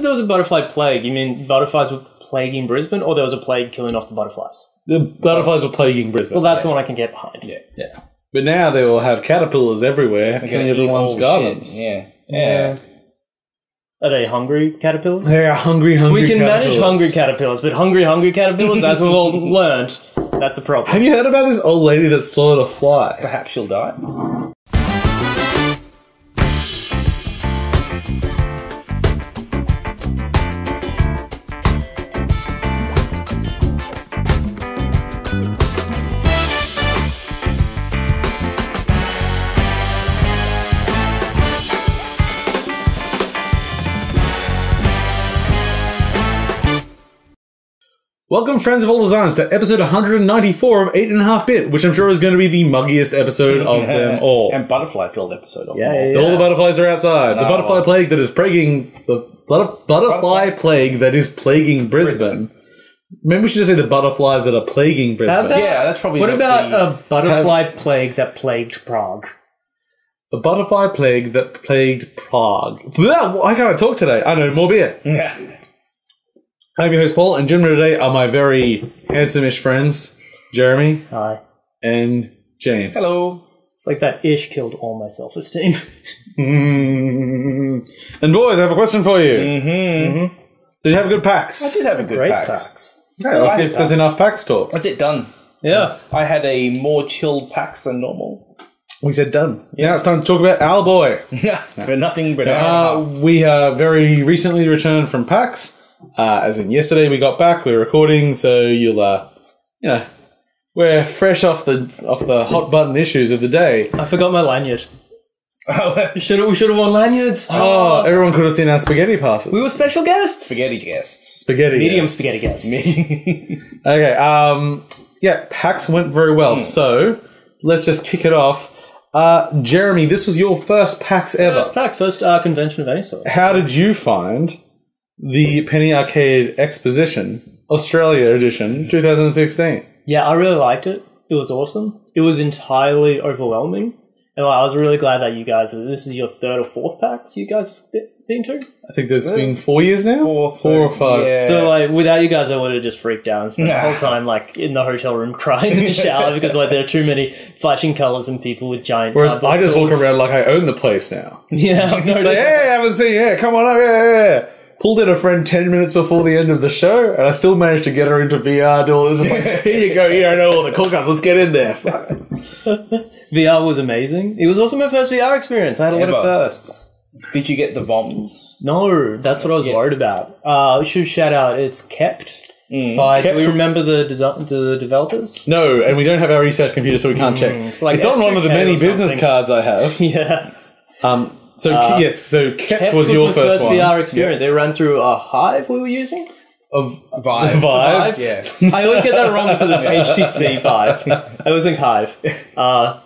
said there was a butterfly plague, you mean butterflies were plaguing Brisbane, or there was a plague killing off the butterflies? The butterflies were plaguing Brisbane. Well, that's the one I can get behind. Yeah. yeah. But now they will have caterpillars everywhere, killing everyone's gardens. shit. Yeah. Yeah. Are they hungry caterpillars? They are hungry, hungry we can manage hungry caterpillars, but hungry, hungry caterpillars, as we've all learned, that's a problem. Have you heard about this old lady that swallowed a fly? Perhaps she'll die. Welcome, friends of all designs, to episode 194 of 8.5 Bit, which I'm sure is going to be the muggiest episode of them all. And butterfly filled episode of Yeah, them all. yeah, All the butterflies are outside. The Oh. butterfly plague that is plaguing the butter- butterfly plague that is plaguing Brisbane. Maybe we should just say the butterflies that are plaguing Brisbane. about- Yeah, that's probably What about the- a butterfly plague that plagued Prague? the butterfly plague that plagued Prague. Blah, I can't talk today. I know more beer. Yeah. I'm your host Paul, and joining me today are my very handsome-ish friends, Jeremy Hi. and James. Hello. It's like that ish killed all my self esteem. Mm. And boys, I have a question for you. Mm-hmm. Did you have a good PAX? I did have a good Great PAX. packs. Okay, well, I had if there's enough PAX talk. That's it done. Yeah. I had a more chilled PAX than normal. We said done. Now it's time to talk about Our Boy. Yeah. For nothing but an hour Uh, and a half. we uh, very recently returned from PAX. Uh, as in yesterday, we got back. We're recording, so you'll, uh, you know, we're fresh off the off the hot button issues of the day. I forgot my lanyard. Oh, We should have we should have worn lanyards. Oh, everyone could have seen our spaghetti passes. we were special guests. spaghetti guests. spaghetti. Medium yes. spaghetti guests. Okay. Um. Yeah, PAX went very well. Hmm. So let's just kick it off. Uh, Jeremy, this was your first PAX ever. First pack, first uh, convention of any sort. How did you find the Penny Arcade Exposition Australia Edition 2016? Yeah, I really liked it. It was awesome. It was entirely overwhelming. And I was really glad that you guys, this is your third or fourth packs you guys have been to. I think there's been four years now. Four, four or five. yeah. So like without you guys, I would have just freaked out and spent the whole time like in the hotel room crying in the shower because like there are too many flashing colors and people with giant. Whereas I just walk around like I own the place now. Yeah, I've Say, noticed. hey, I haven't seen you. Yeah, come on up. Yeah, yeah, yeah. Pulled in a friend 10 minutes before the end of the show, and I still managed to get her into VR. Do It was just like, here you go, here, I know all the cool guys, let's get in there. VR was amazing. It was also my first VR experience. I had a lot of firsts. Did you get the bombs? No, that's what I was worried about. Uh, we should shout out. It's kept. By, Kept do we remember the desi- the developers? No, and we don't have our research computer, so we can't check. it's like it's on one of the many business cards I have. yeah. Um, so yes, so Kept, Kept was your my first, one VR experience. It ran through a Hive we were using. of Vive. Vive. Yeah. I always get that wrong because it's HTC Vive. I always think Hive. Uh,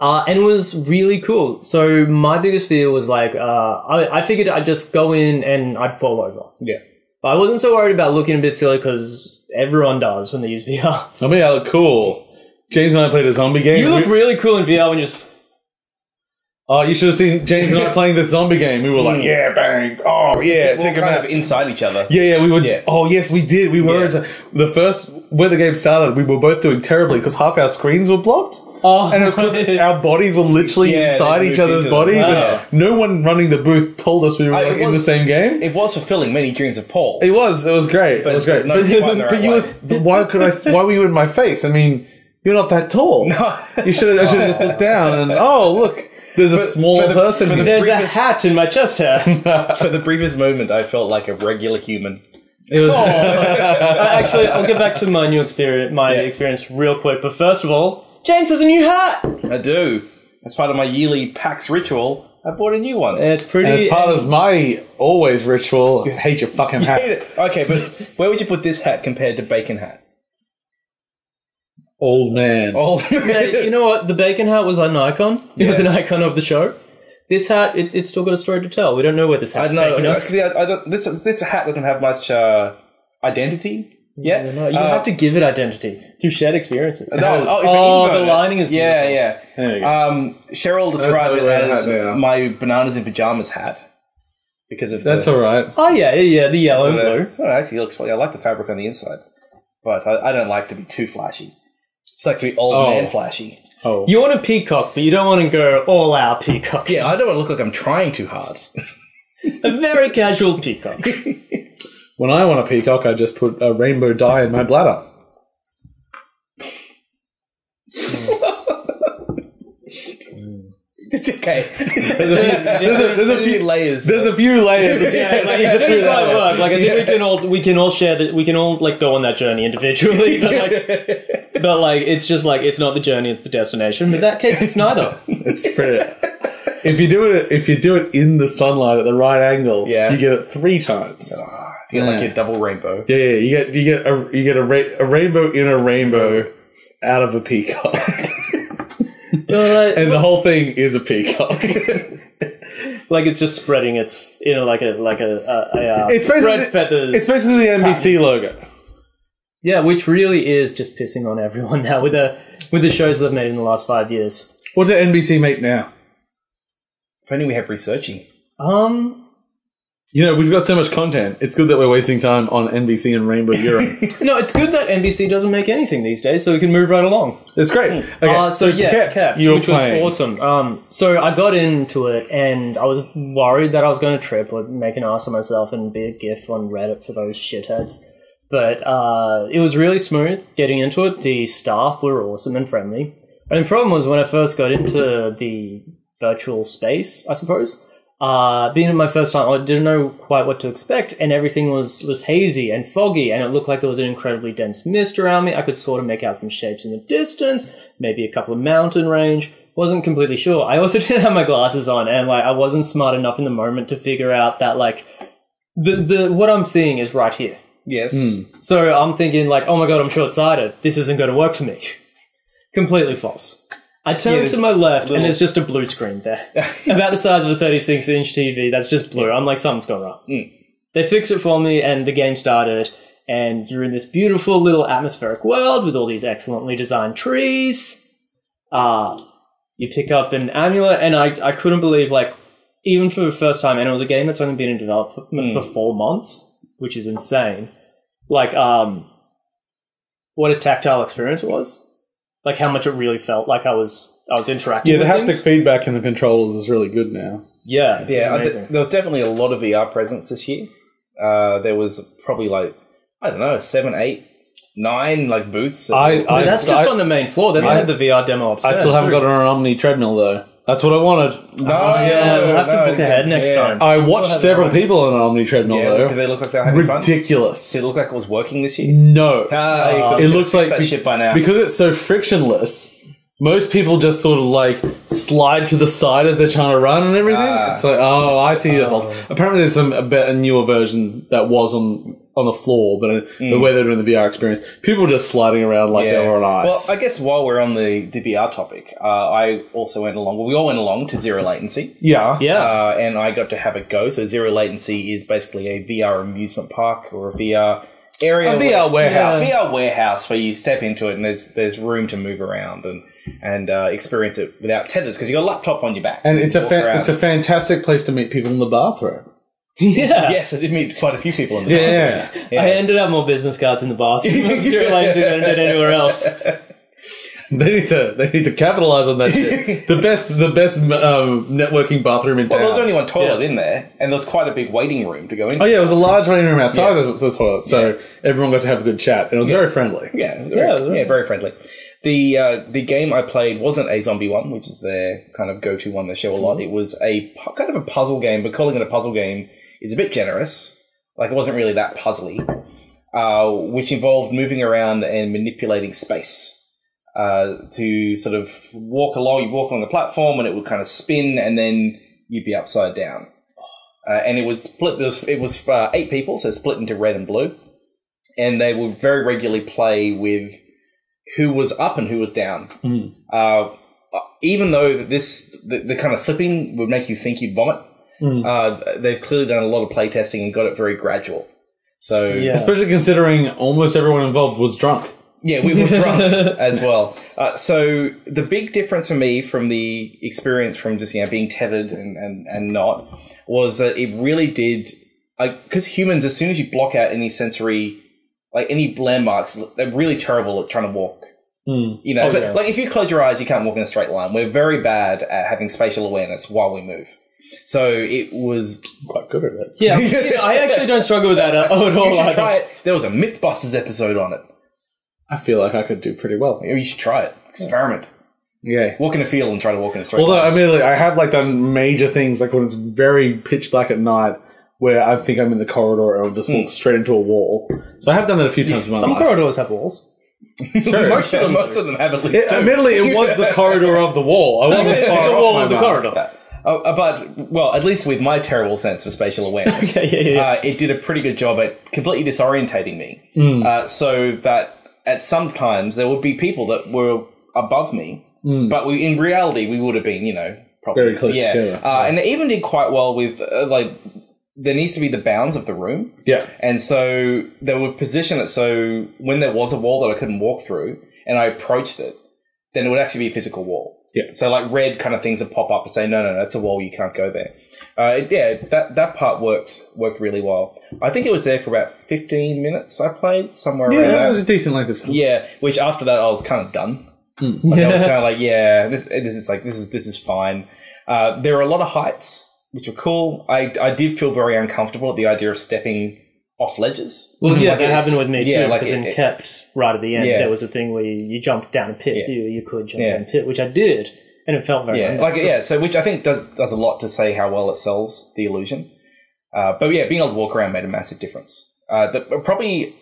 uh, and it was really cool. So my biggest fear was like, uh, I, I figured I'd just go in and I'd fall over. Yeah. But I wasn't so worried about looking a bit silly because everyone does when they use VR. I mean, I look cool. James and I played a zombie game. You look We- really cool in VR when you just. Oh, you should have seen James and I playing this zombie game. We were like, yeah, bang. Oh, yeah, take a kind of inside each other. Yeah, yeah, we were. Yeah. Oh, yes, we did. We were. Yeah. the first where the game started, we were both doing terribly because half our screens were blocked, Oh, and it was because our bodies were literally Yeah, inside each moved other's other. bodies, Wow. and no one running the booth told us we were Uh, it in the was- same game. It was fulfilling many dreams of Paul. It was. It was great. But it was great. not But, quite you, the right but you way. was, but why could I? Why were you in my face? I mean, you're not that tall. No. You should have. I should have just looked down and oh look, there's a small for the- person. for the here. There's a hat in my chest hair. For the briefest moment, I felt like a regular human. It was- Uh, Actually, I'll get back to my new experience, my Yeah. experience real quick. But first of all, James has a new hat. I do. As part of my yearly PAX ritual, I bought a new one. It's pretty. and as part of my always ritual, hate your fucking hat. okay, but where would you put this hat compared to Bacon Hat? Old man. Oh, Yeah, you know what? The bacon hat was an icon. It was an icon of the show. This hat, it, it's still got a story to tell. We don't know where this I hat's know. taking us. See, I, I don't, this this hat doesn't have much uh, identity yet. No, you Uh, have to give it identity through shared experiences. no, oh, Oh, you the it- lining is yeah, beautiful. yeah. There you go. Um, Cheryl described it we wear a as my bananas in pajamas hat because of That's the, all right. Oh yeah, yeah, yeah, the yellow and the- blue. Well, it actually looks. I like the fabric on the inside, but I, I don't like to be too flashy. It's like to be old Oh. man flashy. Oh, You want a peacock, but you don't want to go all out peacock. Yeah, I don't want to look like I'm trying too hard. A very casual peacock. when I want a peacock, I just put a rainbow dye in my bladder. It's okay. there's a, there's a few- layers. There's a few layers. yeah, like, it didn't quite work. Like I think we can all we can all share that we can all like go on that journey individually, but like, but like it's just like it's not the journey, it's the destination. But in that case, it's neither. It's pretty. If you do it, if you do it in the sunlight at the right angle, Yeah. you get it three times. Ah, you get like Yeah. your double rainbow. Yeah, yeah, you get you get a you get a, ra- a rainbow in a rainbow out of a peacock, But, and the whole thing is a peacock. like it's just spreading its you know like a like a, a, a uh, It's spread basically- feathers. it's basically the NBC logo. yeah, which really is just pissing on everyone now with the with the shows they've made in the last five years. What did NBC make now? If only we have researching. Um, You know, we've got so much content. It's good that we're wasting time on NBC and Rainbow Europe. no, it's good that NBC doesn't make anything these days, so we can move right along. it's great. Okay, Uh, so, yeah, kept, kept, you were which playing. was awesome. Um, so I got into it, and I was worried that I was going to trip or make an ass of myself and be a gif on Reddit for those shitheads. But uh, it was really smooth getting into it. The staff were awesome and friendly. And the problem was when I first got into the virtual space, I suppose. Uh, being in my first time, I didn't know quite what to expect, and everything was was hazy and foggy, and it looked like there was an incredibly dense mist around me. I could sort of make out some shapes in the distance, maybe a couple of mountain range. Wasn't completely sure. I also didn't have my glasses on, and like I wasn't smart enough in the moment to figure out that like the the what I'm seeing is right here. Yes. So I'm thinking like, oh my god, I'm short sighted. This isn't going to work for me. Completely false. I turn Yeah, to my left little- and there's just a blue screen there, about the size of a 36 inch TV. That's just blue. I'm like, something's gone wrong. Hmm. They fixed it for me, and the game started. And you're in this beautiful little atmospheric world with all these excellently designed trees. Uh, you pick up an amulet, and I, I couldn't believe, like, even for the first time, and it was a game that's only been in development Hmm. for four months, which is insane. Like, um, what a tactile experience it was. Like how much it really felt like I was I was interacting. Yeah, the with haptic things. feedback in the controllers is really good now. Yeah, it Yeah, I th- there was definitely a lot of VR presence this year. Uh, there was probably like I don't know, seven, eight, nine like booths. I- But I- that's just I- on the main floor. Then they I- had the VR demo I still haven't too. got an Omni treadmill though. That's what I wanted. no, yeah, we'll have to no, book ahead next yeah. time. I watched have several people on an Omni treadmill Yeah, though. did they look like they were having fun? Ridiculous. Did it look like it was working this year? No. Ah, Uh, it looks like that be- shit by now. because it's so frictionless. Most people just sort of like slide to the side as they're trying to run and everything. Ah. it's like, oh, I see the whole. Apparently, there's some a better, newer version that was on on the floor, but uh, the way they're doing the VR experience, people were just sliding around like they were on ice. Well, I guess while we're on the, the VR topic, uh, I also went along. Well, we all went along to zero latency. yeah, Yeah, uh, and I got to have a go. So zero latency is basically a VR amusement park or a VR area, A VR where- warehouse. VR warehouse where you step into it and there's there's room to move around and and uh, experience it without tethers because you've got a laptop on your back and it's a fa- it's a fantastic place to meet people in the bathroom. yeah. yes. I did meet quite a few people in the Yeah. Yeah. I ended up more business cards in the bathroom of zero latency than I did anywhere else. They need to they need to capitalize on that shit. the best the best um, networking bathroom in Well, there was only one toilet in there, and there was quite a big waiting room to go in. oh yeah, it was a large waiting room outside the, the toilet, so everyone got to have a good chat, and it was very friendly. Yeah, it was very, Yeah, yeah, very friendly. The uh, the game I played wasn't a zombie one, which is their kind of go to one they show a lot. It was a pu- kind of a puzzle game, but calling it a puzzle game is a bit generous. Like it wasn't really that puzzly, uh, which involved moving around and manipulating space uh, to sort of walk along. You walk along the platform, and it would kind of spin, and then you'd be upside down. Uh, and it was split. There was, it was uh, eight people, so split into red and blue, and they would very regularly play with who was up and who was down. Uh, even though this the, the kind of flipping would make you think you'd vomit, uh, they've clearly done a lot of playtesting and got it very gradual. So Yeah. Especially considering almost everyone involved was drunk. Yeah, we were drunk as well. Uh, so the big difference for me from the experience from just you know being tethered and, and, and not was that it really did because humans as soon as you block out any sensory like any landmarks they're really terrible at trying to walk. You know, Oh, so, yeah. like if you close your eyes, you can't walk in a straight line. We're very bad at having spatial awareness while we move. So it was. Quite good at it. Yeah, yeah, I actually don't struggle with that at, at all. You should either. try it. There was a MythBusters episode on it. I feel like I could do pretty well. Maybe you should try it. Experiment. Yeah. Walk in a field and try to walk in a straight Although, line. admittedly, I have like done major things, like when it's very pitch black at night, where I think I'm in the corridor and I'll just walk straight into a wall. So I have done that a few times in my Some life. corridors have walls. Sure. most, of them, most of them have at least It- two. admittedly, it was the corridor of the wall. I wasn't the far off wall my of the mark. corridor. Uh, uh, but well, at least with my terrible sense of spatial awareness, Yeah, yeah, yeah. Uh, it did a pretty good job at completely disorientating me. Uh, so that at some times there would be people that were above me, but we, in reality we would have been, you know, probably Very close yeah. together. Uh, and it even did quite well with uh, like there needs to be the bounds of the room. Yeah. And so they would position it so when there was a wall that I couldn't walk through and I approached it, then it would actually be a physical wall. Yeah. So like red kind of things that pop up and say, no, no, no, that's a wall. You can't go there. Uh, yeah, that, that part worked, worked really well. I think it was there for about 15 minutes I played somewhere Yeah, around that was a decent length of time. Yeah, which after that I was kind of done. Like, I was kind of like, yeah, this, this is like this is this is fine. Uh, there are a lot of heights which are cool. I I did feel very uncomfortable at the idea of stepping off ledges. Well, yeah, Like that happened with me yeah, too. like Because it- in it- kept right at the end, Yeah. there was a thing where you, you jumped down a pit. Yeah. You you could jump Yeah. down a pit, which I did, and it felt very Yeah, like unnatural. yeah, so which I think does does a lot to say how well it sells the illusion. Uh, but yeah, being able to walk around made a massive difference. Uh, the, probably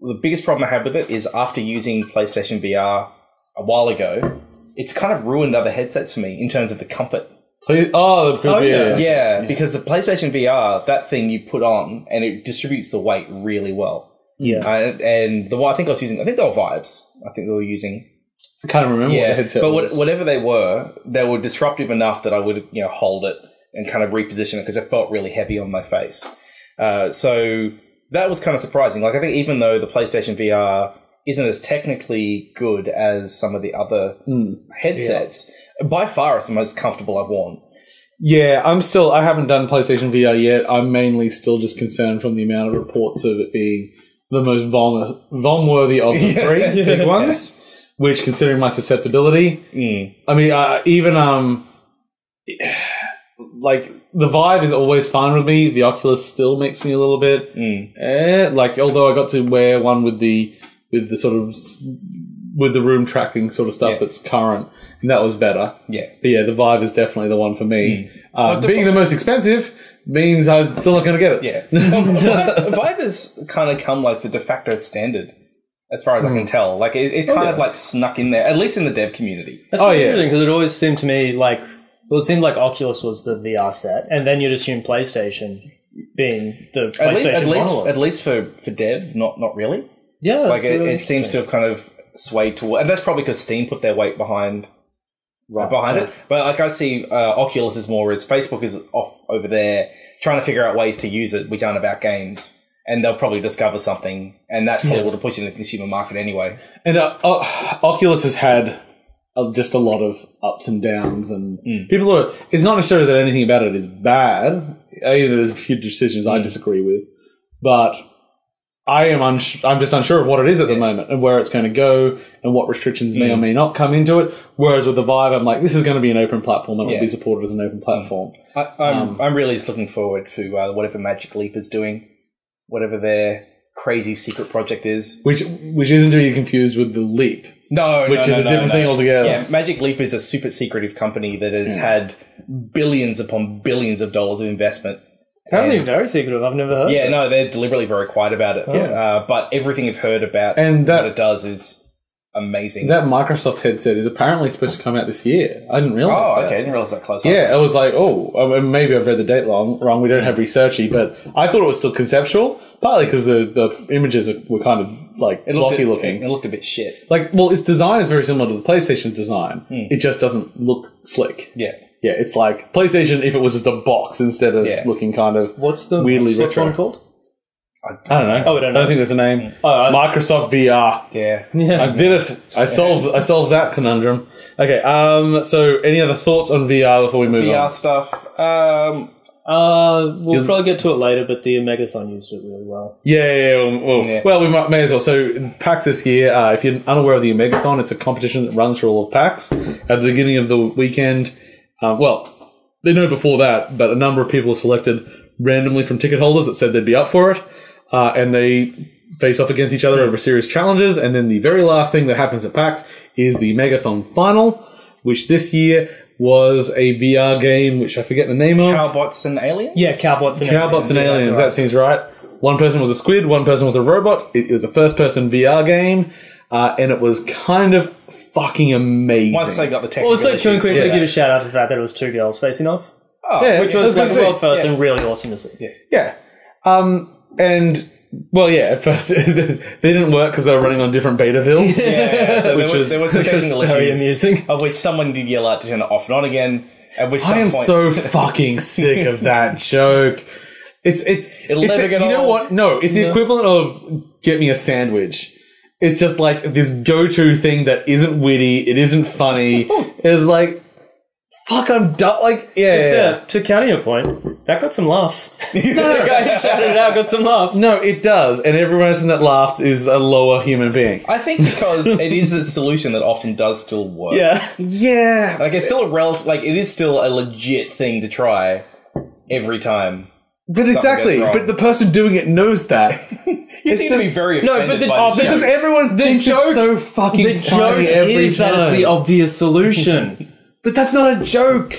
the biggest problem I had with it is after using PlayStation VR a while ago, it's kind of ruined other headsets for me in terms of the comfort. Please, oh, the, Oh, yeah. yeah. Yeah, because the PlayStation VR, that thing you put on and it distributes the weight really well. yeah. Uh, and the one I think I was using, I think they were Vives. I think they were using. I can't remember what the Yeah, headset but what, was. whatever they were, they were disruptive enough that I would you know hold it and kind of reposition it because it felt really heavy on my face. Uh, so that was kind of surprising. Like I think even though the PlayStation VR isn't as technically good as some of the other Hmm. headsets, by far it's the most comfortable I've worn. Yeah, I'm still. I haven't done PlayStation VR yet. I'm mainly still just concerned from the amount of reports of it being the most vom vom worthy of the three big ones. Which, considering my susceptibility, Mm. I mean, uh, even um, like the Vive is always fine with me. The Oculus still makes me a little bit. Mm. Eh, like, although I got to wear one with the with the sort of with the room tracking sort of stuff Yeah. that's current, and that was better. Yeah. But yeah, the Vive is definitely the one for me. Uh, being the most expensive means I'm still not going to get it. Yeah. Well, Vive, Vive has kind of come like the de facto standard, as far as I can tell. Like it, it kind of like snuck in there, at least in the dev community. That's Oh, yeah. interesting because it always seemed to me like well, it seemed like Oculus was the VR set, and then you'd assume PlayStation being the At PlayStation least, at least, monolith. at least for, for dev, not not really. yeah, Like it, really it seems to have kind of swayed toward, and that's probably because Steam put their weight behind behind it. But like I see, uh, Oculus is more as Facebook is off over there trying to figure out ways to use it, which aren't about games. And they'll probably discover something, and that's probably what will push in the consumer market anyway. And uh, uh, Oculus has had uh, just a lot of ups and downs, and Hmm. people are. It's not necessarily that anything about it is bad. Mean, there's a few decisions Hmm. I disagree with, but I am uns- I'm just unsure of what it is at the moment and where it's going to go and what restrictions may or Hmm. may not come into it. Whereas with the Vive, I'm like, this is going to be an open platform and Yeah. it'll be supported as an open platform. I, I'm I'm really just looking forward to uh, whatever Magic Leap is doing, whatever their crazy secret project is. Which which isn't to be confused with the Leap. No, Which no, is no, a no, different no. thing altogether. Yeah, Magic Leap is a super secretive company that has had billions upon billions of dollars of investment. Apparently And- very secretive. I've never heard. yeah, no, they're deliberately very quiet about it. Oh. Uh, but everything I've heard about And that- what it does is amazing. That Microsoft headset is apparently supposed to come out this year. I didn't realize oh, that. okay, I didn't realize that close. up. Yeah, I was like, oh, maybe I've read the date long, wrong. We don't have researchy, but I thought it was still conceptual. Partly because the, the images were kind of like it blocky looking. It looked a bit shit. Like, well, its design is very similar to the PlayStation design. It just doesn't look slick. Yeah, Yeah, it's like PlayStation if it was just a box instead of Yeah. looking kind of What's the Weirdly what's retro. one called? I don't know. Oh, we don't I know. don't think there's a name. Oh, I- Microsoft VR. Yeah. Yeah. I did it. I solved. I solved that conundrum. Okay. Um. So, any other thoughts on VR before we move VR on? stuff. Um, Uh, we'll probably get to it later, but the Megathon used it really well. Yeah, yeah, yeah, well, Yeah. well, we might, may as well. So, PAX this year, uh, if you're unaware of the Omegathon, it's a competition that runs through all of PAX. At the beginning of the weekend, uh, well, they know before that, but a number of people are selected randomly from ticket holders that said they'd be up for it, uh, and they face off against each other over serious challenges. And then the very last thing that happens at PAX is the Megathon final, which this year was a VR game, which I forget the name of. Cowbots and aliens. Yeah, Cowbots and Aliens. Cowbots and Exactly aliens. right. That seems right. One person was a squid. One person was a robot. It, it was a first-person VR game, uh, and it was kind of fucking amazing. Once they got the technical Also, can we issues. quickly Yeah. give a shout out to the fact that it was two girls facing off? Oh, Yeah, Which I was like say, world first yeah. and really awesome to see. Yeah. Um, and well, yeah. At first, they didn't work because they were running on different beta builds. Yeah, so Which there, was, was- there was which was very amusing. of which someone did yell out to turn it off and on again. At which I am point, so fucking sick of that joke. It's it's It'll it's never the- get You know what? No, it's the equivalent of get me a sandwich. It's just like this go-to thing that isn't witty. It isn't funny. It's like fuck. I'm done. Like yeah. yeah, yeah. Yeah, to counter your point, that got some laughs. the guy who shouted it out got some laughs. No, it does, and everyone else in that laughed is a lower human being. I think because it is a solution that often does still work. Yeah. Yeah, Like it's still a relative, like it is still a legit thing to try every time. But exactly. But the person doing it knows that. You It's seem to be just- very No, but the- by oh, this Because joke. everyone thinks joke- it's so fucking The funny joke every is time. that it's the obvious solution. but that's not a joke.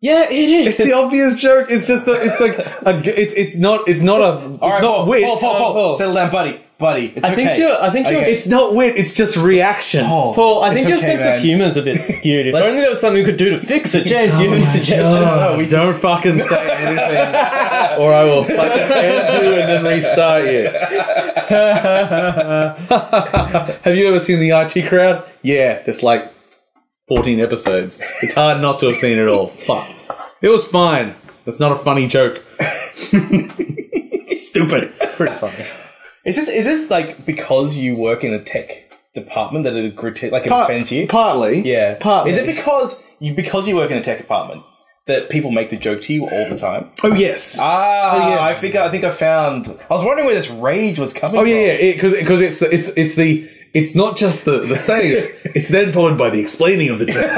yeah, it is. It's the obvious joke. It's just that it's like a, g- it's it's not it's not a it's All right, not Paul, wit. Paul, Paul, Paul, Paul. settle down, buddy, buddy. It's I okay. think you're. I think you're. It's not wit. It's just reaction. Oh, Paul, I think your okay, sense man. of humour is a bit skewed. If Let's- only there was something we could do to fix it. James, do you have any oh suggestions? Oh, we don't fucking say anything, or I will fucking end you and then restart you. have you ever seen the IT crowd? Yeah, there's like 14 episodes. It's hard not to have seen it all. Fuck. It was fine. That's not a funny joke. Stupid. Pretty funny. Is this is this like because you work in a tech department that it grati- like it offends you? Partly. yeah. Partly. Is it because you because you work in a tech department that people make the joke to you all the time? Oh, yes. Ah, yes. I think I think I found. I was wondering where this rage was coming Oh from. yeah, yeah, because because it's the- it's it's the it's not just the the saying it; it's then followed by the explaining of the joke.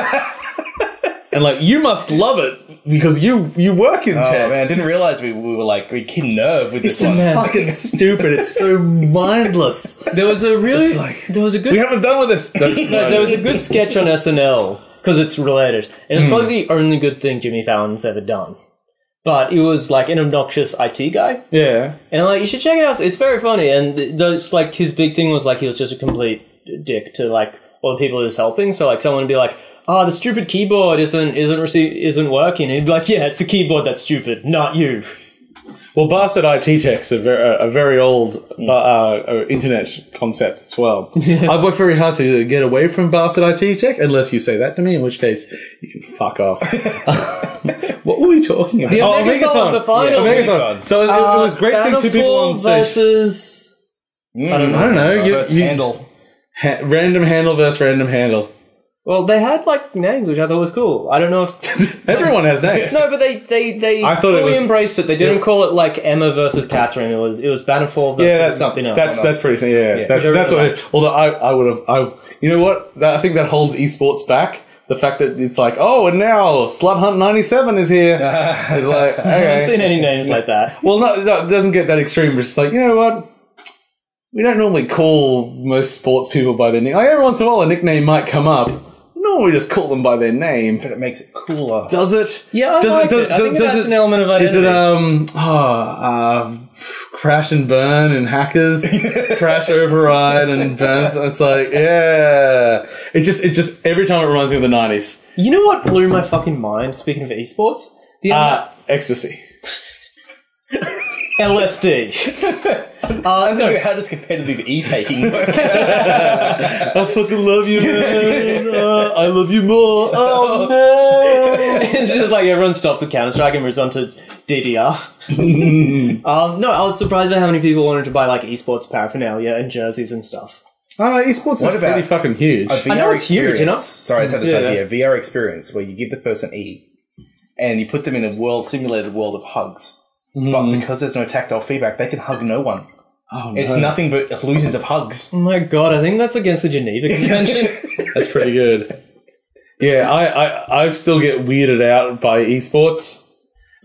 and like you must love it because you you work in Oh tech. man, I didn't realize we, we were like we kid nerve with It's this just fucking stupid. It's so mindless. There was a really. Like- there was a good. We haven't done with this. no, there was a good sketch on SNL because it's related. And it's probably the only good thing Jimmy Fallon's ever done. But it was like an obnoxious IT guy, yeah. and I'm like, you should check it out. It's very funny. And the, the, it's like his big thing was like he was just a complete dick to like all the people he was helping. So like someone would be like, "Oh, the stupid keyboard isn't isn't receive, isn't working," and he'd be like, "Yeah, it's the keyboard that's stupid, not you." Well, bastard IT tech's a very, a very old uh, uh, internet concept as well. I've worked very hard to get away from bastard IT tech, unless you say that to me, in which case you can fuck off. what were we talking about? The oh, Omegathon, the final. Yeah, Omegathon. So it, it was great seeing two people on stage. versus. I don't know. I don't know. You- handle. ha- random handle versus random handle. Well, they had like names, which I thought was cool. I don't know if Everyone has names. no, but they they they I thought it fully was- embraced it. They didn't Yeah. call it like Emma versus Catherine. It was it was Bannerfall versus yeah, that's something else. That's that's pretty. Yeah, that's They're that's really what. although I I would have I you know what that, I think that holds esports back. The fact that it's like oh and now Slut Hunt ninety seven is here. It's like I haven't seen okay. any names like that. Well, no, no, it doesn't get that extreme. But it's like you know what. We don't normally call most sports people by their name. Like, every once in a while, a nickname might come up. Normally, just call them by their name. But it makes it cooler. Does it? Yeah, I does liked it? Does, it. I think does, that's it, an element of identity. Is it um oh, uh, crash and burn and hackers crash override and burn? It's like yeah, it just it just every time it reminds me of the nineties. You know what blew my fucking mind? Speaking of esports, the Uh, ecstasy. LSD. uh, no, How does competitive e-taking work? I fucking love you, man. Uh, I love you more. Oh no. it's just like everyone stops at Counter Strike and moves on to DDR. um, no, I was surprised by how many people wanted to buy like esports paraphernalia and jerseys and stuff. Oh, esports is about- pretty fucking huge. A I know VR it's huge, you know? Sorry, I just had this Yeah. idea. VR experience where you give the person E and you put them in a world simulated world of hugs. But hmm. because there's no tactile feedback, they can hug no one. oh, It's nothing but illusions of hugs. Oh my god, I think that's against the Geneva Convention. That's pretty good. Yeah, I, I, I still get weirded out by esports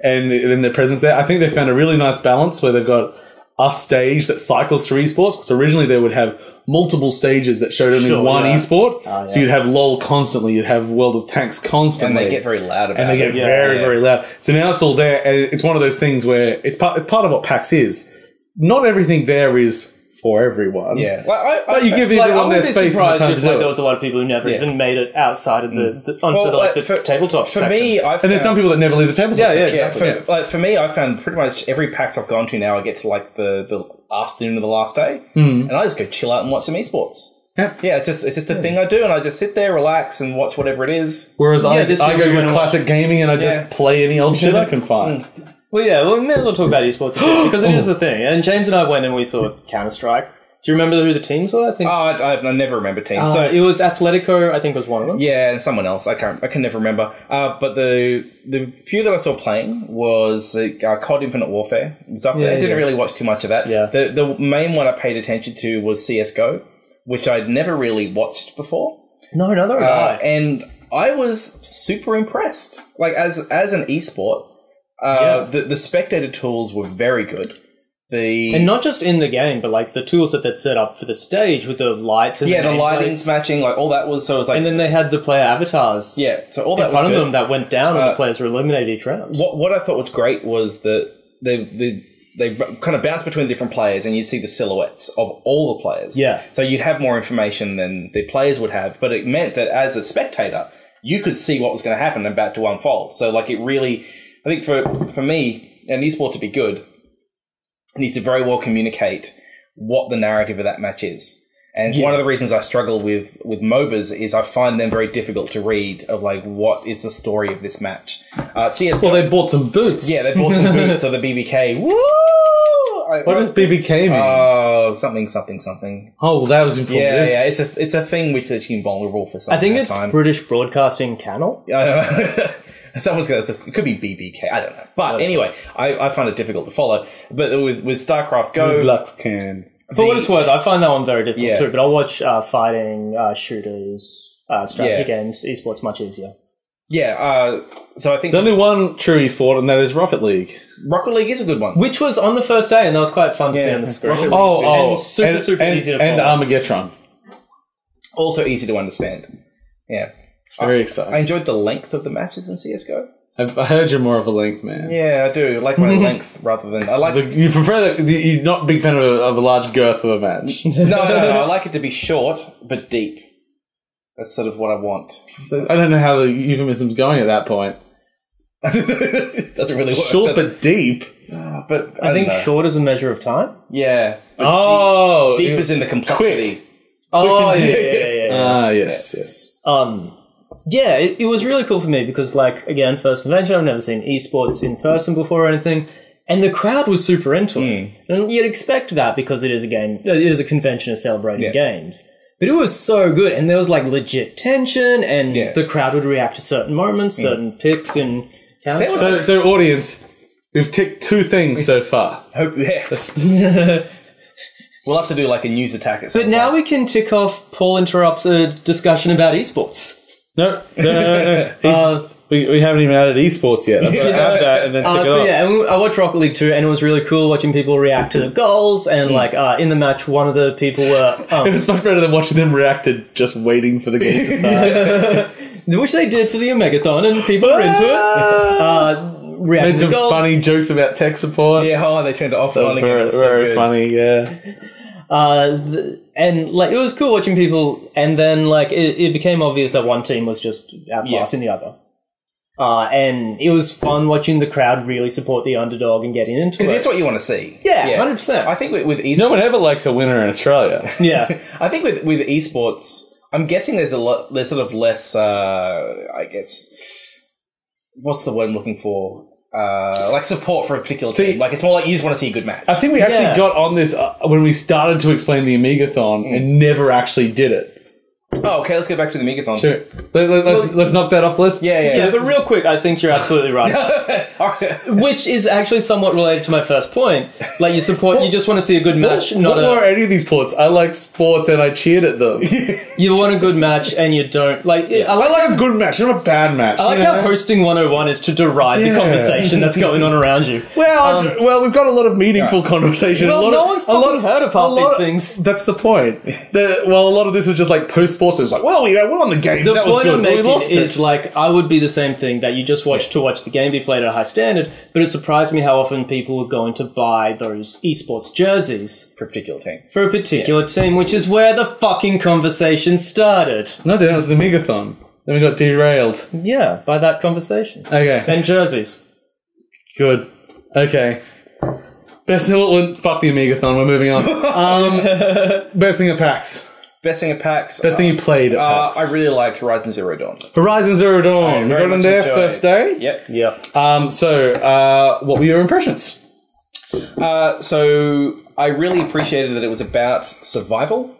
and in their presence there. I think they found a really nice balance where they've got a stage that cycles through esports. Because originally they would have multiple stages that showed only Sure, one yeah. esport. Ah, So you'd have LOL constantly, you'd have World of Tanks constantly. And constantly. they get very loud about and they get. Yeah, very, yeah. very loud. So now it's all there, and it's one of those things where it's part. It's part of what PAX is. Not everything there is for everyone. Yeah. Like, I, I, but you give like, I everyone their wouldn't be space and surprised time if to like, there was a lot of people who never Yeah. even made it outside of the, the onto Well, the, like, like, the for- tabletop For section. me, I And there's some people that never leave the tabletop. Yeah, yeah, section. Yeah, Exactly. for, like for me, I found pretty much every PAX I've gone to now, I get to like the, the afternoon of the last day, Hmm. and I just go chill out and watch some esports. Yeah. Yeah, it's just it's just a thing I do, and I just sit there, relax, and watch whatever it is. Whereas I, Yeah, this I go we to went and classic gaming and I just play any old shit I can find. Well, yeah, well, we may as well talk about esports a bit, because it is the thing. And James and I went and we saw Counter Strike. Do you remember who the teams were? I think Oh, I, I, I never remember teams. uh, so it was Atletico. I think was one of them. yeah, and someone else. I can't. I can never remember. Uh, but the the few that I saw playing was uh, COD Infinite Warfare. It was up there. I didn't yeah. really watch too much of that. Yeah. The the main one I paid attention to was CS:GO, which I'd never really watched before. No, neither had Uh, I. and I was super impressed. Like as as an esport, uh, Yeah. the the spectator tools were very good. The And not just in the game, but like the tools that they'd set up for the stage with the lights and yeah, the nameplates. lighting's matching, like all that was so it was like And then they had the player avatars yeah, so all in that was front of good. them that went down and Uh, the players were eliminated each round. What what I thought was great was that they they they kind of bounce between the different players, and you see the silhouettes of all the players. Yeah. So you'd have more information than the players would have, but it meant that as a spectator, you could see what was going to happen and about to unfold. So like it really, I think for for me, an esport to be good, it needs to very well communicate what the narrative of that match is. And it's one of the reasons I struggle with with MOBAs is I find them very difficult to read of like what is the story of this match. Uh, CS:GO, Well, they bought some boots. yeah, they bought some boots So the BBK. Woo! I- What does BBK mean? Oh, something, something, something. oh, well, that was informative. Yeah, yeah. It's a it's a thing which is invulnerable for some I think it's time. British Broadcasting Channel. I don't know. Someone's gonna. It could be BBK. I don't know. But anyway, I, I find it difficult to follow. But with with StarCraft Go, Lux can. For what it's worth, I find that one very difficult Yeah. too. But I'll watch uh, fighting uh, shooters, uh, strategy Yeah. games, esports much easier. yeah. Uh, so I think There's only one true esport, and that is Rocket League. Rocket League is a good one. Which was on the first day, and that was quite fun to see on the screen. Rocket. Oh, oh, And super, super and, easy to and follow. Armageddon. Also easy to understand. Yeah, Very I exciting. enjoyed the length of the matches in CS:GO. I've, heard you're more of a length man. Yeah, I do I like my length rather than I like. But You prefer that you're not a big fan of a, of a large girth of a match. no, no, no, I like it to be short but deep. That's sort of what I want. So I don't know how the euphemism's going at that point. it doesn't really work. Short does it? but deep. Ah, but I think know. short is a measure of time. Yeah. Oh, deep, deep is in the complexity. Oh, yeah, yeah, yeah, yeah. yeah. Ah, yes, yes. um, yeah, it, it was really cool for me because, like, again, first convention, I've never seen esports in person before or anything, and the crowd was super into it. Hmm. And you'd expect that because it is a game, uh, it is a convention of celebrating Yeah. games. But it was so good, and there was like legit tension, and Yeah. the crowd would react to certain moments, hmm. certain picks, and Counter was- So, so audience, we've ticked two things so far. Hope, yeah. We'll have to do like a news attack at some But now point. we can tick off Paul interrupts a discussion about esports. No, no, no, no. no. Uh, we, we haven't even added esports yet. I've got to add that and then tick Uh, so yeah, and I watched Rocket League 2 and it was really cool watching people react to the goals and like uh, in the match one of the people were It um, was much better than watching them react to just waiting for the game to start. which they did for the Omegathon and people were into it. Uh, reacting Made to some goals. funny jokes about tech support. Yeah, oh, they turned it off and on again. very, It so funny. Yeah. Uh, th- and like it was cool watching people and then like it, it became obvious that one team was just outclassing the other. Uh, and it was fun watching the crowd really support the underdog and getting into it. Because that's what you want to see. Yeah, 100%. I think with, with esports, No one ever likes a winner in Australia. yeah. I think with with esports, I'm guessing there's a lot. There's sort of less. Uh, I guess. What's the word I'm looking for? Uh, like support for a particular See- team. Like it's more like you just want to see a good match. I think we actually Yeah. got on this uh, when we started to explain the Omegathon and never actually did it. Oh, okay, let's get back to the Megathon. Sure. Let, let, us let's knock that off the list. Yeah, yeah, Yeah, but real quick, I think you're absolutely right. Which is actually somewhat related to my first point. Like you support, you just want to see a good match, not what were a. any of these ports? I like sports and I cheered at them. You want a good match, and you don't like. I I like. like a good match, not a bad match. I like you how know? hosting 101 is to deride Yeah. the conversation that's going on around you. Well, um, I've- well, we've got a lot of meaningful conversation. Well, a lot no of, one's a lot fucking of, heard of a half these lot- things. That's the point. The, well, a lot of this is just like post sports. It's like, well, you know, we're on the game. The that was point good. I'm but we making lost is it. like I would be the same thing that you just watch to watch the game be played at a high standard, but it surprised me how often people were going to buy those esports jerseys for a particular team. for a particular team, which is where the fucking conversation started. No, that was the Megathon. Then we got derailed. Yeah, by that conversation. Okay, And jerseys. good. Okay. Best thing, well, fuck the Omegathon. We're moving on. Um, best thing at PAX. Best thing at PAX. Best thing you played at uh, PAX. I really liked Horizon Zero Dawn. Horizon Zero Dawn. We Very got much on there enjoyed. first day. Yep. Yep. Um, so, uh, what were your impressions? Uh, so I really appreciated that it was about survival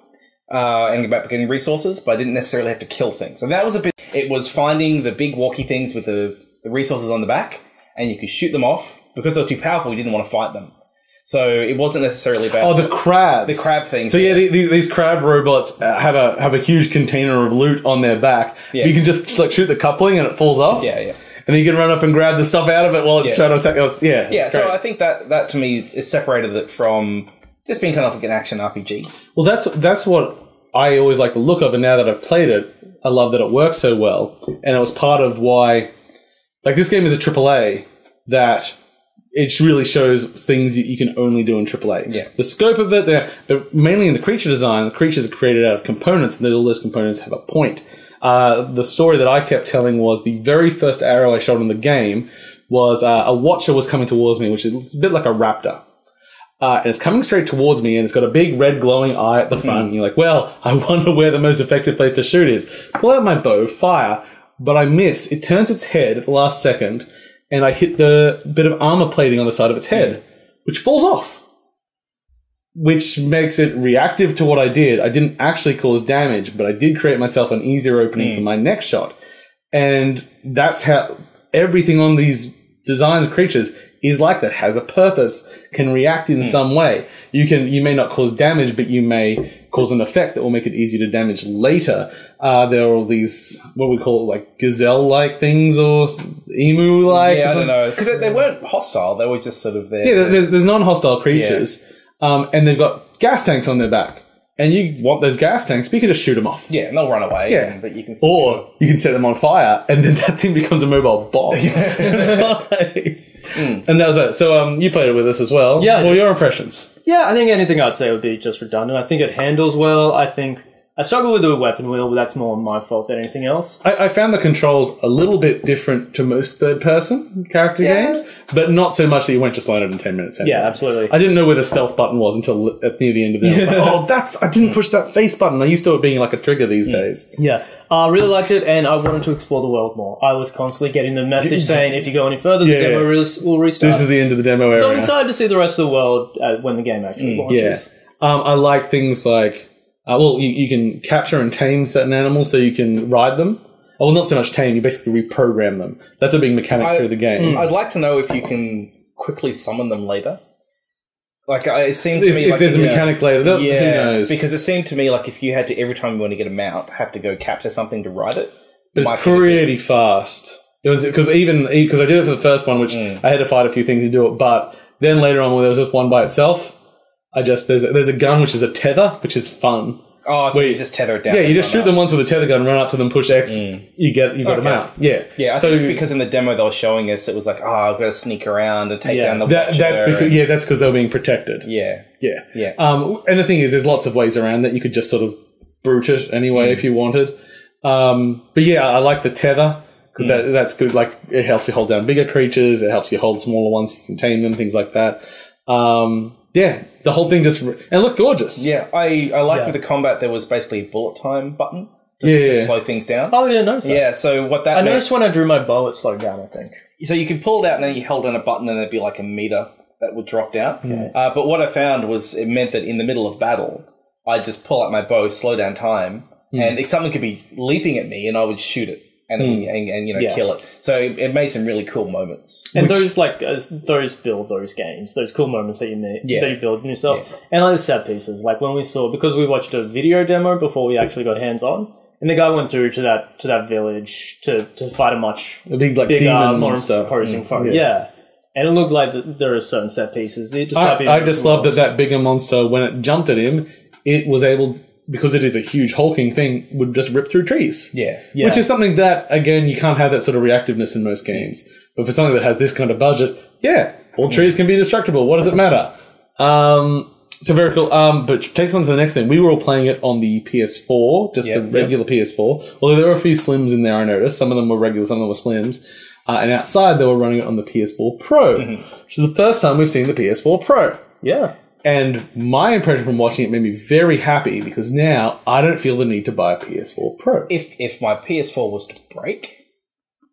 uh, and about getting resources, but I didn't necessarily have to kill things. And that was a bit. It was finding the big walkie things with the, the resources on the back, and you could shoot them off because they were too powerful. You didn't want to fight them, so it wasn't necessarily about. Oh, the crabs. The crab thing. So yeah, the, the, these crab robots have a have a huge container of loot on their back. Yeah. You can just like shoot the coupling and it falls off. yeah, yeah. And then you can run up and grab the stuff out of it while it's Yeah. trying to attack. Yeah, Yeah, so. I think that that to me is separated it from just being kind of like an action RPG. well, that's that's what I always like the look of, and now that I've played it, I love that it works so well, and it was part of why, like this game is a AAA that it really shows things that you can only do in AAA. Yeah. The scope of it, they're, they're mainly in the creature design. The creatures are created out of components, and all those components have a point. Uh, the story that I kept telling was the very first arrow I shot in the game was uh, a watcher was coming towards me, which is a bit like a raptor. Uh, and it's coming straight towards me, and it's got a big red glowing eye at the front. And you're like, well, I wonder where the most effective place to shoot is. Pull out my bow, fire, but I miss. It turns its head at the last second, and I hit the bit of armor plating on the side of its head, which falls off. Which makes it reactive to what I did. I didn't actually cause damage, but I did create myself an easier opening hmm. for my next shot. And that's how everything on these designs of creatures is like that, has a purpose, can react in hmm. some way. You can, you may not cause damage, but you may cause an effect that will make it easier to damage later. Uh, there are all these, what we call like gazelle-like things or emu-like. Yeah, or I don't know because they, weren't hostile; they were just sort of there. Yeah, there's, there's non-hostile creatures, um, and they've got gas tanks on their back. And you want those gas tanks, but you can just shoot them off. yeah, and they'll run away. Yeah. and- but you can. Or you can set them on fire, and then that thing becomes a mobile bomb. It's like- And that was it. So um, you played it with us as well. Yeah, What were your impressions? Yeah, I think anything I'd say would be just redundant. I think it handles well. I think I struggle with the weapon wheel, but that's more my fault than anything else. I, I found the controls a little bit different to most third-person character Yeah. games, but not so much that you went just learn it in ten minutes. Anyway. Yeah, absolutely. I didn't know where the stealth button was until li- at uh, near the end of it. I was like, oh, that's I didn't push that face button. I used to it being like a trigger these days. Yeah, I really liked it, and I wanted to explore the world more. I was constantly getting the message saying, if you go any further, Yeah. the demo re- will restart. This is the end of the demo so I'm area. excited to see the rest of the world uh, when the game actually Mm, Yeah. launches. Um, I like things like, uh, well, you, you can capture and tame certain animals so you can ride them. Oh, Well, not so much tame, you basically reprogram them. That's a big mechanic I- through the game. I'd like to know if you can quickly summon them later. Like it seemed to if me, if like there's a mechanic later, who Yeah, knows? because it seemed to me like if you had to every time you want to get a mount, have to go capture something to ride it. But it's be a bit- pretty fast. Because even because I did it for the first one, which Mm. I had to fight a few things to do it, but then later on when there was just one by itself, I just there's a, there's a gun which is a tether, which is fun. Oh, so Wait. you just tether it down. Yeah, you just shoot up. them once with a tether gun, run up to them, push X, you get you got them out. Yeah, Yeah, I so think because in the demo they were showing us, it was like, oh, I've got to sneak around and take Yeah. down the that, that's because and- yeah, that's because they were being protected. yeah, Yeah. yeah. Um, and the thing is, there's lots of ways around that. You could just sort of brute it anyway Mm. if you wanted. Um, but yeah, I like the tether because Mm. that, that's good. Like it helps you hold down bigger creatures. It helps you hold smaller ones. You can tame them, things like that. Um, yeah, the whole thing just and it looked gorgeous. Yeah, I, I like Yeah. with the combat there was basically a bullet time button to, Yeah, to yeah. slow things down. Oh, I didn't notice that. Yeah, so what that I meant- noticed when I drew my bow, it slowed down, I think. so you could pull it out and then you held on a button and there'd be like a meter that would drop down. Uh, but what I found was it meant that in the middle of battle, I'd just pull out my bow, slow down time, and if something could be leaping at me, and I would shoot it and and, and, you know Yeah. kill it. So it, it made some really cool moments. And those like uh, those build those games, those cool moments that you make, Yeah. that you build in yourself, and like the set pieces. Like when we saw because we watched a video demo before we actually got hands on, and the guy went through to that to that village to to fight a much A big like bigger, demon more monster. imposing foe. Yeah. Yeah. and it looked like th- there are certain set pieces. It just I, I just love that that bigger monster, when it jumped at him, it was able, because it is a huge hulking thing, would just rip through trees. Yeah. Yeah. Which is something that, again, you can't have that sort of reactiveness in most games. But for something that has this kind of budget, yeah, all trees can be destructible. What does it matter? Um, so very cool. Um, but takes on to the next thing. We were all playing it on the PS4, just Yeah, the regular PS4. Although there were a few slims in there, I noticed. Some of them were regular, some of them were slims. Uh, and outside, they were running it on the PS4 Pro, which is the first time we've seen the PS4 Pro. yeah. And my impression from watching it made me very happy because now I don't feel the need to buy a PS4 Pro. If if my PS4 was to break,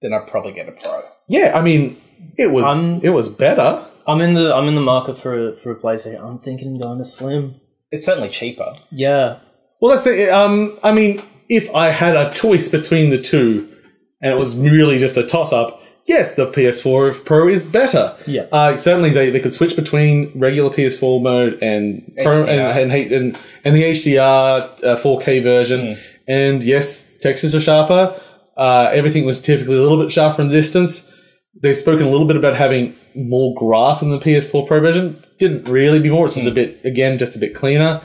then I'd probably get a Pro. Yeah, I mean, it was Um, it was better. I'm in the I'm in the market for for a PlayStation. I'm thinking going to Slim. It's certainly cheaper. Yeah, Well, that's the um. I mean, if I had a choice between the two, and it was really just a toss up, yes, the PS4 Pro is better. Yeah. Uh, certainly, they, they could switch between regular PS4 mode and Pro and, and and and the HDR uh, 4K version. And yes, textures are sharper. Uh, everything was typically a little bit sharper in the distance. They've spoken a little bit about having more grass in the PS4 Pro version. Didn't really be more. It's just a bit, again, just a bit cleaner.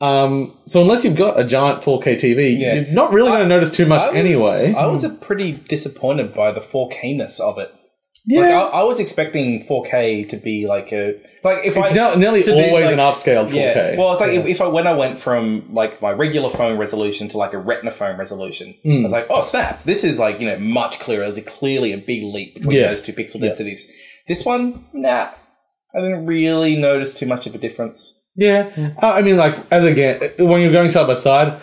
Um, so unless you've got a giant 4K TV, Yeah. you're not really going to notice too much I was- anyway. I was pretty disappointed by the 4K-ness of it. yeah, Like, I, I was expecting 4K to be like a like if it's I now, nearly always like- an upscaled 4K. yeah. Well, it's like if, if I when I went from like my regular phone resolution to like a Retina phone resolution, Hmm. I was like, oh snap! This is like you know much clearer. There's a clearly a big leap between Yeah. those two pixel densities. This one, nah, I didn't really notice too much of a difference. Yeah, Uh, I mean, like as again, when you're going side by side,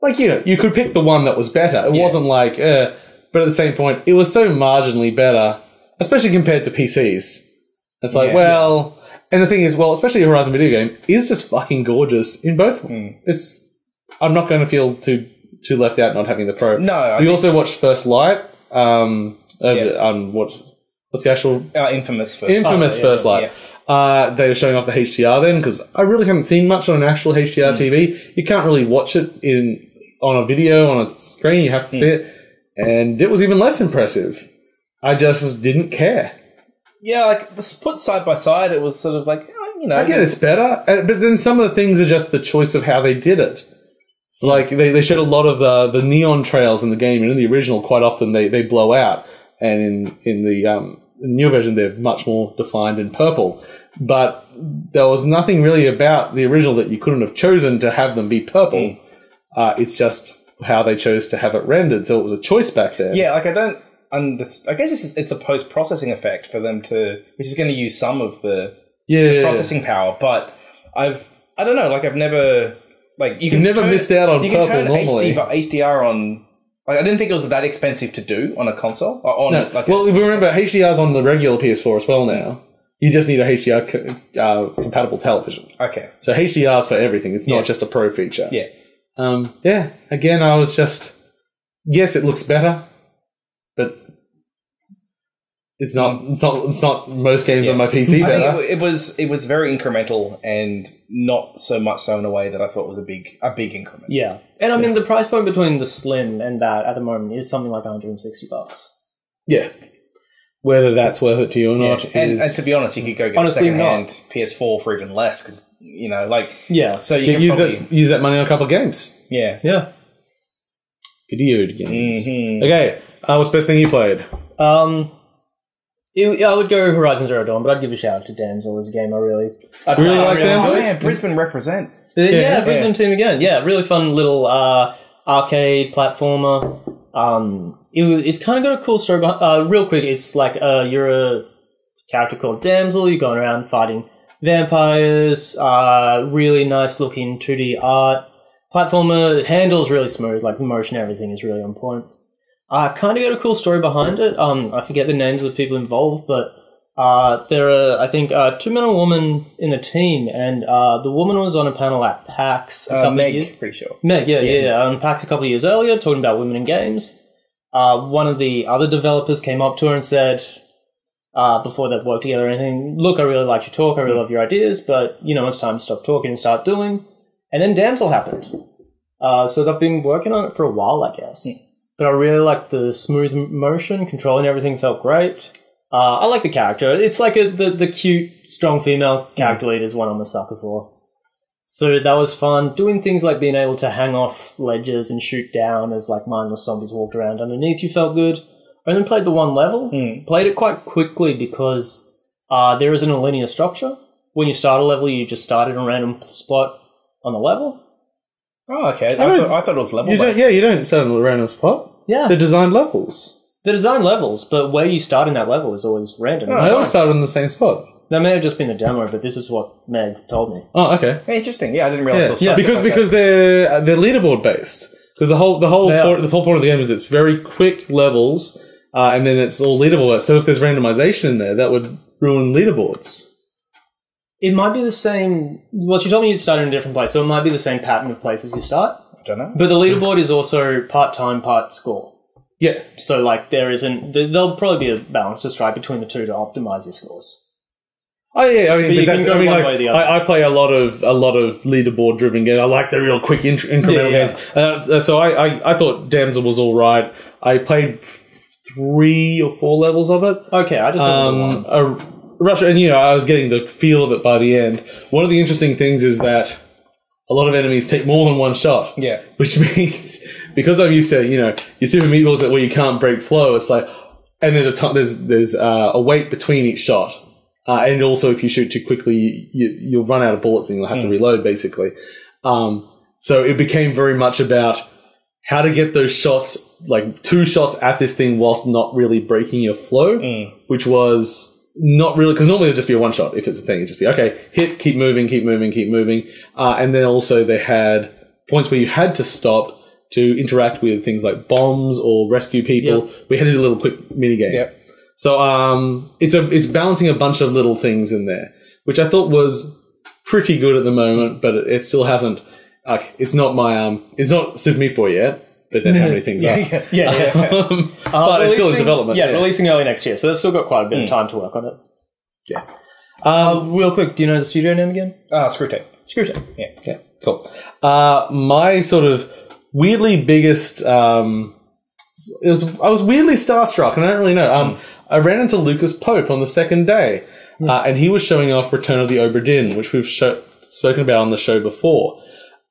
like you know, you could pick the one that was better. It wasn't like, uh, but at the same point, it was so marginally better, especially compared to PCs. It's like, Yeah. well, and the thing is, well, especially Horizon video game is just fucking gorgeous in both. of them. It's, I'm not going to feel too too left out not having the Pro. No, I we also watched First Light. Um, uh, um, what what's the actual Uh, infamous for infamous Oh, yeah, first light. Uh, they were showing off the HDR then because I really haven't seen much on an actual HDR Hmm. TV. You can't really watch it in on a video on a screen. You have to Hmm. see it, and it was even less impressive. I just didn't care. Yeah, like put side by side, it was sort of like oh, you know. I Again, it's better, uh, but then some of the things are just the choice of how they did it. It's like they, they showed a lot of uh, the neon trails in the game, and in the original, quite often they, they blow out, and in in the um, the new version, they're much more defined in purple. But there was nothing really about the original that you couldn't have chosen to have them be purple. Uh, it's just how they chose to have it rendered, so it was a choice back then. Yeah, like I don't understand. I guess it's it's a post processing effect for them to, which is going to use some of the yeah. the processing power. But I've, I don't know, like I've never, like you can never turn- missed out on you can purple turn normally. HDR on. Like I didn't think it was that expensive to do on a console. Or on No, like well, a, remember HDR's on the regular PS4 as well now. You just need a HDR co- uh, compatible television. okay, So HDR's for everything. It's Yeah. not just a pro feature. yeah, Um, yeah. Again, I was just yes, it looks better, it's not. It's not. It's not most games on my PC I better. think it, it was it was very incremental and not so much so in a way that I thought was a big a big increment. yeah. And I mean, the price point between the Slim and that at the moment is something like 160 bucks. yeah. Whether that's worth it to you or Yeah, not and, is and to be honest, you could go get Honestly, a secondhand PS4 for even less because you know, like, Yeah. so you Yeah, can use probably, that use that money on a couple of games. yeah. Yeah. Video games. Mhm. Okay. Uh, what's the best thing you played? Um, it, I would go Horizon Zero Dawn, but I'd give a shout out to Damsel as a game I really, I Really I like Damsel? Oh yeah, Brisbane represent. Yeah, yeah. Brisbane team again. Yeah, really fun little uh, arcade platformer. Um, it, it's kind of got a cool story. Behind, uh, real quick, it's like uh, you're a character called Damsel. You're going around fighting vampires. Uh, really nice looking 2D art. Platformer handles really smooth. Like the motion, everything is really on point. I kind of got a cool story behind it. Um, I forget the names of the people involved, but uh, there are, I think, uh, two men and a woman in a team, and uh, the woman was on a panel at PAX a Uh, couple of Meg, years. pretty sure. Meg, yeah, yeah, yeah. Um, PAX a couple of years earlier, talking about women in games. Uh, one of the other developers came up to her and said, uh, before they've worked together or anything, look, I really like your talk, I really love your ideas, but, you know, it's time to stop talking and start doing. And then Damsel happened. Uh, so they've been working on it for a while, I guess. But I really like the smooth motion, controlling everything felt great. Uh, I like the character. It's like a, the, the cute, strong female character lead is one I'm a sucker for. So that was fun. Doing things like being able to hang off ledges and shoot down as like mindless zombies walked around underneath you felt good. I only played the one level. Played it quite quickly because uh, there isn't a linear structure. When you start a level, you just start at a random spot on the level. Oh, okay. I, don't- thought, I thought it was level You don't, based. yeah, you don't set on a random spot. Yeah. They're designed levels. The design levels, but where you start in that level is always random. I always started in the same spot. That may have just been a demo, but this is what Meg told me. Oh, okay. Hey, Interesting. Yeah, I didn't realize Yeah, it was structured because like that. because they're uh, they're leaderboard based. Because the whole the whole They point, the whole point of the game is it's very quick levels, uh, and then it's all leaderboard. So if there's randomization in there, that would ruin leaderboards. It might be the same. Well, she told me you'd start in a different place, so it might be the same pattern of places you start. I don't know. But the leaderboard is also part time, part score. Yeah, So, like, there isn't. there- There'll probably be a balance to strike between the two to optimize your scores. Oh yeah, I mean, But you but can that's, go I mean, one like, way or the other. I, I play a lot of a lot of leaderboard driven games. I like the real quick int- incremental Yeah, yeah. games. Uh, so I, I I thought Damsel was all right. I played three or four levels of it. Okay, I just um, um, a Russia, and you know, I was getting the feel of it by the end. One of the interesting things is that a lot of enemies take more than one shot. Yeah. Which means because I'm used to, you know, your Super Meat Balls that where you can't break flow, it's like, and there's a ton, there's there's uh, a wait between each shot, uh, and also if you shoot too quickly, you, you'll run out of bullets and you'll have to reload basically. Um, so it became very much about how to get those shots, like two shots at this thing whilst not really breaking your flow, which was not really because normally it'd just be a one shot if it's a thing. It'd just be okay, hit, keep moving, keep moving, keep moving, uh, and then also they had points where you had to stop to interact with things like bombs or rescue people. We had to do a little quick mini game. Yep. So um, it's a it's balancing a bunch of little things in there, which I thought was pretty good at the moment, but it, it still hasn't. Like, it's not my um, it's not Super Meat Boy yet. But then how many things are? yeah, yeah. Um, Uh, but it's still in development. Yeah, releasing early next year, so they've still got quite a bit of time to work on it. Um, Uh, real quick, do you know the studio name again? Ah, screw tape. Screwtape. Yeah. Yeah, cool. Uh, my sort of weirdly biggest, um, it was I was weirdly starstruck, and I don't really know. Um, I ran into Lucas Pope on the second day, uh, and he was showing off Return of the Obra Dinn, which we've spoken about on the show before.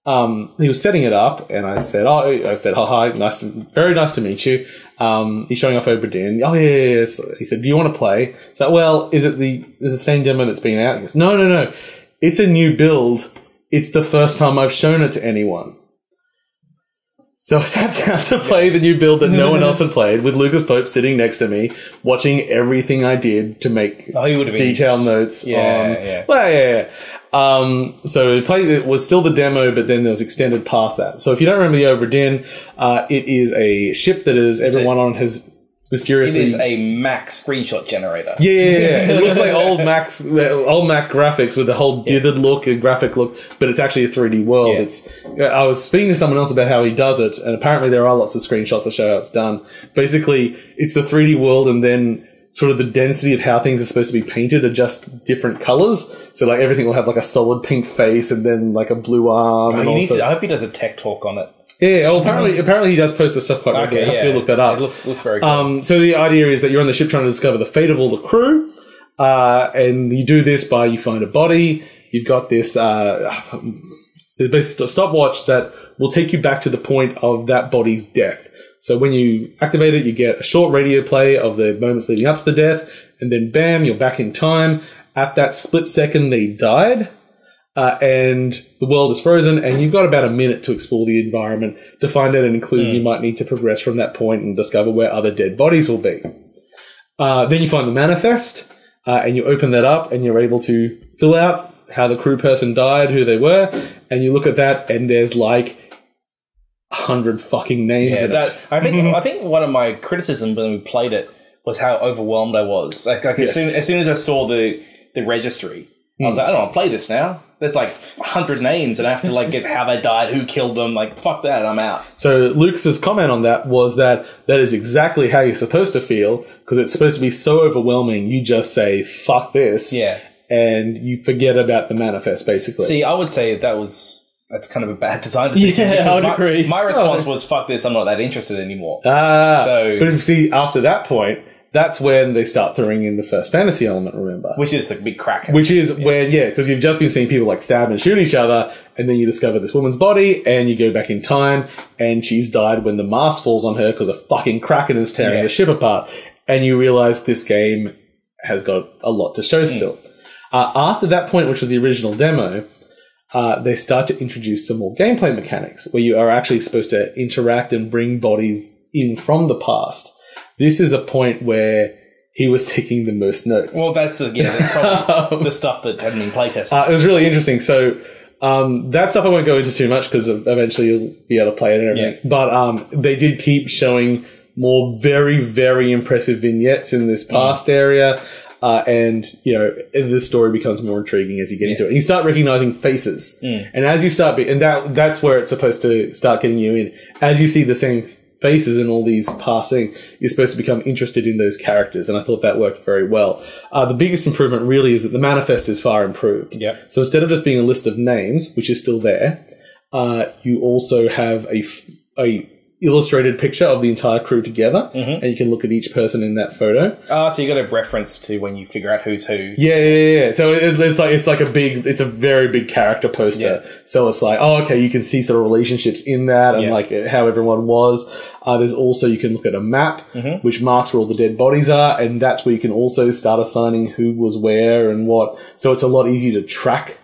Um, he was setting it up, and I said, "Oh, I said, hi, hi, nice, to, very nice to meet you." Um, he's showing off Obra Dinn. Oh yeah, yeah, yeah. So he said, "Do you want to play?" So, well, is it the is the same demo that's been out? He goes, "No, no, no. It's a new build. It's the first time I've shown it to anyone." So I sat down to play the new build that no one else had played, with Lucas Pope sitting next to me, watching everything I did to make Oh, he would have been. detail notes Yeah, on. yeah. Well, yeah, yeah. Um, so play it was still the demo, but then there was extended past that. So if you don't remember the Obra Dinn, uh, it is a ship that is everyone on has mysteriously. is a Mac screenshot generator. yeah, yeah, yeah. it looks like old Mac's, old Mac graphics with the whole dithered look and graphic look, but it's actually a 3D world. Yeah. It's. I was speaking to someone else about how he does it, and apparently there are lots of screenshots that show how it's done. Basically, it's the 3D world, and then sort of the density of how things are supposed to be painted are just different colors. So like everything will have like a solid pink face, and then like a blue arm. Oh, and he needs also- to, I hope he does a tech talk on it. yeah. Well, apparently, apparently he does post this stuff quite regularly. I have to look that up. It looks looks very cool. Um, so the idea is that you're on the ship trying to discover the fate of all the crew, uh, and you do this by you find a body. You've got this uh, basically a stopwatch that will take you back to the point of that body's death. So when you activate it, you get a short radio play of the moments leading up to the death, and then bam, you're back in time. At that split second, they died. Uh, and the world is frozen, and you've got about a minute to explore the environment to find out any clues you might need to progress from that point and discover where other dead bodies will be. Uh, then you find the manifest, uh, and you open that up, and you're able to fill out how the crew person died, who they were, and you look at that, and there's like hundred fucking names Yeah, that. I think I think one of my criticisms when we played it was how overwhelmed I was. Like, like Yes. as soon as soon as I saw the the registry, I was hmm. like, I don't want to play this now. There's like hundred names, and I have to like get how they died, who killed them. Like, fuck that, I'm out. So Lucas's comment on that was that that is exactly how you're supposed to feel because it's supposed to be so overwhelming. You just say "fuck this," Yeah. and you forget about the manifest. Basically, See, I would say that was that's kind of a bad design decision. Yeah, I'd my, agree. My response was, "Fuck this, I'm not that interested anymore." ah, So- but see, after that point, that's when they start throwing in the first fantasy element. Remember, Which is the big crack. which is when yeah, because you've just been seeing people like stab and shoot each other, and then you discover this woman's body, and you go back in time, and she's died when the mast falls on her because a fucking kraken is tearing Yeah. the ship apart, and you realize this game has got a lot to show still. Uh, after that point, which was the original demo, uh, they start to introduce some more gameplay mechanics where you are actually supposed to interact and bring bodies in from the past. This is a point where he was taking the most notes. well, that's the yeah, that's the stuff that hadn't been playtested. Uh, it was really interesting. So um, that stuff I won't go into too much because eventually you'll be able to play it and everything. Yeah. But um, they did keep showing more very very impressive vignettes in this past area. Uh, and you know the story becomes more intriguing as you get into it. And you start recognizing faces, and as you start, be- and that that's where it's supposed to start getting you in. As you see the same faces in all these passing, you're supposed to become interested in those characters, and I thought that worked very well. Uh, the biggest improvement really is that the manifest is far improved. Yep. So instead of just being a list of names, which is still there, uh, you also have a, f- a illustrated picture of the entire crew together, and you can look at each person in that photo. Ah, so you got a reference to when you figure out who's who. Yeah, yeah, yeah. So it, it's like it's like a big, it's a very big character poster. Yeah. So it's like, oh, okay, you can see sort of relationships in that and Yeah. like how everyone was. Uh, there's also you can look at a map which marks where all the dead bodies are, and that's where you can also start assigning who was where and what. So it's a lot easier to track.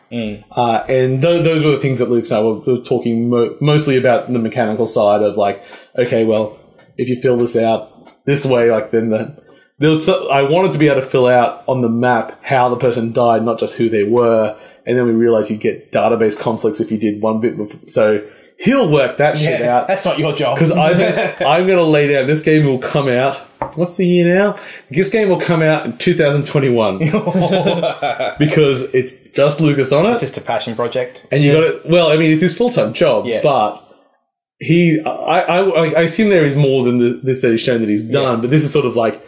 Uh, and th- those were the things that Luke and I were, were talking mo- mostly about the mechanical side of like, okay, well, if you fill this out this way, like then the was, I wanted to be able to fill out on the map how the person died, not just who they were. And then we realized you get database conflicts if you did one bit. Before. So he'll work that shit out that's not your job. because I'm I'm going to lay down. This game will come out. What's the year now? This game will come out in 2021 because it's just Lucas on it, It's just a passion project. and you got it. Well, I mean, it's his full time job, Yeah. but he, I, I, I assume there is more than the, this that he's shown that he's done. But this is sort of like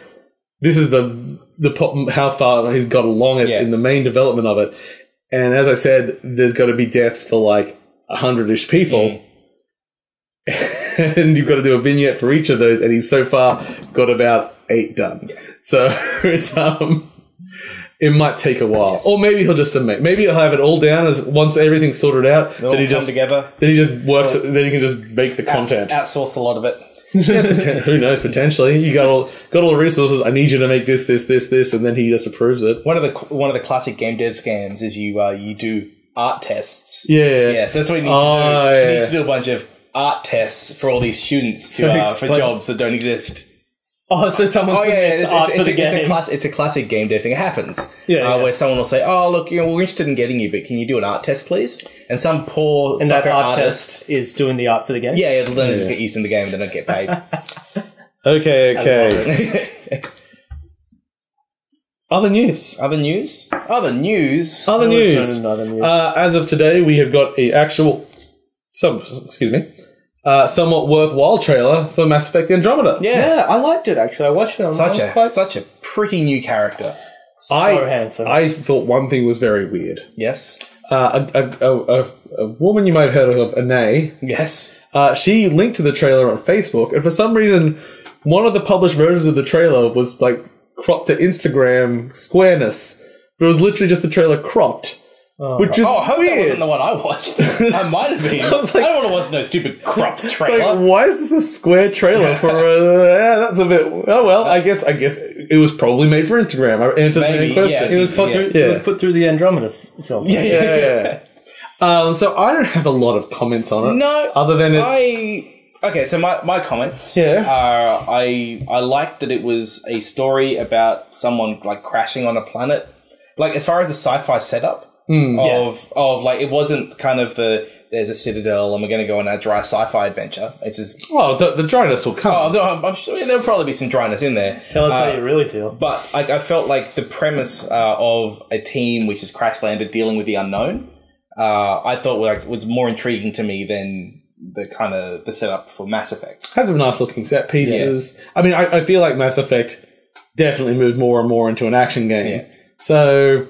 this is the the po- how far he's got along it Yeah. in the main development of it. And as I said, there's got to be deaths for like a hundred ish people. Mm. and you've got to do a vignette for each of those, and he's so far got about eight done. So it's um, it might take a while, or maybe he'll just admit, maybe he'll have it all down as once everything's sorted out. Then he come just together. then he just works. then he can just make the content. Outsource a lot of it. Poten- Who knows? Potentially, you got all got all the resources. I need you to make this, this, this, this, and then he just approves it. One of the one of the classic game dev scams is you uh, you do art tests. Yeah, Yeah, so that's what he needs Oh, to do. yeah. He needs to do a bunch of art tests for all these students to, uh, for jobs that don't exist. Oh, so someone's Oh yeah, submits it's, art it's, for it's, the a, it's, a game. class, it's a classic game dev thing. It happens. Yeah, uh, yeah. Where someone will say, "Oh, look, you know, we're interested in getting you, but can you do an art test, please?" And some poor and that sucker art artist, test is doing the art for the game. yeah, it'll then just get used in the game and they don't get paid. Okay, okay. Other news. Other news? Other news? Other There was news. no other news. Uh, as of today, we have got a actual, some excuse me, uh, somewhat worthwhile trailer for Mass Effect Andromeda. Yeah, I liked it actually. I watched it. On Such I a was quite such a pretty new character. I, so handsome. I thought one thing was very weird. Yes. Uh, a, a, a, a, a woman you might have heard of, Anae, Yes. uh, she linked to the trailer on Facebook, and for some reason, one of the published versions of the trailer was like cropped to Instagram squareness, but it was literally just the trailer cropped, which is Oh, I hope that wasn't the one I watched. I might have been. I I, was like- don't want to watch no stupid cropped It's trailer. like, why is this a square trailer for? Uh, yeah, that's a bit. Oh well, I guess. I guess it was probably made for Instagram. I answered the Maybe, main question. yeah. it was put Yeah. through. Yeah. It was put through the Andromeda f- film. yeah, yeah, yeah, yeah. Um, so I don't have a lot of comments on it. No, other than it. I okay. So my, my comments Yeah. are I I liked that it was a story about someone like crashing on a planet. Like as far as the sci-fi setup Hmm. of of like it wasn't kind of the there's a citadel, and we're going to go on a dry sci-fi adventure. It's just Well, the, the dryness will come. oh, I'm, I'm sure there'll probably be some dryness in there. Tell us Uh, how you really feel. But I, I felt like the premise uh, of a team which has crash landed dealing with the unknown, uh, I thought like was more intriguing to me than the kind of the setup for Mass Effect. had some nice looking set pieces. I mean, I, I feel like Mass Effect definitely moved more and more into an action game. Yeah. So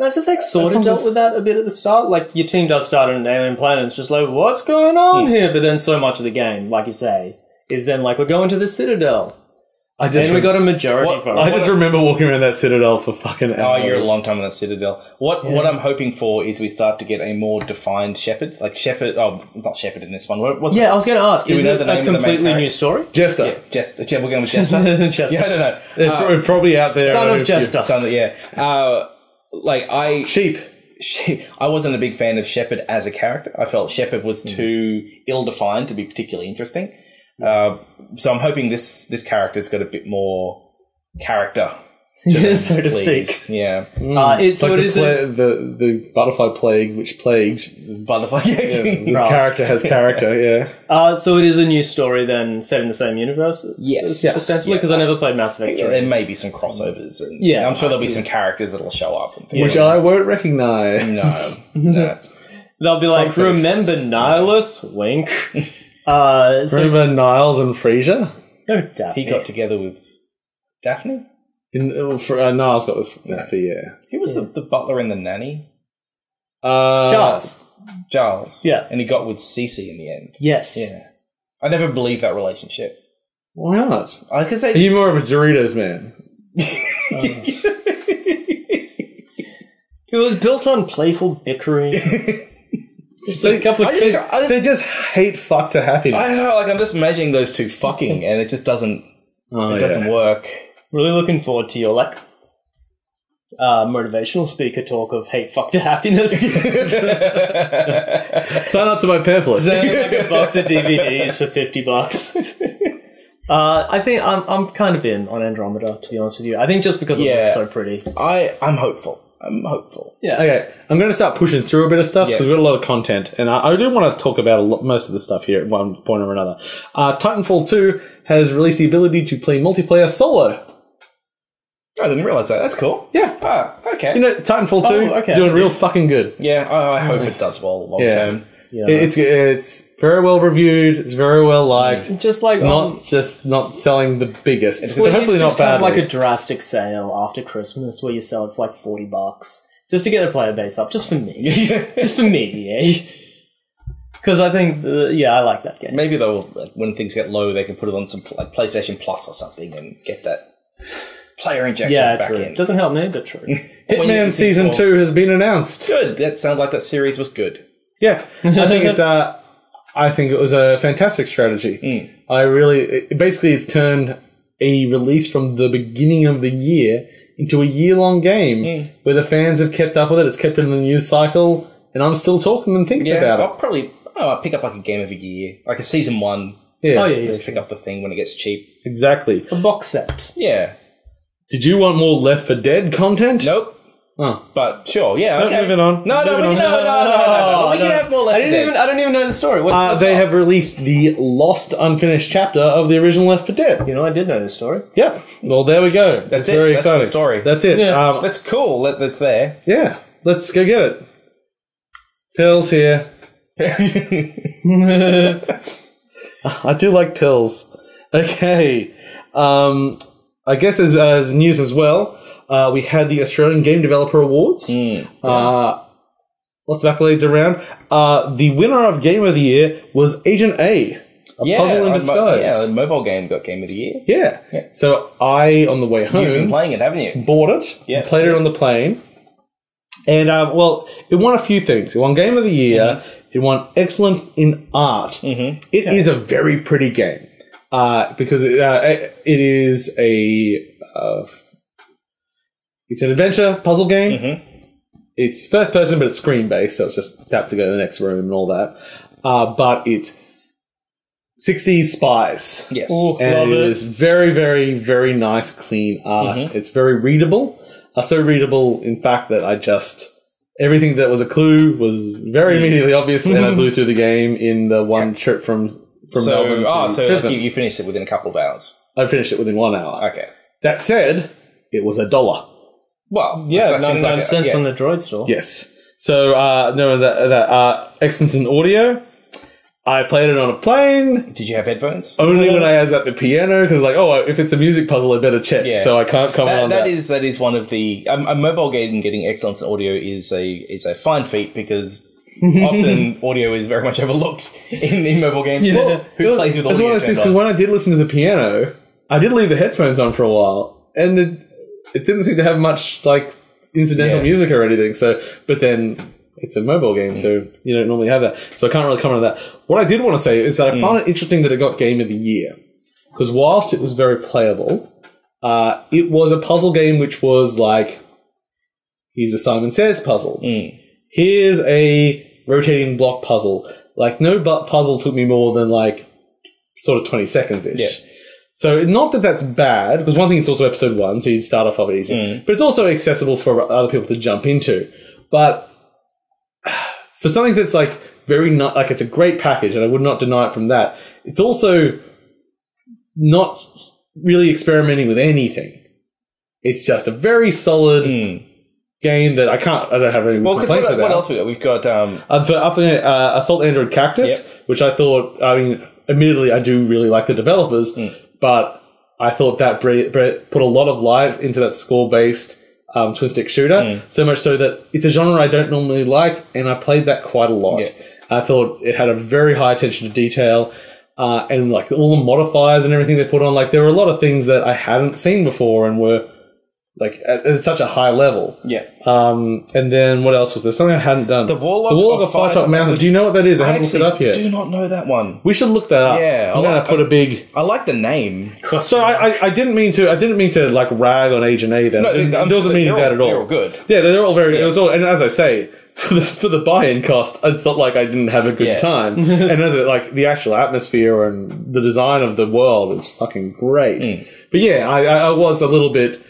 Mass Effect sort of dealt with that a bit at the start. Like your team does start on an alien planet, it's just like, what's going on here? But then so much of the game, like you say, is then like we're going to the Citadel. I just And we got a majority What- vote. I just remember walking around that citadel for fucking Oh, you're a long time in that Citadel. What what I'm hoping for is we start to get a more defined Shepard, like Shepard. Oh, it's not Shepard in this one. What was yeah, I was going to ask, Do we is know it the name a of the main completely new story? Jester. Yeah, Jester. Yeah, we're going with Jester. Jester. yeah, I don't know. Uh, probably out there. Son of don't know if Jester. son, yeah. Uh, like I, Sheep. she, I wasn't a big fan of Shepard as a character. I felt Shepard was too ill-defined to be particularly interesting. Uh, so I'm hoping this this character's got a bit more character, so to please. speak. Yeah, Uh, it's, It's like it the, is pla- the the butterfly plague which plagued. butterfly. This Right. character has character. Yeah. uh, so it is a new story then set in the same universe? Yes. Yeah. Ostensibly, Yeah. because I never played Mass Effect Yeah, 3. there may be some crossovers, and Yeah. I'm sure there'll be some characters that'll show up. And things Which I won't recognize. no, no. They'll be like, remember Nihlus? Wink. uh, so, Remember Niles and Frasier? no, Daphne. He got together with Daphne. In, uh, for, uh, Niles got with for yeah. He was the, the butler and the nanny. Uh, Charles. Giles. Yeah. and he got with Cece in the end. Yes. Yeah, I never believed that relationship. Why not? I because Are they, you more of a Doritos man? It was built on playful bickering. Just a couple of I just- kids. I just- They just hate fuck to happiness. I know, like I'm just imagining those two fucking, and it just doesn't. Oh, It doesn't work. Really looking forward to your like uh, motivational speaker talk of hate, fuck to happiness. Sign up to my pamphlet. Send like a box of DVDs for fifty bucks. Uh, I think I'm I'm kind of in on Andromeda to be honest with you. I think just because it Yeah. looks so pretty. I I'm hopeful. I'm hopeful. Yeah. Okay, I'm going to start pushing through a bit of stuff Yeah. because we've got a lot of content, and I, I do want to talk about a lot, most of the stuff here at one point or another. Uh, Titanfall 2 has released the ability to play multiplayer solo. I didn't realize that. That's cool. Yeah. Ah, okay. You know, Titanfall 2 Oh, okay. is doing real fucking good. yeah, I, I hope it does well long Yeah. term. Yeah. It's it's very well reviewed. It's very well liked. just like It's not just not selling the biggest. It's Well, hopefully you not just have badly. like a drastic sale after Christmas where you sell it for like forty bucks just to get the player base up, just for me, just for me? Because I think, uh, yeah, I like that game. Maybe they'll like, when things get low, they can put it on some like PlayStation Plus or something and get that player injection Yeah, back true. in. Doesn't help me, but true. Hitman Season well, 2 has been announced. Good. That sounds like that series was good. Yeah, I think it's uh, I think it was a fantastic strategy. Hmm. I really, it, basically, it's turned a release from the beginning of the year into a year-long game Hmm. where the fans have kept up with it. It's kept in the news cycle, and I'm still talking and thinking Yeah, about I'll it. probably oh, I'll pick up like a game of a year, like a season one. Yeah, Oh yeah, yeah. Just pick up the thing when it gets cheap. exactly. A box set. Yeah. Did you want more Left 4 Dead content? Nope. Oh. But sure, yeah. No, Okay. moving on. No, no, Moving we, no, on. no, no, no, no, no. We can have more Left I 4 didn't Dead. even. I don't even know the story. What's, Uh, what's they up? have released the lost unfinished chapter of the original Left 4 Dead. You know, I did know the story. Yep. Well, there we go. That's it's it. very That's the exciting. story. That's it. Yeah. Um, That's cool. That, that's there. yeah. Let's go get it. Pills here. I do like pills. Okay. Um, I guess as, as news as well, uh, we had the Australian Game Developer Awards. uh, lots of accolades around. Uh, the winner of Game of the Year was Agent A, a puzzle in disguise. Yeah, the mobile game got game of the year. Yeah. So I, on the way You've been home, playing it, haven't you? bought it, Yeah. played it on the plane, and um, well, it won a few things. It won Game of the Year. Mm-hmm. It won Excellent in Art. Mm-hmm. It is a very pretty game uh, because it, uh, it is a uh, it's an adventure puzzle game. Mm-hmm. It's first person, but it's screen based, so it's just tap to go to the next room and all that. Uh, but it's 60s spies. Yes. Ooh. And Love it it. is very, very, very nice, clean art. Mm-hmm. It's very readable. Uh, so readable, in fact, that I just everything that was a clue was very immediately obvious, and I blew through the game in the one trip from from So, Melbourne to oh, so like Brisbane. you, you finished it within a couple of hours. I finished it within one hour. Okay. That said, it was a dollar. Well, Yeah, that seems 99 like a- cents yeah. on the droid store. Yes. So uh, no, that that uh, excellence in audio. I played it on a plane Did you have headphones? only when I was at the piano because like oh if it's a music puzzle I better check Yeah. so I can't comment That, on that that. is that is one of the um, a mobile game getting excellence in audio is a is a fine feat because Mm-hmm. often audio is very much overlooked in, in mobile games. Yeah. Who plays with That's audio? one of those things because when I did listen to the piano, I did leave the headphones on for a while, and it, it didn't seem to have much like incidental Yeah. music or anything. So, but then it's a mobile game, so mm. you don't normally have that. So I can't really comment on that. What I did want to say is that I mm. found it interesting that it got Game of the Year because whilst it was very playable, uh, it was a puzzle game which was like here's a Simon Says puzzle. Mm. Here's a rotating block puzzle. Like no but puzzle took me more than like sort of 20 seconds ish. Yeah. So not that that's bad, because one thing it's also episode one, so you start off of it easy, mm. but it's also accessible for other people to jump into. But for something that's like very not like it's a great package, and I would not deny it from that. It's also not really experimenting with anything. It's just a very solid mm. Game that I can't. I don't have any Well, because complaints what, about. what else we got? We've got um, Uh, for, uh, for, uh, Assault Android Cactus, Yep. which I thought, I mean, admittedly, I do really like the developers, Hmm. but I thought that put a lot of light into that score based um, twin stick shooter, Hmm. so much so that it's a genre I don't normally like, and I played that quite a lot. Yeah. I thought it had a very high attention to detail. Uh, and like all the modifiers and everything they put on, like there were a lot of things that I hadn't seen before and were like at, at such a high level. yeah. Um, and then what else was there? Something I hadn't done. The Warlock the Warlock of of Firetop Mountain. Mountain. Do you know what that is? I, I haven't looked it up yet. I do not know that one. We should look that up. Yeah, I'm I gonna like- put a big. I like the name. So I, I, I didn't mean to. I didn't mean to like rag on Agent A. Then No, it, I'm wasn't mean that all- at all. they're all good. Yeah, they're all very. It was all, and as I say, for the for the buy-in cost, it's not like I didn't have a good Yeah. time. and as it like the actual atmosphere and the design of the world is fucking great. Hmm. But yeah, I, I I was a little bit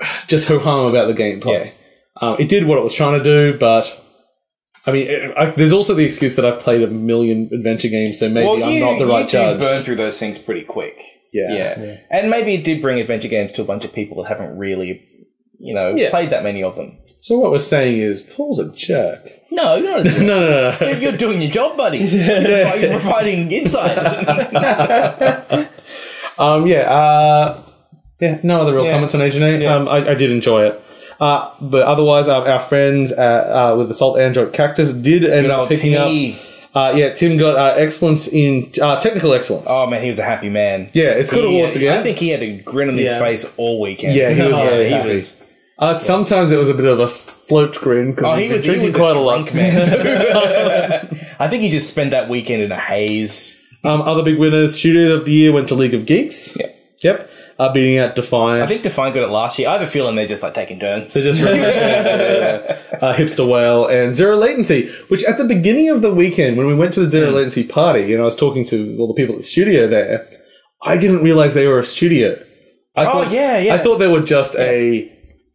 just ho hum about the gameplay. Um, it did what it was trying to do, but. I mean, it, I, there's also the excuse that I've played a million adventure games, so maybe I'm not the right you judge. did burn through those things pretty quick. Yeah. Yeah. And maybe it did bring adventure games to a bunch of people that haven't really, you know, Yeah. played that many of them. So what we're saying is, Paul's a jerk. No, you're not. No, no, no. no. You're doing your job, buddy. You're providing insight. Um, yeah, uh, yeah, no other real Yeah. comments on Agent A. Um, I, I did enjoy it. Uh, but otherwise, uh, our friends uh, uh, with Assault Android Cactus did end up picking Timmy. up. Uh, yeah, Tim got uh, excellence in uh, technical excellence. Oh man, he was a happy man. yeah, it's good He- awards again. I think he had a grin on his Yeah. face all weekend. Yeah, he was very he happy. was. uh, sometimes it was a bit of a sloped grin because Oh, he'd he was. He drinking was quite a a lot. man. I think he just spent that weekend in a haze. Um, other big winners: Studio of the Year went to League of Geeks. Yep. Yep. Uh, beating out Defiant. I think Defiant got it last year. I have a feeling they're just like taking turns. They just uh, Hipster Whale and Zero Latency, which at the beginning of the weekend, when we went to the. Zero Latency party and I was talking to all the people at the studio there, I didn't realize they were a studio. I Oh, thought, yeah, yeah. I thought they were just a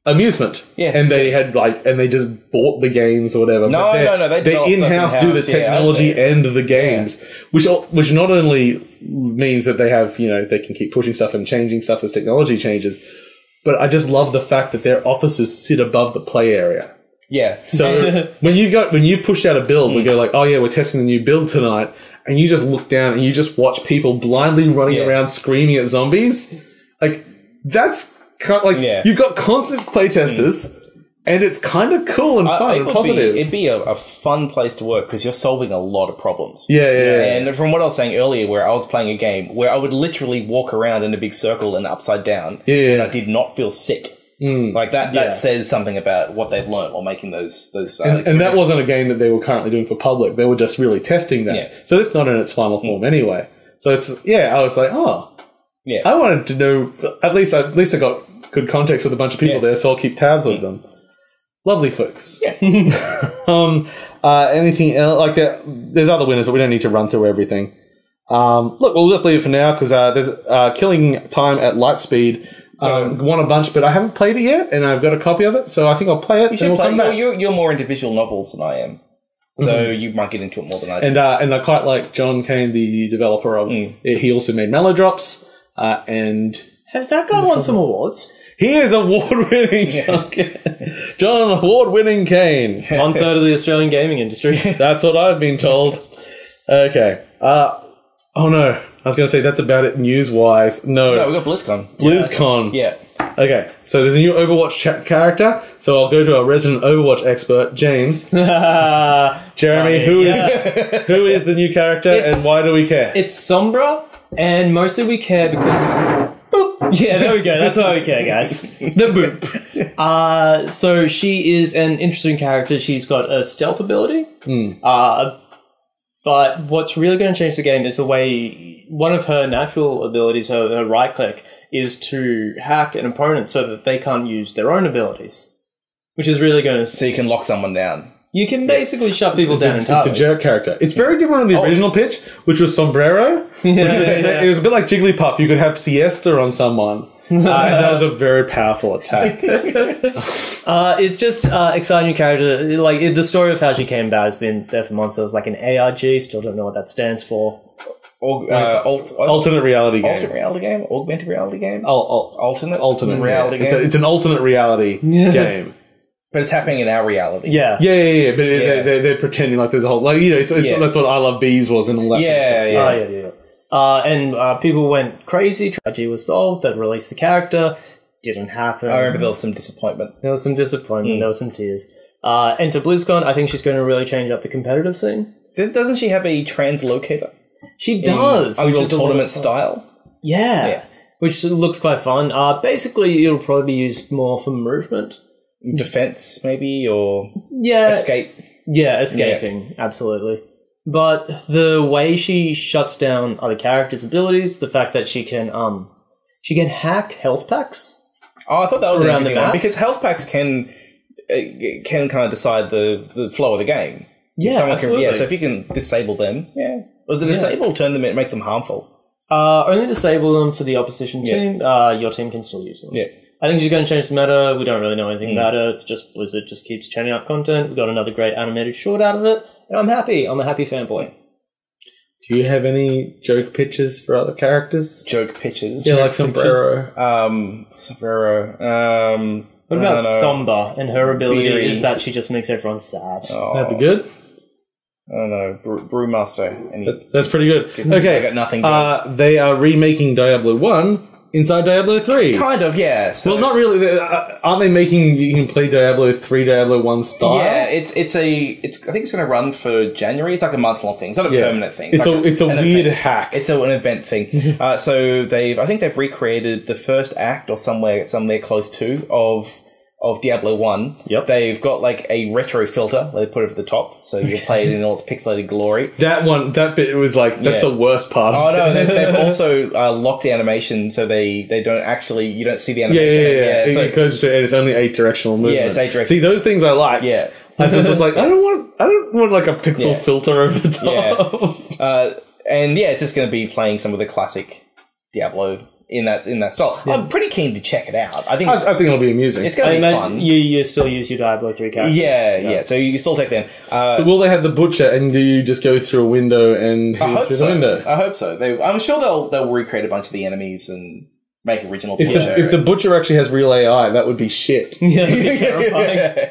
amusement. Yeah. And they had like, and they just bought the games or whatever. No, no, no, they They in-house do the in-house, yeah, technology and the games, which which not only means that they have, you know, they can keep pushing stuff and changing stuff as technology changes, but I just love the fact that their offices sit above the play area. yeah. So when you got when you pushed out a build, Mm. we go like, oh yeah, we're testing the new build tonight, and you just look down and you just watch people blindly running Yeah. around screaming at zombies. Like that's like Yeah. Mm. you've got constant playtesters, and it's kind of cool and I- fun it and positive. Be, it'd be a, a fun place to work because you're solving a lot of problems. yeah, yeah, yeah. And from what I was saying earlier, where I was playing a game where I would literally walk around in a big circle and upside down, Yeah, yeah. and I did not feel sick. Like that, that Yeah. says something about what they've learned while making those those. Uh, and, and that wasn't a game that they were currently doing for public. They were just really testing that. Yeah. So it's not in its final form anyway. So it's yeah. I was like, oh, yeah. I wanted to know at least at least I got good contacts with a bunch of people Yeah. there, so I'll keep tabs with them. Lovely folks. Yeah. um, uh, anything else? Like there, there's other winners, but we don't need to run through everything. Um, look, we'll just leave it for now because uh, there's uh, killing time at light speed Um, won a bunch, but I haven't played it yet, and I've got a copy of it, so I think I'll play it. You should we'll play. come You're, back. you're, you're more into visual novels than I am, so you might get into it more than I do. And uh, and I quite like John Kane, the developer of. Mm. He also made Melodrops, uh, and Has that guy won some awards? He is award winning. John, John award winning Kane. One third of the Australian gaming industry. That's what I've been told. Okay. Uh, oh no, I was going to say that's about it news wise. No, no, we got BlizzCon. BlizzCon. Yeah. Okay, so there's a new Overwatch cha- character. So I'll go to our resident Overwatch expert, James. Jeremy, who is who is the new character, and why do we care? It's Sombra, and mostly we care because. Boop. Yeah, there we go. That's why we care, guys. The boop. Uh, so she is an interesting character. She's got a stealth ability. Uh, but what's really going to change the game is the way one of her natural abilities, her, her right click, is to hack an opponent so that they can't use their own abilities. Which is really going to. So you can lock someone down. You can basically shut people It's down a, entirely. it's a jerk character. It's very different from the original pitch, which was Sombrero. Which was, yeah. It was a bit like Jigglypuff. You could have Siesta on someone. Uh, and that was a very powerful attack. Uh, it's just uh, exciting character. Like it- the story of how she came about has been there for months. It was like an ARG. Still don't know what that stands for. Or, uh, alt, Alternate reality game. alternate reality game? Augmented reality game? Al- al- alternate? alternate reality yeah. It's, game? a, it's an alternate reality game. But it's happening in our reality. Yeah, Yeah, yeah, yeah. But Yeah. They, they, they're pretending like there's a whole like you know. It's, it's, Yeah. That's what I Love Bees was and all that. sort of Yeah, stuff. yeah. Oh, yeah, yeah. yeah. Uh, and uh, people went crazy. Tragedy was solved. They released the character. Didn't happen. I remember there was some disappointment. There was some disappointment. There was some tears. Uh, and to BlizzCon, I think she's going to really change up the competitive scene. Did- Doesn't she have a translocator? She does, Unreal which is a lot Tournament style? Yeah. Yeah. which looks quite fun. Uh, basically, it'll probably be used more for movement. Defense, maybe? Or Yeah, escape? Yeah, escaping, absolutely. But the way she shuts down other characters' abilities, the fact that she can um she can hack health packs. Oh, I thought that was Around the map? because health packs can uh, can kind of decide the, the flow of the game. Yeah, Someone can, yeah. So if you can disable them, yeah. Was it disable? Turn them, make them harmful. Uh, only disable them for the opposition team. Uh, your team can still use them. Yeah. I think she's going to change the meta. We don't really know anything about it. It's just Blizzard just keeps churning out content. We got another great animated short out of it, and I'm happy. I'm a happy fanboy. Do you have any joke pitches for other characters? Joke pitches. Yeah, like Sombrero. um, Sombrero. Um, What about don't. Somba and her ability Beery. is that she just makes everyone sad. Oh, That'd be good. I don't know. Brew, Brewmaster. And That's pretty good. I Okay, got nothing. uh, they are remaking Diablo One inside Diablo Three. kind of, yeah. So, Well, not really. Uh, Aren't they making you can play Diablo Three, Diablo One style? Yeah, it's it's a it's. I think it's going to run for January. It's like a month long thing. It's not a Yeah. permanent thing. It's like a it's a weird event. hack. It's a, an event thing. uh, so they've, I think they've recreated the first act or somewhere, somewhere close to of of Diablo One. Yep. They've got like a retro filter. They put it at the top, so you play it in all its pixelated glory. that one, that bit was like that's Yeah. the worst part. Oh of no! it. They've, they've also uh, locked the animation, so they they don't actually you don't see the Yeah, animation. yeah, yeah. yeah. so it goes between, and it's only eight directional movement. it's eight directional. See, those things I liked. Yeah. I was just like, I don't want, I don't want like a pixel Yeah. filter over the top. uh, and yeah, it's just going to be playing some of the classic Diablo in that in that style. I'm pretty keen to check it out. I think I, I think it'll be amusing. it's going I to be mean, fun. you you still use your Diablo three character. yeah, yeah, So you still take them. Uh, Will they have the butcher, and do you just go through a window and I hope through so. the window? I hope so. They, I'm sure they'll they'll recreate a bunch of the enemies and make original. If the if the butcher actually has real AI, that would be shit. yeah, that'd be terrifying.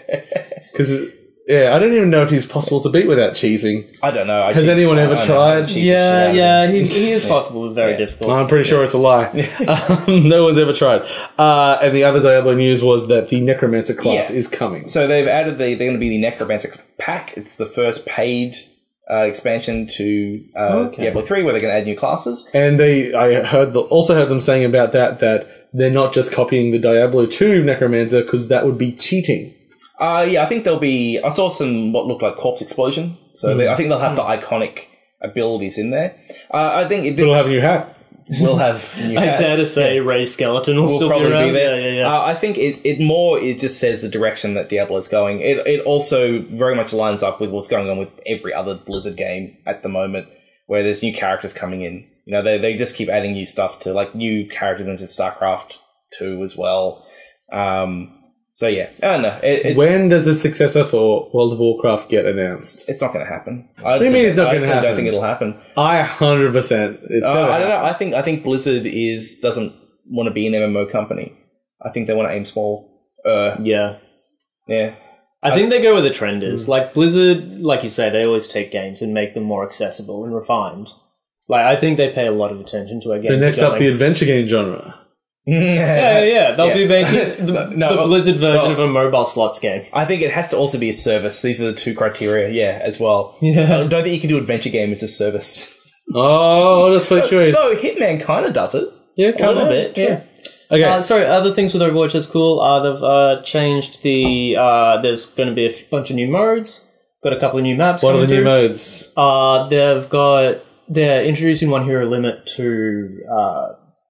Because yeah, I don't even know if he's possible to beat without cheesing. I don't know. I Has cheat- anyone ever I know, tried? I cheat the shit yeah, of yeah, it. he, he is possible, but very Yeah. difficult. I'm pretty sure it's a lie. um, no one's ever tried. Uh, and the other Diablo news was that the Necromancer class Yeah. is coming. So they've added the they're going to be the Necromancer pack. It's the first paid uh, expansion to uh, Okay. Diablo three, where they're going to add new classes. And they, I heard, the, also heard them saying about that that they're not just copying the Diablo 2 Necromancer because that would be cheating. Uh, yeah, I think there'll be. I saw some what looked like corpse explosion. So they, I think they'll have the iconic abilities in there. Uh, I think it It'll have a new hat. We'll have. New I hat. dare to say Ray Skeleton will, will still probably be around. be there. Yeah, yeah, yeah. Uh, I think it, it more it just says the direction that Diablo's going. It it also very much lines up with what's going on with every other Blizzard game at the moment, where there's new characters coming in. You know, they they just keep adding new stuff to like new characters into StarCraft two as well. Um, so yeah, I don't know. It, it's, When does the successor for World of Warcraft get announced? it's not going to happen. I do you mean it's not gonna actually happen? don't think it'll happen. I hundred percent. It's Uh, gonna I don't know. I think I think Blizzard is doesn't want to be an MMO company. I think they want to aim small. Uh, Yeah. yeah. I think they go where the trend is. Like Blizzard, like you say, they always take games and make them more accessible and refined. Like I think they pay a lot of attention to our games. So next are up, the adventure game genre. Yeah, yeah, they'll be making the, No, the well- Blizzard version well- of a mobile slots game. I think it has to also be a service. These are the two criteria. Yeah, as well. Yeah. I don't think you can do adventure game as a service. Oh, let's play sure. Though Hitman kind of does it. Yeah, A little on. bit. Yeah. Okay. Uh, sorry, other things with Overwatch that's cool. Uh, they've uh, changed the. Uh, there's going to be a bunch of new modes. Got a couple of new maps. what are the coming new modes? Uh, they've got they're introducing one hero limit to uh,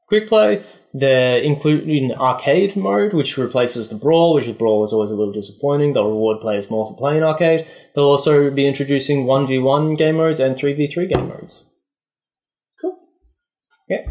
quick play. They're including arcade mode, which replaces the brawl, which the brawl was always a little disappointing. They'll reward players more for playing arcade. They'll also be introducing one v one game modes and three v three game modes. Cool. Yeah.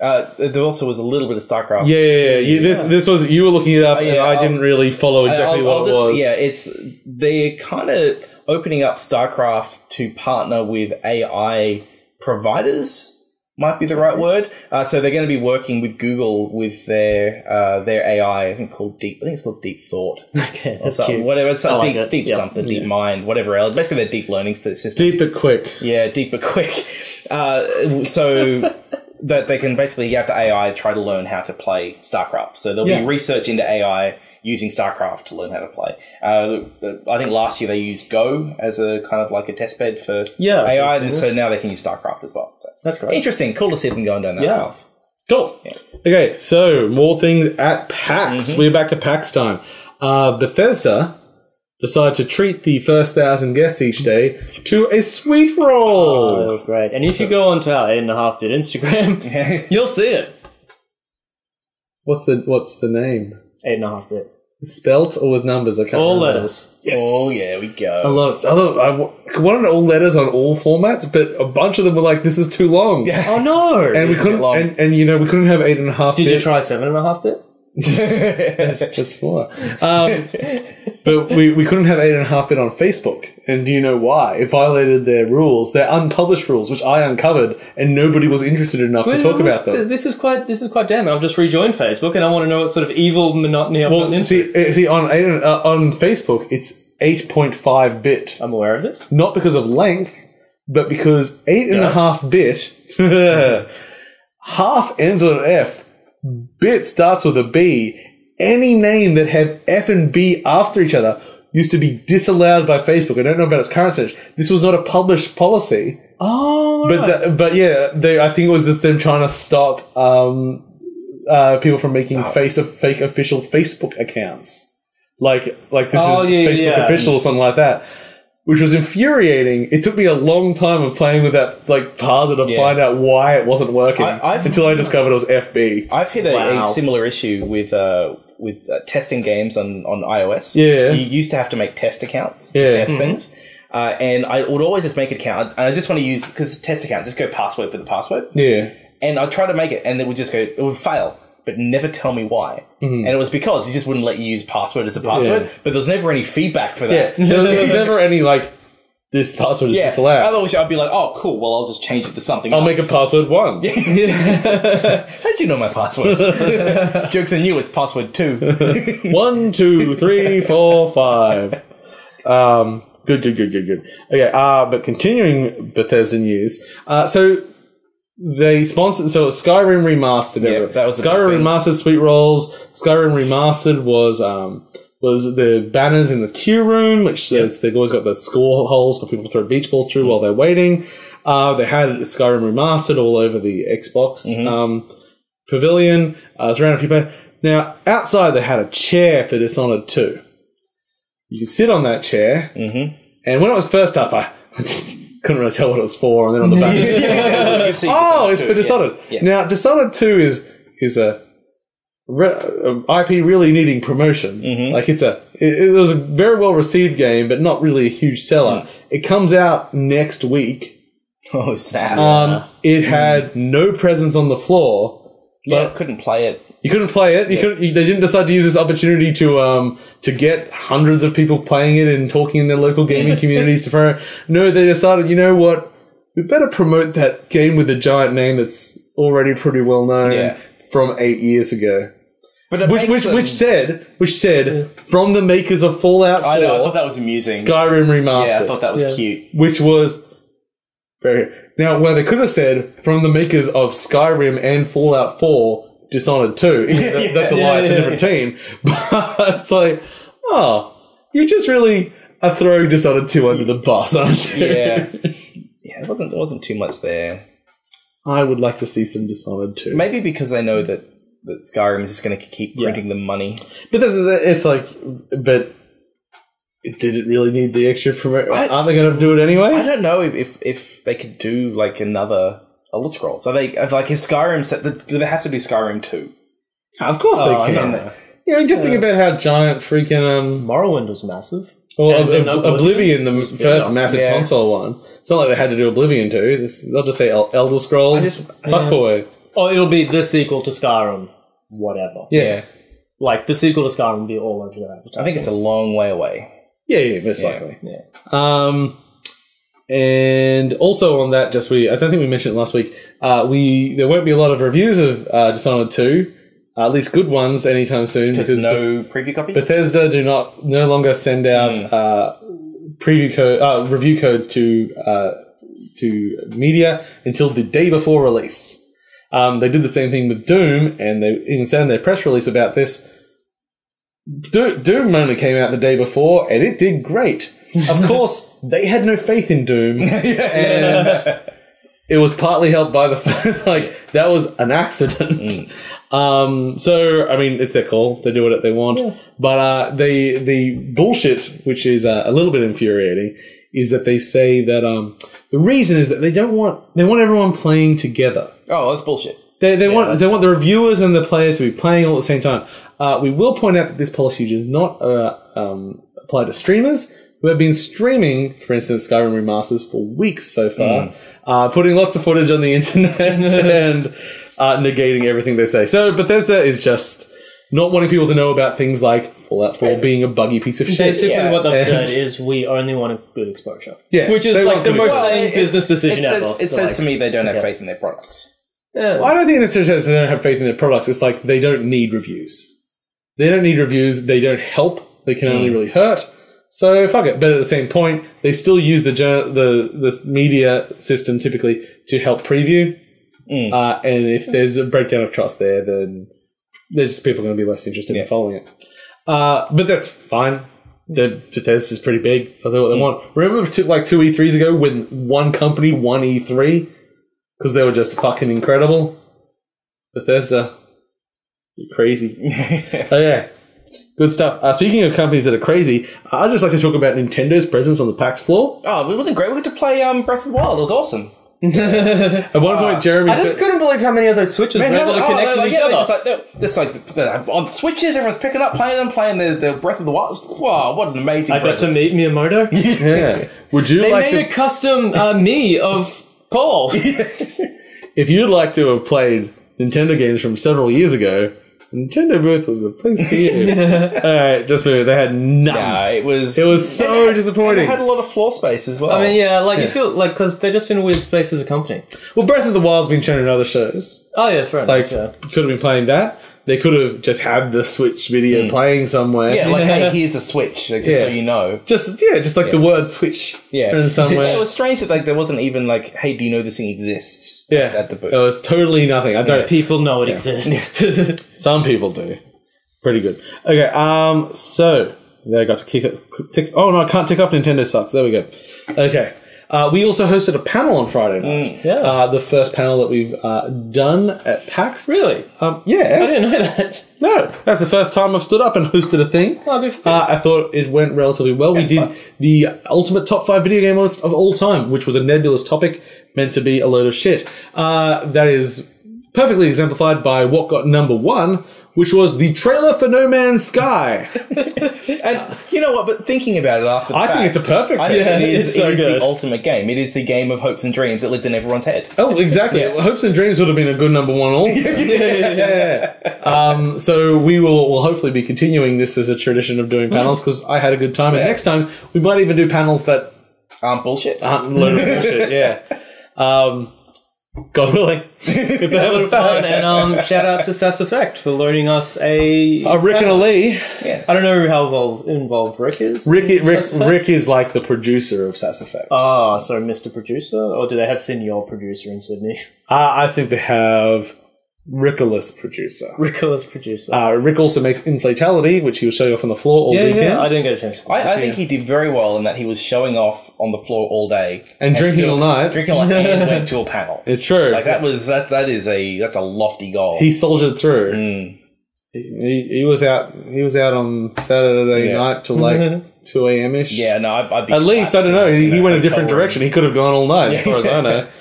Uh, there also was a little bit of StarCraft. Yeah, yeah, yeah. You, this this was you were looking it up, Oh, yeah, and I I'll- didn't really follow exactly I'll- what I'll it just- was. Yeah, it's they're kind of opening up StarCraft to partner with AI providers. Might be the right word. Uh, so they're going to be working with Google with their uh, their AI. I think called Deep. I think it's called Deep Thought. Okay, or that's something. cute. Whatever. It's I like like deep, it. deep Yeah. something, DeepMind, whatever else. Basically, their deep learning system. Deep but quick. Yeah, deep but quick. Uh, so that they can basically have the AI try to learn how to play StarCraft. So there'll Yeah. be research into AI using StarCraft to learn how to play. Uh, I think last year they used Go as a kind of like a test bed for Yeah, AI, and so now they can use StarCraft as well. That's great. interesting. Cool to see them going down that Yeah. path. Cool. Okay, so more things at PAX. We're back to PAX time. Uh, Bethesda decided to treat the first thousand guests each day to a sweet Oh, that was great. And if you go onto our eight and a half bit Instagram, you'll see it. what's the What's the name? Eight and a half bit. Spelt or with numbers? I can't All remember. letters. Yes. Oh yeah, we I go. love it. I, love, I wa- I wanted all letters on all formats, but a bunch of them were like, "This is too long," Oh no! and we couldn't. long. And, and you know, we couldn't have eight and a half. Did bit. you try seven and a half bit? Just four. Um, but we, we couldn't have eight and a half bit on Facebook. And do you know why? It violated their rules, their unpublished rules, which I uncovered, and nobody was interested enough to talk about them. This is quite. This is quite damning. I've just rejoined Facebook, and I want to know what sort of evil monotony I've gotten Well, into. see, uh, see on eight, and- uh, on Facebook, it's eight point five bit, I'm aware of this. not because of length, but because eight and a half bit, half ends on an F, bit starts with a B. Any name that have F and B after each other used to be disallowed by Facebook. I don't know about its current stage. This was not a published policy, Oh, but th- but yeah, they, I think it was just them trying to stop um, uh, people from making face of fake official Facebook accounts. Like like this Oh, is yeah, Facebook yeah. official or something like that. Which was infuriating. It took me a long time of playing with that like parser to Yeah. find out why it wasn't working I- I've- until I discovered it was FB. I've hit a, Wow. a similar issue with uh, with uh, testing games on, on iOS. Yeah. you used to have to make test accounts to Yeah. test things, uh, and I would always just make an account, and I just want to use because test account, just go password for the password, Yeah. and I try to make it, and it would just go, it would fail, but never tell me why, and it was because he just wouldn't let you use password as a password, Mm-hmm. Yeah. but there's never any feedback for that. there was there was never any like this password is Yeah, disallowed. otherwise I'd be like, oh, cool. Well, I'll just change it to something. I'll else. make a password one. How'd you know my password? Jokes on you. It's password two. One, two, three, four, five. Um, good, good, good, good, good. Okay, uh, but continuing Bethesda news. Uh, so they sponsored, so Skyrim Remastered. Yeah, that was Skyrim. Remastered Sweet Rolls. Skyrim Remastered was, um, was the banners in the queue room, which says they've always got the score holes for people to throw beach balls through while they're waiting. Uh, they had Skyrim Remastered all over the Xbox Mm-hmm. um, pavilion. Uh, it's around a few. pa- Now, outside they had a chair for Dishonored 2. You could sit on that chair, Mm-hmm. and when it was first up, I couldn't really tell what it was for, and then on the back, see oh, it's for yes, Dishonored. yes. Now, Dishonored 2 is is a, re- IP really needing promotion. Mm-hmm. Like it's a it, it was a very well received game, but not really a huge seller. Mm. It comes out next week. Oh, sad. Um, it had no presence on the floor. yeah, couldn't play it. You couldn't play it. You couldn't. You, they didn't decide to use this opportunity to um to get hundreds of people playing it and talking in their local gaming communities to pro. No, they decided. You know what? We better promote that game with a giant name that's already pretty well known Yeah. from eight years ago. But Which which them- which said which said from the makers of Fallout Four, I know. I thought that was amusing. Skyrim remastered yeah, I thought that was Yeah. cute. which was very now where they could have said from the makers of Skyrim and Fallout 4 Dishonored 2 That- that's a lie it's a Yeah, different team but it's like oh you just really are throwing Dishonored 2 under the bus aren't you Yeah, yeah. It wasn't. There wasn't too much there. I would like to see some Dishonored 2 Maybe because they know that that Skyrim is just going to keep Yeah. printing them money. but that's, it's like but did it really need the extra promo- I- aren't they going to do it anyway? I anyway don't know if if, if they could do like another Elder Scrolls. Are they if, like is Skyrim set? Do they have to do Skyrim two? of course Oh, they I can don't know. Yeah I mean, just think about how giant freaking um Morrowind was massive. Well, And Ob- Ob- Oblivion Oblivion, the first massive Yeah. console one. It's not like they had to do Oblivion too. This, they'll just say El- Elder Scrolls. just- Fuckboy. Oh, it'll be the sequel to Skyrim. Whatever. Yeah. Like the sequel to Skyrim will be all over their advertising. I think it's a long way away. Yeah, yeah, most Yeah. likely. Yeah. Um, and also on that, just we, I don't think we mentioned it last week. Uh, we there won't be a lot of reviews of uh, Dishonored two, uh, at least good ones, anytime soon because no preview copy. Bethesda do not no longer send out uh, preview code uh, review codes to uh, to media until the day before release. Um, they did the same thing with Doom, and they even said in their press release about this. Do- Doom only came out the day before, and it did great. Of course, they had no faith in Doom, and it was partly helped by the fact like that was an accident. Um, so I mean, it's their call; they do what they want. But uh, the the bullshit, which is uh, a little bit infuriating, is that they say that um, the reason is that they don't want they want everyone playing together. oh, that's bullshit. They, they want that's they want the reviewers and the players to be playing all at the same time. Uh, we will point out that this policy does not uh, um, apply to streamers who have been streaming, for instance, Skyrim remasters for weeks so far, uh, putting lots of footage on the internet and uh, negating everything they say. So Bethesda is just not wanting people to know about things like Fallout 4 being a buggy piece of shit. Basically, Yeah. what they've And- said is we only want a good exposure. Yeah, which is they like want the good most exposure. sane business decision It says, ever. it says like, to me they don't have faith in their products. yeah. I don't think it necessarily says they don't have faith in their products. It's like they don't need reviews. They don't need reviews. They don't help. They can only really hurt. So fuck it. But at the same point, they still use the jour- the the media system typically to help preview. Uh, and if there's a breakdown of trust there, then there's people going to be less interested in following it. Uh, but that's fine. The Bethesda is pretty big. They'll do what they want. Remember, two, like two E3s ago, when one company won E3 because they were just fucking incredible. Bethesda, you're crazy. oh yeah, good stuff. Uh, speaking of companies that are crazy, I'd just like to talk about Nintendo's presence on the PAX floor. Oh, it wasn't great. We got to play um, Breath of the Wild. It was awesome. At one point, Jeremy I just said, couldn't believe how many of those switches were able to oh, connect they're to like, each yeah, other. just like, they're, this like they're on switches. Everyone's picking up, playing them, playing the, the Breath of the Wild. Wow, what an amazing! I got to meet Miyamoto. "Yeah, would you They like made to? a custom uh, me of Paul. yes. if you'd like to have played Nintendo games from several years ago, Nintendo booth was the place for you. All right, just move. it. They had none. Nah, it was. It was so and disappointing. and It had a lot of floor space as well. I mean, yeah, like Yeah. you feel like because they're just in a weird space as a company. Well, Breath of the Wild's been shown in other shows. Oh yeah, fair Like, enough. Yeah. could have been playing that. They could have just had the Switch video playing somewhere. yeah, like hey, here's a switch, like, just so you know. just yeah, just like the word Switch. Yeah, in somewhere. it was strange that like there wasn't even like, hey, do you know this thing exists? yeah, at the booth. It was totally nothing. I don't. People know it exists. Some people do. Pretty good. Okay. Um. So they got to kick it. Tick, oh no, I can't tick off. Nintendo sucks. There we go. Okay. Uh, we also hosted a panel on Friday night. yeah. Uh, the first panel that we've uh, done at PAX. really? Um, I didn't know that. No, that's the first time I've stood up and hosted a thing. Oh, good for you. Uh, I thought it went relatively well. we did fun. the ultimate top five video game list of all time, which was a nebulous topic meant to be a load of shit. Uh, that is perfectly exemplified by what got number one, which was the trailer for No Man's Sky. And you know what? But thinking about it after, the I think it's a perfect I think game. it is, so it is the ultimate game. It is the game of hopes and dreams that lives in everyone's head. Oh, exactly. Hopes and Dreams would have been a good number one also. yeah. Um, so we will will hopefully be continuing this as a tradition of doing panels because I had a good time. And next time we might even do panels that aren't bullshit. aren't a load of bullshit. Yeah. Um, God willing. was fun, and um, shout out to Sass Effect for loaning us a. A Rick and a Lee. I don't know how involved, involved Rick is. Rick, in Rick, Sass Effect. Rick is like the producer of Sass Effect. Ah, so Mr. Producer, or do they have Senior Producer in Sydney? Uh, I think they have Rickolas producer. Rickles Producer. Uh, Rick also makes Inflatality, which he was showing off on the floor all yeah, weekend. yeah, I didn't get a chance. I, I think he did very well in that he was showing off on the floor all day And drinking still- all night. drinking all night, and went to a panel. It's true. Like that was that. That is a that's a lofty goal. he soldiered through. Mm. He, he was out. He was out on Saturday Yeah. night till like two a.m. ish. yeah, no, I'd, I'd be At least I don't know. He, he went a hotel different room. direction. He could have gone all night, as far as I know.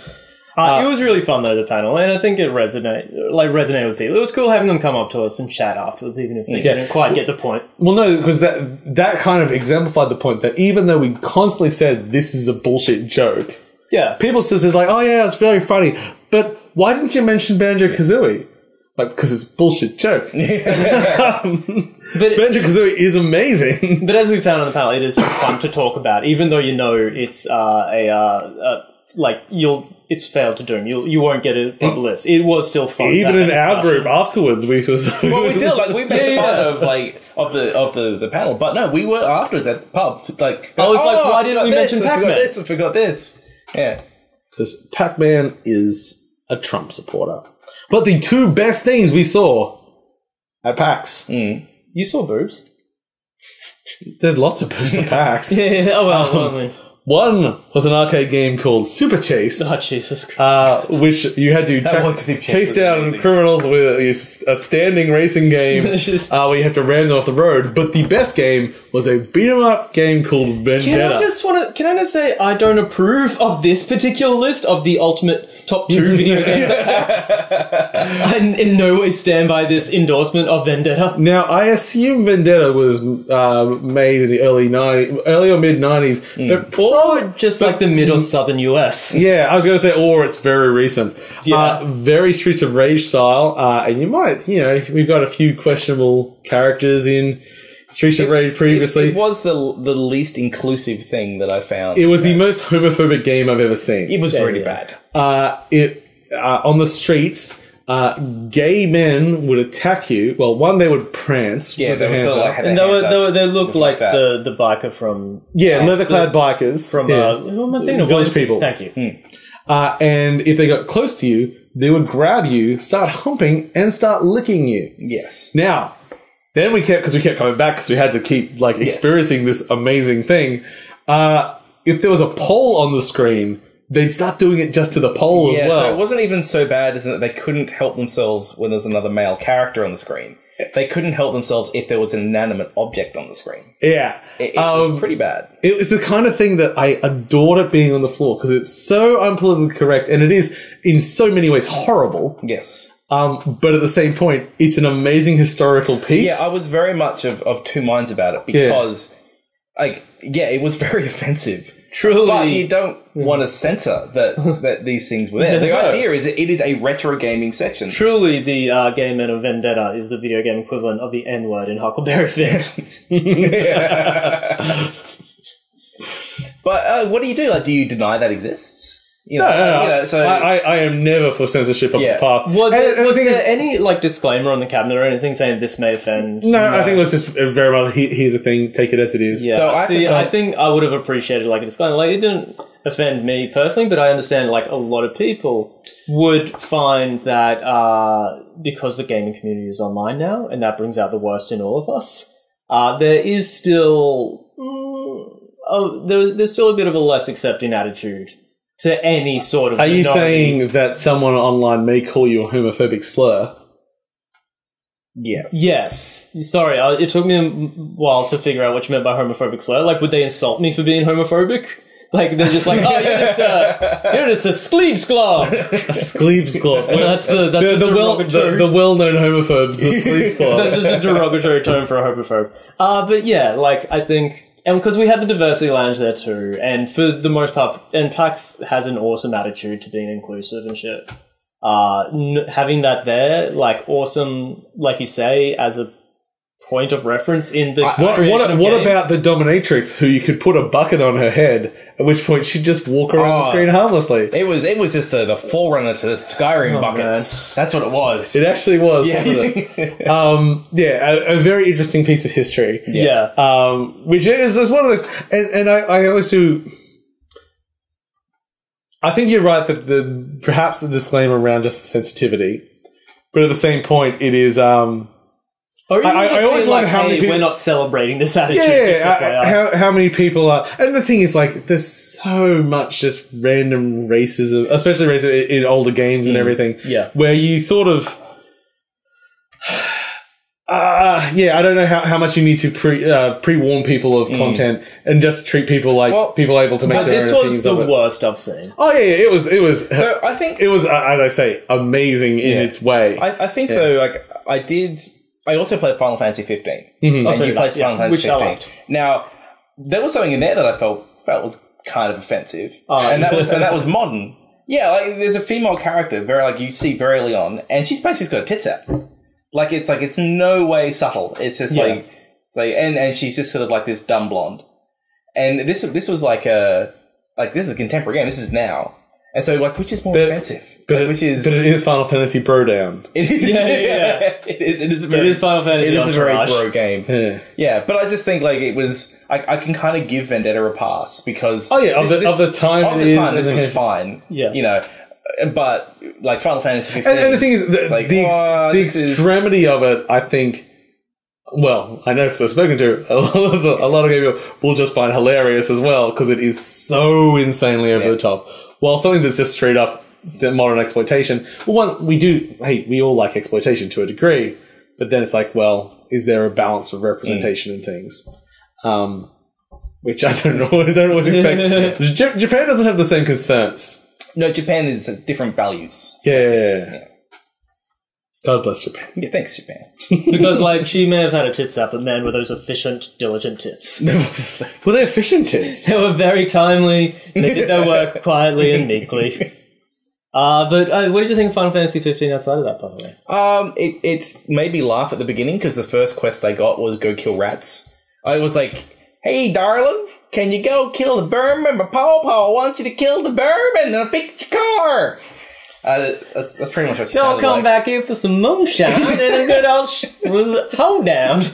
Uh, it was really fun though the panel, and I think it resonate like resonated with people. It was cool having them come up to us and chat afterwards, even if they Yeah. didn't quite get the point. Well, no, because that that kind of exemplified the point that even though we constantly said this is a bullshit joke, Yeah, people still says like, "Oh yeah, it's very funny," but why didn't you mention Banjo Kazooie? Like, because it's a bullshit joke. but Banjo Kazooie is amazing. but as we found on the panel, it is fun to talk about, even though you know it's uh, a uh, uh, like you'll it's failed to doom. You you won't get it on the list. It was still fun. Even in our discussion. group afterwards, we was Well, we did like we made Yeah, fun yeah. of like of the of the, the panel, but no, we were afterwards at the pubs. Like I was like, oh, why didn't forgot we this, mention I forgot Pac-Man? this. I forgot this. Yeah, because Pac-Man is a Trump supporter. But the two best things we saw at PAX, mm. You saw boobs. there's lots of boobs at PAX. Yeah. Oh well. Um, well I mean, One was an arcade game called Super Chase. oh Jesus Christ. uh, which you had to track, was Super Chase chase was down amazing. criminals with a, a standing racing game It's just- uh, where you have to ram them off the road. But the best game was a beat 'em up game called Vendetta. Can Vendetta. I just want to? Can I just say I don't approve of this particular list of the ultimate top two video games at I in- in no way stand by this endorsement of Vendetta. now, I assume Vendetta was uh, made in the early 90s, early or mid 90s. Hmm. But Or just like the middle southern US. Yeah, I was going to say, or it's very recent. Yeah. Uh, very Streets of Rage style. Uh, and you might, you know, we've got a few questionable characters in Streets of Rage previously. it, was the the least inclusive thing that I found. It was the most homophobic game I've ever seen. It was really yeah. bad. Uh, it uh, on the streets, uh, gay men would attack you. Well, one they would prance. Yeah, with they their were hands sort of like up. had And their they, were, hands they, up. were, they looked like that. the, the biker from yeah, leather-clad bikers. from yeah. uh, who am I thinking of? Village People. Thank you. Uh, and if they got close to you, they would grab you, start humping, and start licking you. Yes. Now, then we kept because we kept coming back because we had to keep like experiencing this amazing thing. Uh, if there was a pole on the screen, they'd start doing it just to the pole Yeah, as well. so it wasn't even so bad as that they couldn't help themselves when there was another male character on the screen. They couldn't help themselves if there was an inanimate object on the screen. yeah, It, it Um, was pretty bad. It was the kind of thing that I adored it being on the floor because it's so unpolitically correct and it is in so many ways horrible. Yes. Um, but at the same point, it's an amazing historical piece. Yeah, I was very much of, of two minds about it because, like, yeah, it was very offensive. Truly. But you don't want to censor that that these things were there. The No. idea is it is a retro gaming section. Truly, the uh, game men of Vendetta is the video game equivalent of the N word in Huckleberry Finn. But uh, what do you do? Like, do you deny that exists? You know, No, no, no. you know, so I, I, I am never for censorship of Yeah. the part. Was, And- and was thing there is- any like disclaimer on the cabinet or anything saying this may offend? No, I think it was just very well. Here's a thing. Take it as it is. Yeah, So I see, say- I think I would have appreciated like a disclaimer. Like it didn't offend me personally, but I understand like a lot of people would find that uh, because the gaming community is online now, and that brings out the worst in all of us. Uh, there is still mm, oh, there, there's still a bit of a less accepting attitude to any sort of. Are you minority. saying that someone online may call you a homophobic slur? yes, Yes. Sorry, uh, it took me a while to figure out what you meant by homophobic slur. Like, would they insult me for being homophobic? Like, they're just like, oh, you're just, uh, Here it is, a Skleeb's glove. A Skleeb's glove. that's the that's the, the, the, well the, the well known homophobes, the Skleeb's glove. That's just a derogatory term for a homophobe. Uh, but yeah, like I think, and because we had the diversity lounge there too, and for the most part, and PAX has an awesome attitude to being inclusive and shit. Uh, n- having that there, like awesome, like you say, as a point of reference in the What, creation what, what games. about the dominatrix who you could put a bucket on her head, at which point she'd just walk around the Oh. screen harmlessly? It was it was just the, the forerunner to the Skyrim buckets. That's what it was. It actually was, wasn't it? Um, yeah, a, a very interesting piece of history. Yeah, um, which is, is one of those, and, and I, I always do. I think you're right that the perhaps the disclaimer around just for sensitivity, but at the same point, it is. Um, or even I- I always being wonder like, how many hey, people- we're not celebrating this attitude. yeah, just FYI. how how many people are, and the thing is, like, there's so much just random racism, especially racism in, in older games and everything. Yeah. where you sort of. Uh, yeah, I don't know how, how much you need to pre uh, pre warn people of content and just treat people like Well, people able to make but their this own was opinions the of it. worst I've seen. Oh yeah, yeah, it was it was So I think it was uh, as I say amazing in Yeah. its way. I, I think though, like I did, I also played Final Fantasy 15, mm-hmm. and Also you played yeah, Final Fantasy which I 15. liked. Now, there was something in there that I felt felt was kind of offensive, Oh. and that was and that was modern. Yeah, like there's a female character, very like you see very early on, and she's basically got tits out. Like it's like it's no way subtle. It's just Yeah. like like and and she's just sort of like this dumb blonde. And this this was like a like this is a contemporary game. This is now, and so like which is more But- offensive? but Like, which is but it is Final Fantasy Bro Down. it is Yeah, yeah, yeah. it is it is a very is Final Fantasy it is a very Entourage. bro game. Yeah. Yeah, but I just think like it was. I, I can kind of give Vendetta a pass because Oh, yeah, of the- of the time of it the is time this and was fine. Yeah. you know, but like Final Fantasy 15. And, and the thing is, the, like, the, ex- "Wow, the this is-" extremity of it, I think. Well, I know because I've spoken to a lot of the, a lot of people will just find hilarious as well because it is so insanely over Yeah. the top. While something that's just straight up modern exploitation, well, one we do. Hey, we all like exploitation to a degree, but then it's like, well, is there a balance of representation in things? Um, which I don't know. I don't always expect. J- Japan doesn't have the same concerns. no, Japan is different values. Yeah. God bless Japan. Yeah, thanks, Japan. because like she may have had her tits out, but man, were those efficient, diligent tits. Were they efficient tits? they were very timely. They did their work quietly and meekly. Uh, but uh, what did you think of Final Fantasy 15 outside of that, by the way? Um, it it made me laugh at the beginning because the first quest I got was go kill rats. I was like, "Hey, darling, can you go kill the vermin? My pawpaw wants you to kill the vermin, and I picked your car." Uh, that's, that's pretty much what she I'll come like. back here for some moonshine and a good old sh- was hoedown.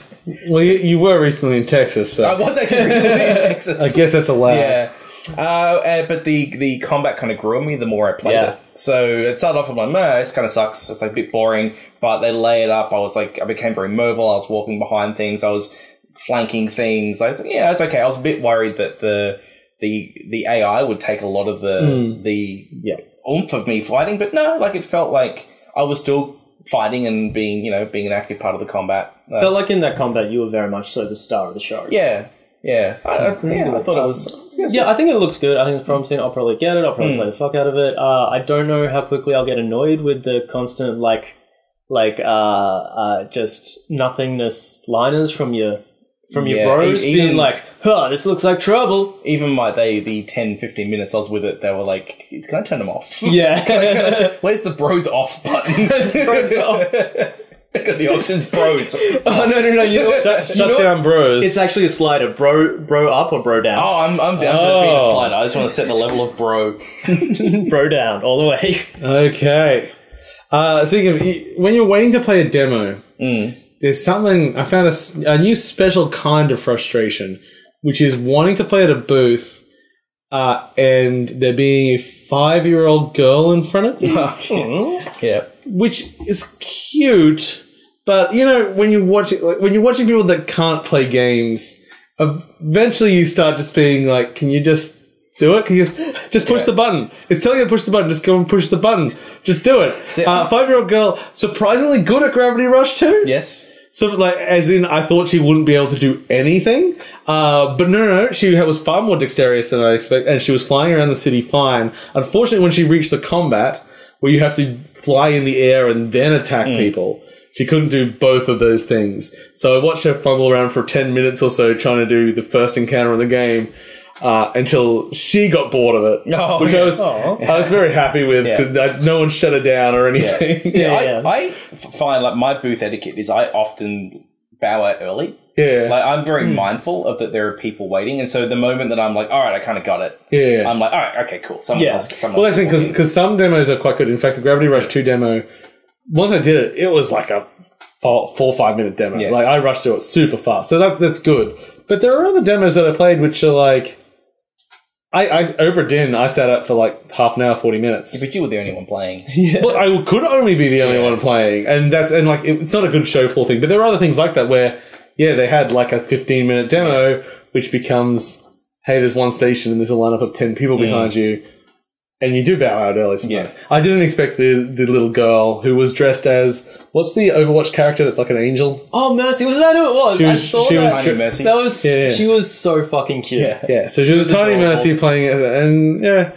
Well, you, you were recently in Texas, so I was actually recently in Texas. I guess that's allowed. Yeah. Uh, uh, but the the combat kind of grew on me the more I played Yeah. it. So it started off with like, meh, this kind of sucks. It's like a bit boring. But they lay it up. I was like, I became very mobile. I was walking behind things. I was flanking things. I was like, yeah, it's okay. I was a bit worried that the the the AI would take a lot of the the Yeah. Oomph of me fighting. But no, like it felt like I was still fighting and being you know being an active part of the combat. Uh, Felt like in that combat you were very much so the star of the show. yeah, yeah, I, I, yeah. I thought it was. Yeah, I think it looks good. I think it's promising. I'll probably get it. I'll probably play the fuck out of it. Uh, I don't know how quickly I'll get annoyed with the constant like, like, uh, uh, just nothingness liners from your from your Yeah, bros e- being like, "Huh, this looks like trouble." even my they the 10 15 minutes I was with it they were like can I turn them off Yeah, where's the bros off button Bros off. got the options bros oh no, no, no! You know, Shut, you shut know- down, bros. It's actually a slider, bro, bro up or bro down, oh I'm, I'm down for being a Oh. slider I just want to set the level of bro bro down, all the way. okay. Uh, speaking of, y- when you're waiting to play a demo, there's something I found a new special kind of frustration, which is wanting to play at a booth, uh, and there being a five year old girl in front of you. yeah which is cute, but you know when you're watching like, when you're watching people that can't play games, eventually you start just being like, "Can you just do it? Can you just, just push the button? It's telling you to push the button. Just go and push the button. Just do it." Uh, Five year old girl, surprisingly good at Gravity Rush too. yes So, like, as in, I thought she wouldn't be able to do anything. Uh, but no, no, no, she was far more dexterous than I expect, and she was flying around the city fine. Unfortunately, when she reached the combat, where you have to fly in the air and then attack people, she couldn't do both of those things. So I watched her fumble around for 10 minutes or so trying to do the first encounter in the game. Uh, until she got bored of it, Oh, which I was Aw. I was very happy with Yeah. because no one shut her down or anything. Yeah, I, yeah. I f- find like my booth etiquette is I often bow out early. yeah, Like I'm very mindful of that there are people waiting, and so the moment that I'm like, all right, I kind of got it. yeah. I'm like, all right, okay, cool. Someone Yeah. else. Someone Well, else actually, can because some demos are quite good. In fact, the Gravity Rush 2 demo, once I did it, it was like a four, four or five minute demo. Yeah. Like, I rushed through it super fast. So that's, that's good. But there are other demos that I played which are like, I, I Obra Dinn, I sat up for like half an hour, 40 minutes. but you were the only one playing. yeah. But I could only be the only Yeah. one playing, and that's and like it- it's not a good show full thing. But there are other things like that where, yeah, they had like a fifteen minute demo, which becomes, hey, there's one station and there's a lineup of ten people mm. behind you, and you do bow out early. Sometimes. I didn't expect the the little girl who was dressed as what's the Overwatch character that's like an angel. Oh, Mercy, was that who it was? She was- I saw she that. was- Tiny Mercy. that was Yeah, yeah. she was so fucking cute. Yeah. Yeah, so she was, a tiny adorable. Mercy playing it, and yeah.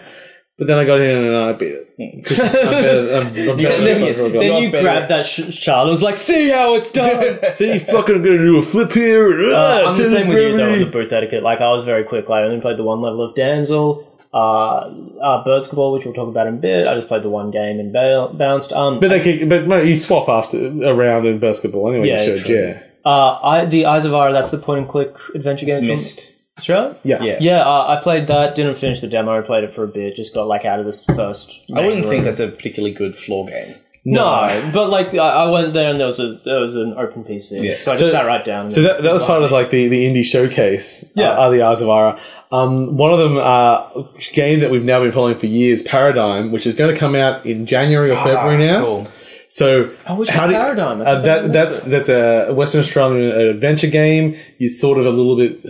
But then I got in and I beat it. I'm better, I'm, I'm better And than then, the first little girl. then You're you grabbed that sh- child and was like, "See how it's done." You fucking gonna do a flip here? and, Uh, ah, I'm the same with you though on the booth etiquette. Like I was very quick. Like I only played the one level of Damsel, uh, uh, Bird's Ball, which we'll talk about in a bit. I just played the one game and ba- bounced. Um, But they kick, but no, you swap after around in basketball anyway. Yeah, you should, true. yeah, uh, I the Eyes of Ara. That's the point and click adventure game. It's from missed. Australia. yeah, Yeah. Yeah, uh, I played that. Didn't finish the demo. I played it for a bit. Just got like out of this first. I wouldn't main think that's a particularly good floor game. No, but like I, I went there and there was a there was an open PC, Yeah. so I just So- sat right down. So that, that was part of like the, the indie showcase. Yeah. uh, are the Eyes of Ara. Um, one of them, uh, game that we've now been following for years, Paradigm, which is going to come out in January or February now. Ah, Cool. So Oh, which how do Paradigm? I Uh, think I that missed that's that's a Western Australian adventure game. You're sort of a little bit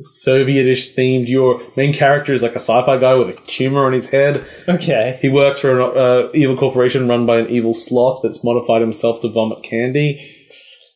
Sovietish themed. Your main character is like a sci-fi guy with a tumor on his head. okay. He works for an uh, evil corporation run by an evil sloth that's modified himself to vomit candy.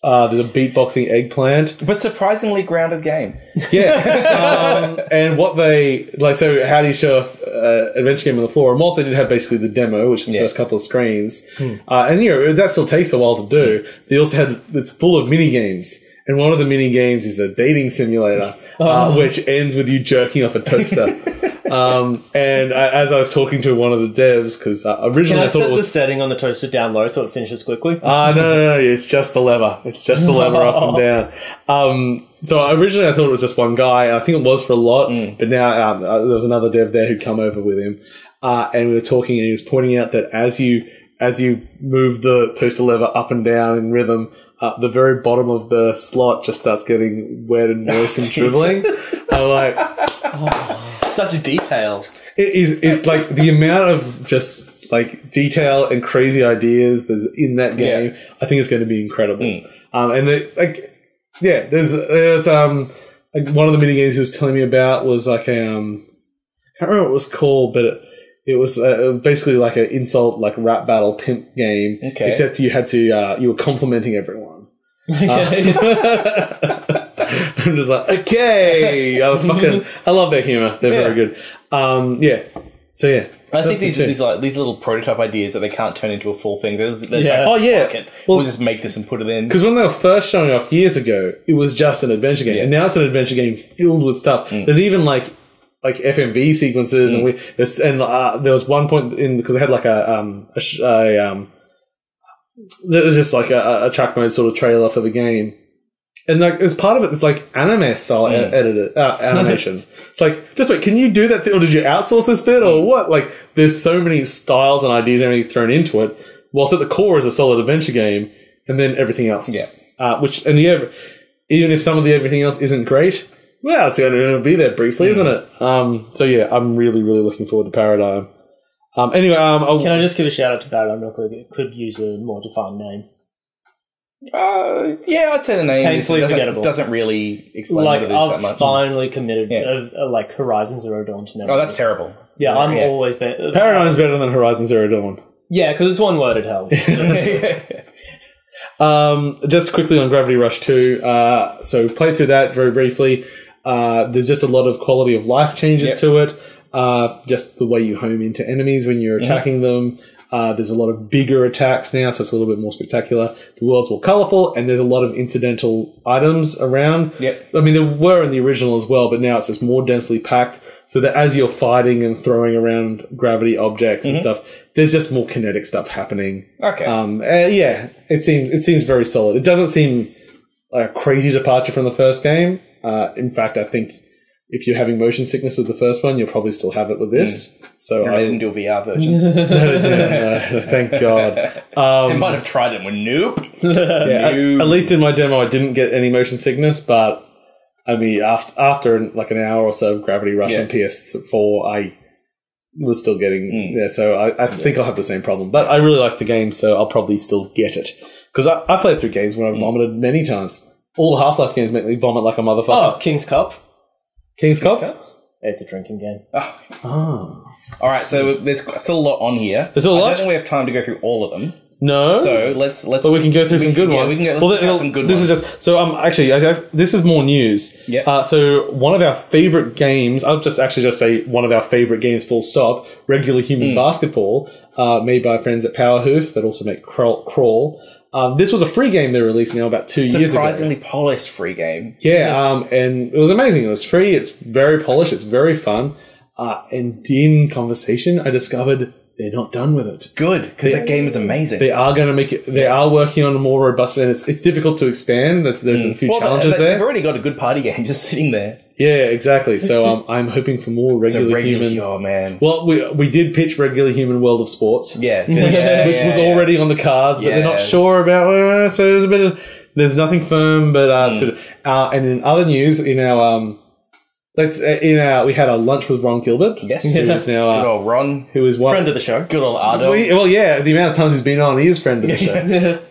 Uh, there's a beatboxing eggplant. But surprisingly grounded game. Yeah. um, and what they like, so how do you show uh, adventure game on the floor? And whilst they did have basically the demo, which is the Yeah. first couple of screens, uh, and you know that still takes a while to do. They also had it's full of mini games, and one of the mini games is a dating simulator, uh, which ends with you jerking off a toaster. um, and I, as I was talking to one of the devs, because uh, Can originally I I, thought set it the was setting on the toaster down low so it finishes quickly? Ah, no, no, no, it's just the lever. It's just the lever up and down. Um, so originally I thought it was just one guy. and I think it was for a lot, but now um, uh, there was another dev there who'd come over with him, uh, and we were talking, and he was pointing out that as you as you move the toaster lever up and down in rhythm, uh, the very bottom of the slot just starts getting wet and moist and dribbling. I'm like, Such a detail. it is it like the amount of just like detail and crazy ideas there's in that game. I think it's going to be incredible. Um, and the, like, yeah, there's there's um like one of the mini games he was telling me about was like um I can't remember what it was called, but it, it was uh, basically like an insult like rap battle pimp game. Okay. Except you had to uh, you were complimenting everyone. Okay. I'm just like, okay, I was fucking, I love their humor. They're very good. Um, yeah. So yeah, I think these these like these little prototype ideas that they can't turn into a full thing. There's, there's Yeah. like, Oh, yeah. it. Well- we'll just make this and put it in. because when they were first showing off years ago, it was just an adventure game, Yeah. and now it's an adventure game filled with stuff. There's even like like FMV sequences, and we there's, and uh, there was one point in because I had like a um a, a um there was just like a, a track mode sort of trailer for the game. And like as part of it, it's like anime style e- edited uh, animation. it's like, just wait, can you do that? To, or did you outsource this bit, or what? Like, there's so many styles and ideas and everything thrown into it. Whilst at the core is a solid adventure game, and then everything else. Yeah. Uh, which and the even if some of the everything else isn't great, well, it's going to be there briefly, isn't it? Um. So yeah, I'm really really looking forward to Paradigm. Um. Anyway, um. I'll, Can I just give a shout out to Paradigm real quick? It could use a more defined name. Uh, yeah, I'd say the name Painfully doesn't, forgettable. doesn't really explain Like what it is that I've much. finally committed Yeah. uh, uh, like Horizon Zero Dawn to never. Oh, that's terrible. yeah. I'm Yeah. always be- uh, Paradigm's better than Horizon Zero Dawn. Yeah, because it's one worded hell. Um, just quickly on Gravity Rush 2. Uh, so played through that very briefly. Uh, there's just a lot of quality of life changes Yep. to it. Uh, just the way you home into enemies when you're attacking them. Uh, there's a lot of bigger attacks now, so it's a little bit more spectacular. The world's more colorful, and there's a lot of incidental items around. Yep. I mean, there were in the original as well, but now it's just more densely packed. So that as you're fighting and throwing around gravity objects and stuff, there's just more kinetic stuff happening. Okay. Um, uh, yeah, it seems it seems very solid. It doesn't seem like a crazy departure from the first game. Uh, in fact, I think if you're having motion sickness with the first one, you'll probably still have it with this. So And they I, didn't do a VR version. no, thank God. they Um, might have tried it and went, nope. yeah, at, at least in my demo, I didn't get any motion sickness, but I mean, after after like an hour or so of Gravity Rush Yeah. on PS4, I was still getting Mm. yeah. So I, I think I'll have the same problem, but I really like the game, so I'll probably still get it because I, I played through games when I've Mm. vomited many times. All the Half Life games make me vomit like a motherfucker. Oh, King's Cup. King's Cup. It's a drinking game. Oh. Oh. All right, so there's still a lot on here. There's still a I lot? don't think we have time to go through all of them. No. So let's let's. But we can go through we- some good yeah, ones. we can go, let's well, look then- some good this ones. is just so. Um, actually, I have, this is more news. Yeah. Uh, so one of our favorite games. I'll just actually just say one of our favorite games. Full stop. Regular human Hmm. basketball, uh, made by our friends at Powerhoof that also make Crawl. Crawl. Um, this was a free game they released now about two years ago. surprisingly polished free game. Yeah, um, and it was amazing. It was free. It's very polished. It's very fun. Uh, and in conversation, I discovered they're not done with it. Good because that game is amazing. They are going to make it. They are working on a more robust, and it's it's difficult to expand. There's, there's a few Mm. Well, challenges they, there. They've already got a good party game just sitting there. Yeah, exactly. So um, I'm hoping for more So regular regular, human. oh man, Well, we we did pitch regular human World of Sports, yeah, which, yeah, which yeah, was yeah. already on the cards, but they're not sure about. Uh, so there's a bit of there's nothing firm, but uh, it's good. Uh, and in other news, in our um, let's uh, in our we had a lunch with Ron Gilbert. Yes. who is now Good uh, old Ron, who is one Friend of the show. good old Ardo. well, yeah, well, yeah, the amount of times he's been on, he is friend of the show.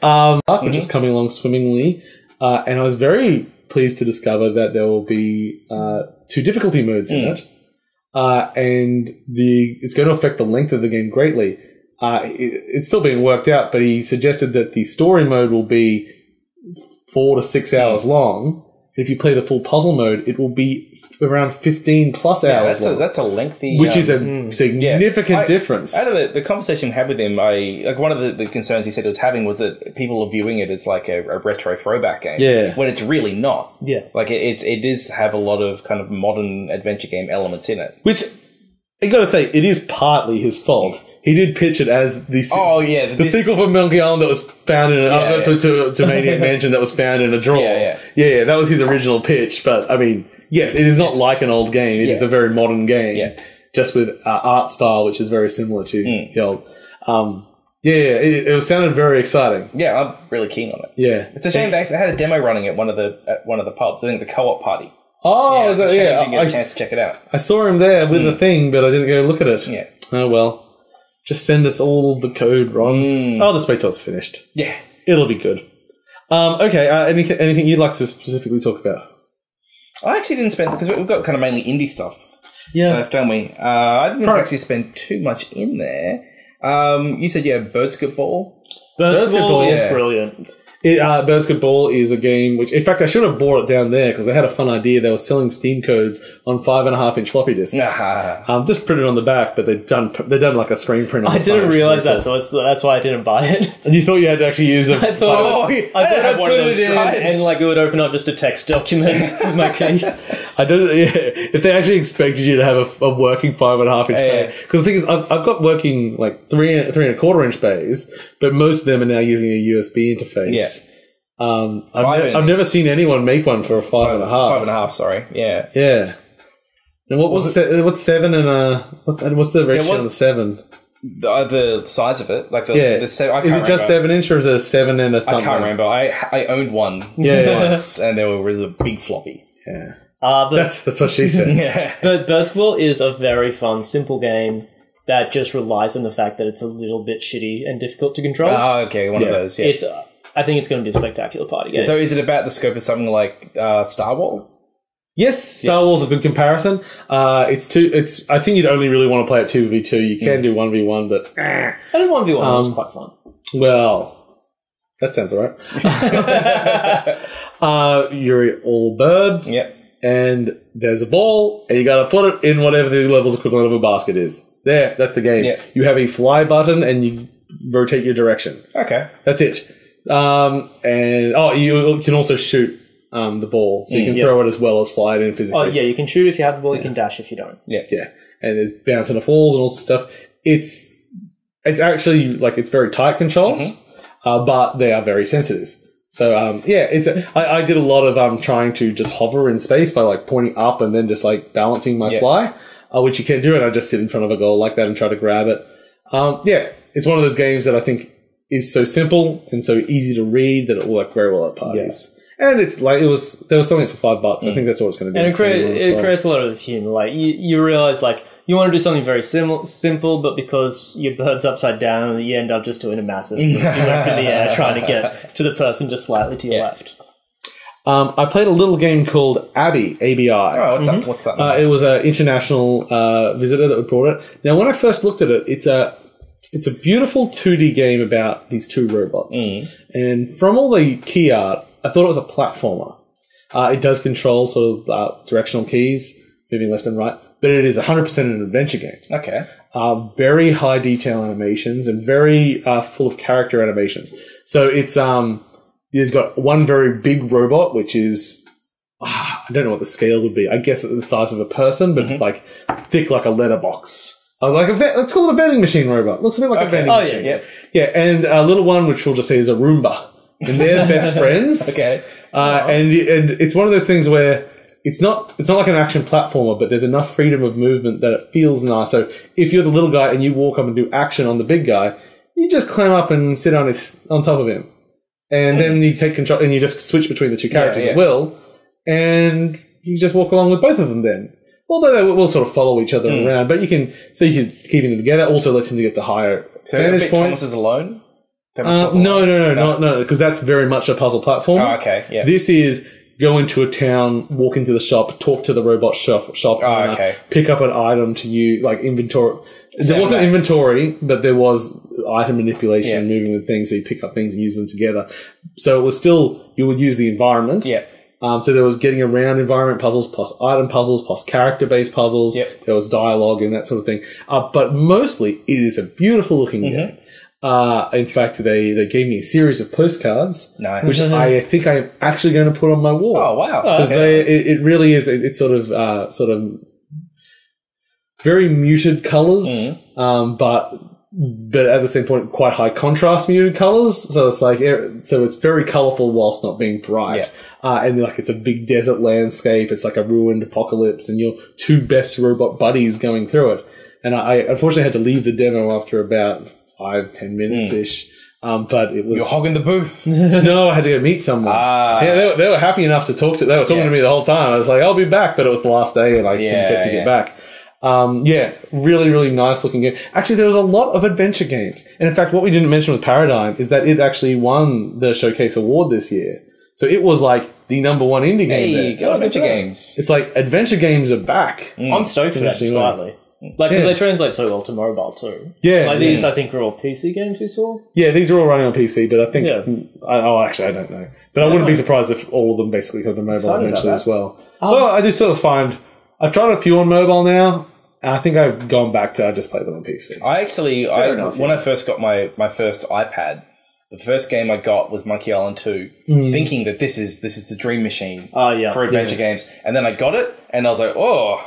Um, which Mm-hmm. is coming along swimmingly, uh, and I was very pleased to discover that there will be uh, two difficulty modes in Mm. it, uh, and the it's going to affect the length of the game greatly. Uh, it, it's still being worked out, but he suggested that the story mode will be four to six hours long. If you play the full puzzle mode, it will be around fifteen plus Yeah, hours that's a, that's a lengthy, which um, is a significant I- difference. Out of the, the conversation we had with him, I like one of the, the concerns he said he was having was that people are viewing it as like a, a retro throwback game, Yeah. when it's really not. Yeah. Like it, it, it does have a lot of kind of modern adventure game elements in it. Which I gotta say, it is partly his fault. He did pitch it as the se- Oh yeah, the this- sequel for Monkey Island that was found in a, uh, yeah. to, to Maniac Mansion that was found in a drawer. Yeah, yeah. yeah, yeah, That was his original pitch. But I mean, yes, it is not like an old game. It is Yeah. a very modern game, Yeah. just with uh, art style which is very similar to Hmm. the old. Um, yeah, yeah, it, it sounded very exciting. yeah, I'm really keen on it. Yeah, It's a shame they they had a demo running at one of the at one of the pubs. I think the co-op party. Oh, yeah, is it's a yeah. I didn't get a I, chance to check it out. I saw him there with the thing, but I didn't go look at it. Yeah. Oh well. Just send us all the code, Ron. I'll just wait till it's finished. Yeah. It'll be good. Um, okay. Uh, anything, anything you'd like to specifically talk about? I actually didn't spend because we've got kind of mainly indie stuff. Yeah. left, don't we? Uh, I didn't Right. actually spend too much in there. Um, you said yeah, Birdsketball. Basketball is yeah. brilliant. It, uh, Birdsketball is a game which, in fact, I should have bought it down there because they had a fun idea. They were selling Steam codes on five and a half inch floppy disks. Ah, Um, just printed on the back, but they've done they've done like a screen print. On I the didn't realize that, Pretty so that's why I didn't buy it. And you thought you had to actually use a. I thought, Oh, I I thought have I'd one of those it in drives. and like it would open up just a text document with my key. I don't. Yeah, if they actually expected you to have a, a working five and a half inch Yeah. bay, because the thing is, I've, I've got working like three three and a quarter inch bays, but most of them are now using a USB interface. Yeah. Um, I've, ne- I've never seen anyone make one for a five and a half. five and a half. Sorry. Yeah. Yeah. And what was se- what's seven and a what's, what's the ratio was- on the seven? The, uh, the size of it, like the, Yeah, the se- I is can't it just seven inch or is it a seven and a thumb? I can't remember. I I owned one Yeah, yeah. once, and there was a big floppy. Yeah, Uh, but, that's that's what she said. Yeah. but Birdsketball is a very fun, simple game that just relies on the fact that it's a little bit shitty and difficult to control. Oh, okay, one Yeah. of those. Yeah. It's, uh, I think it's going to be a spectacular party game. so is it about the scope of something like uh, Star Wars? Yes, Star Wars a good comparison. Uh, it's two. It's I think you'd only really want to play it two v two. You can do one v one, but I did one v one. it was Um, quite fun. well, That sounds alright. uh, you're all bird, Yep. and there's a ball, and you gotta put it in whatever the level's equivalent of a basket is. There, that's the game. Yeah. You have a fly button, and you rotate your direction. Okay. That's it. Um, and oh, you can also shoot um, the ball, so you can yeah. throw it as well as fly it in physically. Oh yeah, you can shoot if you have the ball. You can dash if you don't. Yeah. Yeah, and it's bouncing off walls and all sorts of stuff. It's it's actually like it's very tight controls, uh, but they are very sensitive. So um, yeah, it's a, I, I did a lot of um, trying to just hover in space by like pointing up and then just like balancing my Yeah. fly, uh, which you can do, and I just sit in front of a goal like that and try to grab it. Um, yeah, it's one of those games that I think is so simple and so easy to read that it will work very well at parties. And it's like it was there was something for five bucks. I think that's all it's going to do. And it, It's be crea- one as it creates a lot of humor. Like you, you realize like you want to do something very sim- simple, but because your bird's upside down, you end up just doing a massive do up in the air, trying to get to the person just slightly to your Yeah. left. Um, I played a little game called Abby, ABI. Oh, what's that? What's that? Uh, it was an international uh, visitor that brought it. Now, when I first looked at it, it's a it's a beautiful 2D game about these two robots. And from all the key art, I thought it was a platformer. Uh, it does control sort of uh, directional keys, moving left and right, but it is 100% an adventure game. okay. Uh, very high detail animations and very uh, full of character animations. So it's um, it's got one very big robot, which is ah, I don't know what the scale would be. I guess it's the size of a person, but like thick like a letterbox. Uh, like a ve- let's call it a vending machine robot. Looks a bit like a Okay. vending Oh, yeah, machine. yeah. yeah. And a little one, which we'll just say is a Roomba, and they're best friends. Okay. Uh, and and it's one of those things where it's not it's not like an action platformer, but there's enough freedom of movement that it feels nice. So if you're the little guy and you walk up and do action on the big guy, you just climb up and sit on his on top of him, and then you take control and you just switch between the two characters yeah. at will, and you just walk along with both of them. Then, although they will sort of follow each other Hmm. around, but you can so you can keeping them together. Also lets him to get to higher So vantage points. Thomas is alone. Uh, no, no, no, no, no, because that's very much a puzzle platform. Oh, okay. Yeah. This is go into a town, walk into the shop, talk to the robot shop shop Oh, owner, okay. pick up an item to you, like inventory. There Seven wasn't inventory, but there was item manipulation Yeah. and moving with things. So you pick up things and use them together. So it was still you would use the environment. yeah. Um, so there was getting around environment puzzles, plus item puzzles, plus character based puzzles. Yep. There was dialogue and that sort of thing. Uh, but mostly, it is a beautiful looking Mm-hmm. game. Uh, in fact, they, they gave me a series of postcards, Nice. which I think I'm actually going to put on my wall Oh wow. because Okay. they it, it really is it, it's sort of uh, sort of very muted colors Mm-hmm. um, but but at the same point quite high contrast muted colors so it's like er- so it's very colorful whilst not being bright Yeah. Uh, and like it's a big desert landscape it's like a ruined apocalypse and your two best robot buddies going through it and I, I unfortunately had to leave the demo after about five ten minutes ish um, but it was Mm. You're hogging the booth. no, I had to go meet someone. Ah. yeah, they, were- they were happy enough to talk to. They were talking Yeah. to me the whole time. I was like, "I'll be back," but it was the last day, and I Yeah, didn't get to yeah. get back. Um, yeah, really, really nice looking game. Actually, there was a lot of adventure games, and in fact, what we didn't mention with Paradigm is that it actually won the Showcase Award this year. So it was like the number one indie There game. you there. go. Adventure games. It's like adventure games are back. Mm. I'm stoked for that Interesting slightly. Like, because Yeah. they translate so well to mobile too. Yeah, Like yeah. these, I think, are all PC games we saw. Yeah, these are all running on PC, but I think. Yeah. Mm, I, oh, actually, I don't know. But I wouldn't be oh. surprised if all of them basically have the mobile Excited about eventually that. as well. Um, well, I just sort of find. I've tried a few on mobile now, and I think I've gone back to I just play them on PC. I actually, I, enough, when I first got my, my first iPad, the first game I got was Monkey Island 2, Mm. thinking that this is this is the dream machine Oh, yeah. for adventure games. And then I got it, and I was like, oh,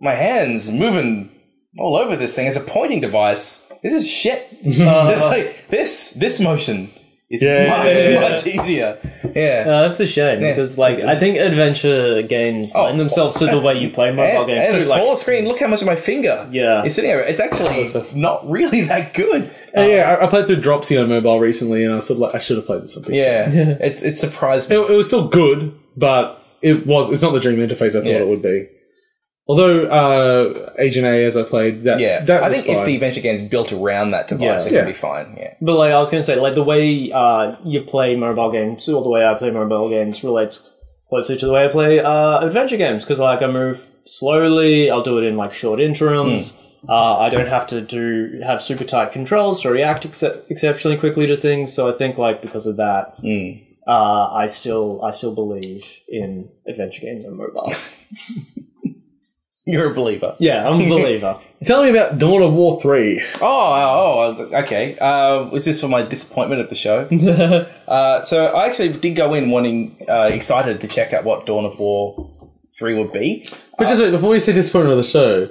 my hands moving all over this thing. It's a pointing device. This is shit. It's like this this motion is Yeah, much yeah, yeah. much easier. Yeah. Uh, that's a shame because, like, I think adventure games lend themselves to the way you play mobile and, games and a too. Like, screen. Look how much of my finger Yeah. is sitting there. It's actually not really that good. Uh, yeah, I, I played through Dropsy on mobile recently, and I was sort of like, I should have played this on PC. Yeah, it, it surprised me. it, it was still good, but it was. It's not the dream interface I thought Yeah. it would be. Although uh, Agent A, as I played, that Yeah, that I was think if the adventure game is built around that device, Yeah. it Yeah. can be fine. Yeah, But like I was going to say, like the way uh, you play mobile games, or the way I play mobile games, relates closer to the way I play uh, adventure games. Because like I move slowly, I'll do it in like short interims. Uh, I don't have to do have super tight controls to react ex- exceptionally quickly to things. So I think like because of that, uh, I still I still believe in adventure games on mobile. You're a believer. yeah, I'm a believer. Tell me about Dawn of War 3. Oh, oh, okay. Uh, was this for my disappointment of the show? uh, so I actually did go in wanting, uh, excited to check out what Dawn of War 3 would be. But just wait, before you say disappointment of the show,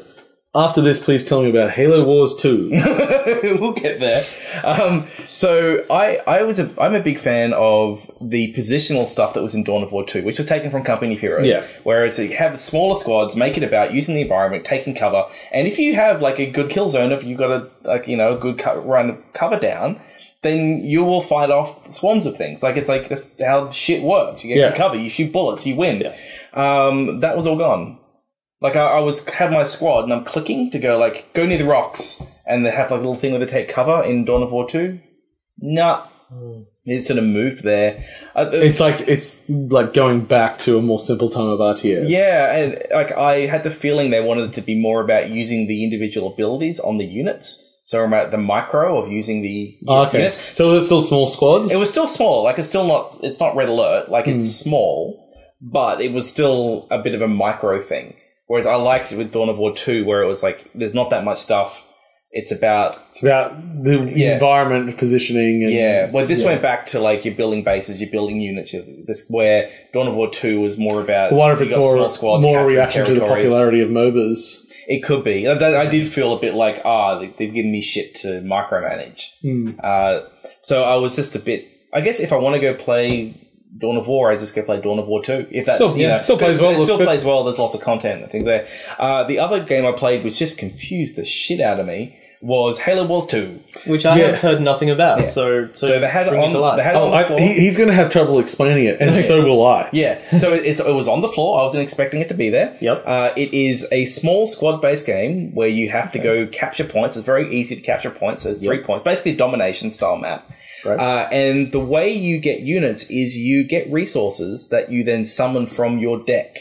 after this, please tell me about Halo Wars 2. we'll get there. Um, so I, I was a, I'm a big fan of the positional stuff that was in Dawn of War 2, which was taken from Company of Heroes. Yeah. Where it's you have smaller squads, make it about using the environment, taking cover, and if you have like a good kill zone, if you've got a like you know a good co- run cover down, then you will fight off swarms of things. Like it's like that's how shit works. You get Yeah. cover, you shoot bullets, you win. Um, that was all gone. Like I, I was have my squad and I'm clicking to go like go near the rocks and they have like a little thing where they take cover in Dawn of War two. Nah, it sort of moved there. Uh, It's like it's like going back to a more simple time of RTS. yeah, and like I had the feeling they wanted it to be more about using the individual abilities on the units. So about the micro of using the Oh, okay. units. So it's still small squads. It was still small. Like it's still not. It's not red alert. Like it's Hmm. small, but it was still a bit of a micro thing. Whereas I liked it with Dawn of War two, where it was like there's not that much stuff. It's about it's about the Yeah. environment positioning. And, yeah. Well, this Yeah. went back to like you're building bases, you're building units. You're, this where Dawn of War two was more about. I wonder if you it's got more, more capturing reaction to the territories. popularity of MOBAs. It could be. I did feel a bit like ah, they, they've given me shit to micromanage. Hmm. Uh, so I was just a bit. I guess if I want to go play Dawn of War, I just go play Dawn of War two. If that's Still- you yeah, know, still plays well, It still plays well. There's lots of content. I think there. Uh, the other game I played, which just confused the shit out of me, was Halo Wars two. Which I Yeah. have heard nothing about. So, so, So they had it bring on. it to life. They had it Oh, on the I, floor. he, he's going to have trouble explaining it, and so will I. Yeah, so it, it's, it was on the floor. I wasn't expecting it to be there. Yep. Uh, it is a small squad-based game where you have to go capture points. It's very easy to capture points. There's three points, basically a domination style map. Right. Uh, and the way you get units is you get resources that you then summon from your deck.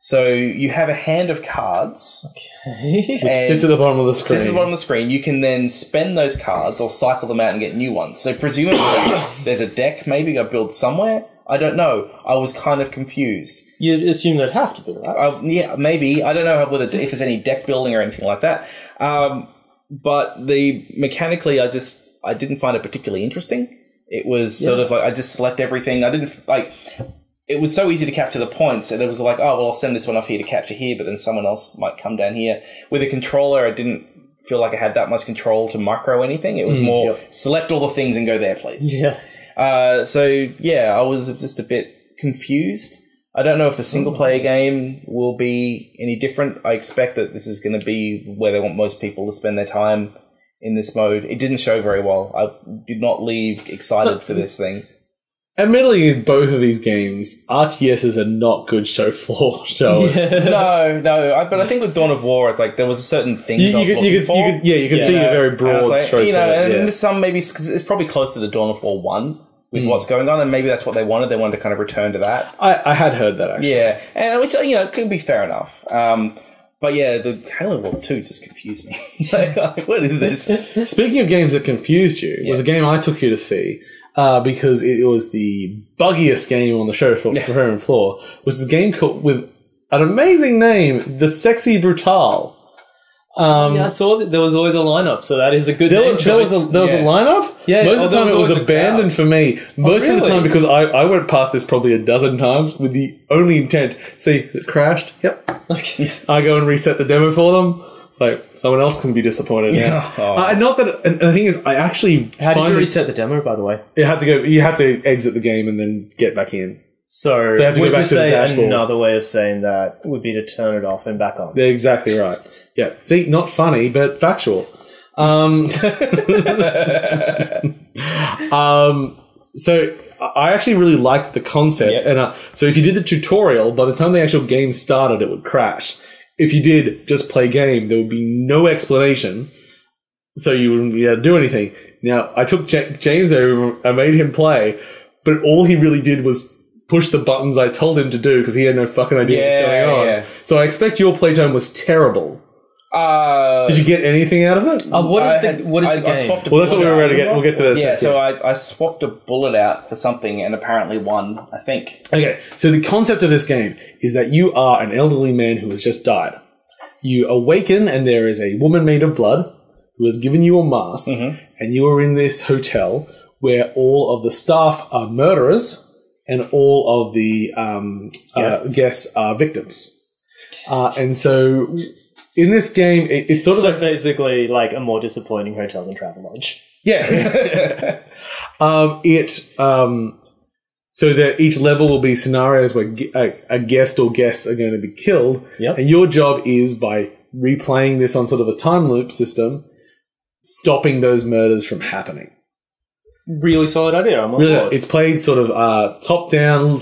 So you have a hand of cards. and Sits at the bottom of the screen. sits at the bottom of the screen. You can then spend those cards or cycle them out and get new ones. So presumably there's a deck maybe I build somewhere. I don't know. I was kind of confused. You'd assume they'd have to be, right? Uh, yeah, maybe. I don't know whether if there's any deck building or anything like that. Um, but the mechanically, I just I didn't find it particularly interesting. It was sort of like I just select everything. I didn't like. It was so easy to capture the points, and it was like, oh well, I'll send this one off here to capture here, but then someone else might come down here. With a controller, I didn't feel like I had that much control to micro anything. It was more yep. select all the things and go there, please. yeah. Uh, so yeah, I was just a bit confused. I don't know if the single player game will be any different. I expect that this is going to be where they want most people to spend their time in this mode. It didn't show very well. I did not leave excited So- for this thing. Admittedly, in both of these games, RTSs are not good show floor showers. no, no. I, but I think with Dawn of War, it's like there was a certain things You, I you was could, you could, for. you could, yeah, you could see You a very broad like, stroke. You know, and yeah. some maybe because it's probably close to the Dawn of War one with what's going on, and maybe that's what they wanted. They wanted to kind of return to that. I, I had heard that actually. Yeah, and which you know could be fair enough. Um, but yeah, the Halo Wars two just confused me. like, what is this? Speaking of games that confused you, it was a game I took you to see uh, because it was the buggiest game on the show floor, yeah. floor. Was a game called with an amazing name, The Sexy Brutale. Um, Yeah, I saw that there was always a lineup, so that is a good There, name was, there was a there was Yeah. a lineup. Yeah, most oh, of the time was it was abandoned for me. Most of the time because I, I went past this probably a dozen times with the only intent. See, it crashed. Yep. I go and reset the demo for them. It's like someone else can be disappointed. Yeah. now. Uh, not that. And, and the thing is, I actually How did you reset the demo, by the way? You had to go. You had to exit the game and then get back in. So, So you have to go back you to the say dashboard. another way of saying that would be to turn it off and back on? They're exactly right. Yeah. See, not funny, but factual. Um, um, so I actually really liked the concept, Yep. and uh, so if you did the tutorial, by the time the actual game started, it would crash. If you did just play game, there would be no explanation, so you wouldn't be able to do anything. Now, I took J- James over, I made him play, but all he really did was push the buttons I told him to do because he had no fucking idea what was going on. yeah. So I expect your playtime was terrible. Uh, Did you get anything out of it? Uh, what is I the had- what is I- the I game? swapped a well, that's what we were going to get. We'll get to that. Yeah, second. so I, I swapped a bullet out for something and apparently won, I think. Okay, so the concept of this game is that you are an elderly man who has just died. You awaken, and there is a woman made of blood who has given you a mask, and you are in this hotel where all of the staff are murderers and all of the um, guests. Guests. Uh, guests are victims. Uh, and so in this game, it, it's sort of like basically, like a more disappointing hotel than Travelodge. Yeah. um, it um, so that each level will be scenarios where a, a guest or guests are going to be killed, Yep. and your job is by replaying this on sort of a time loop system, stopping those murders from happening. Really solid idea. I'm on Really, board. it's played sort of uh, top down.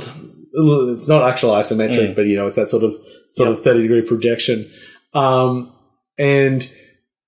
It's not actual isometric, but you know, it's that sort of sort of thirty degree projection, um, and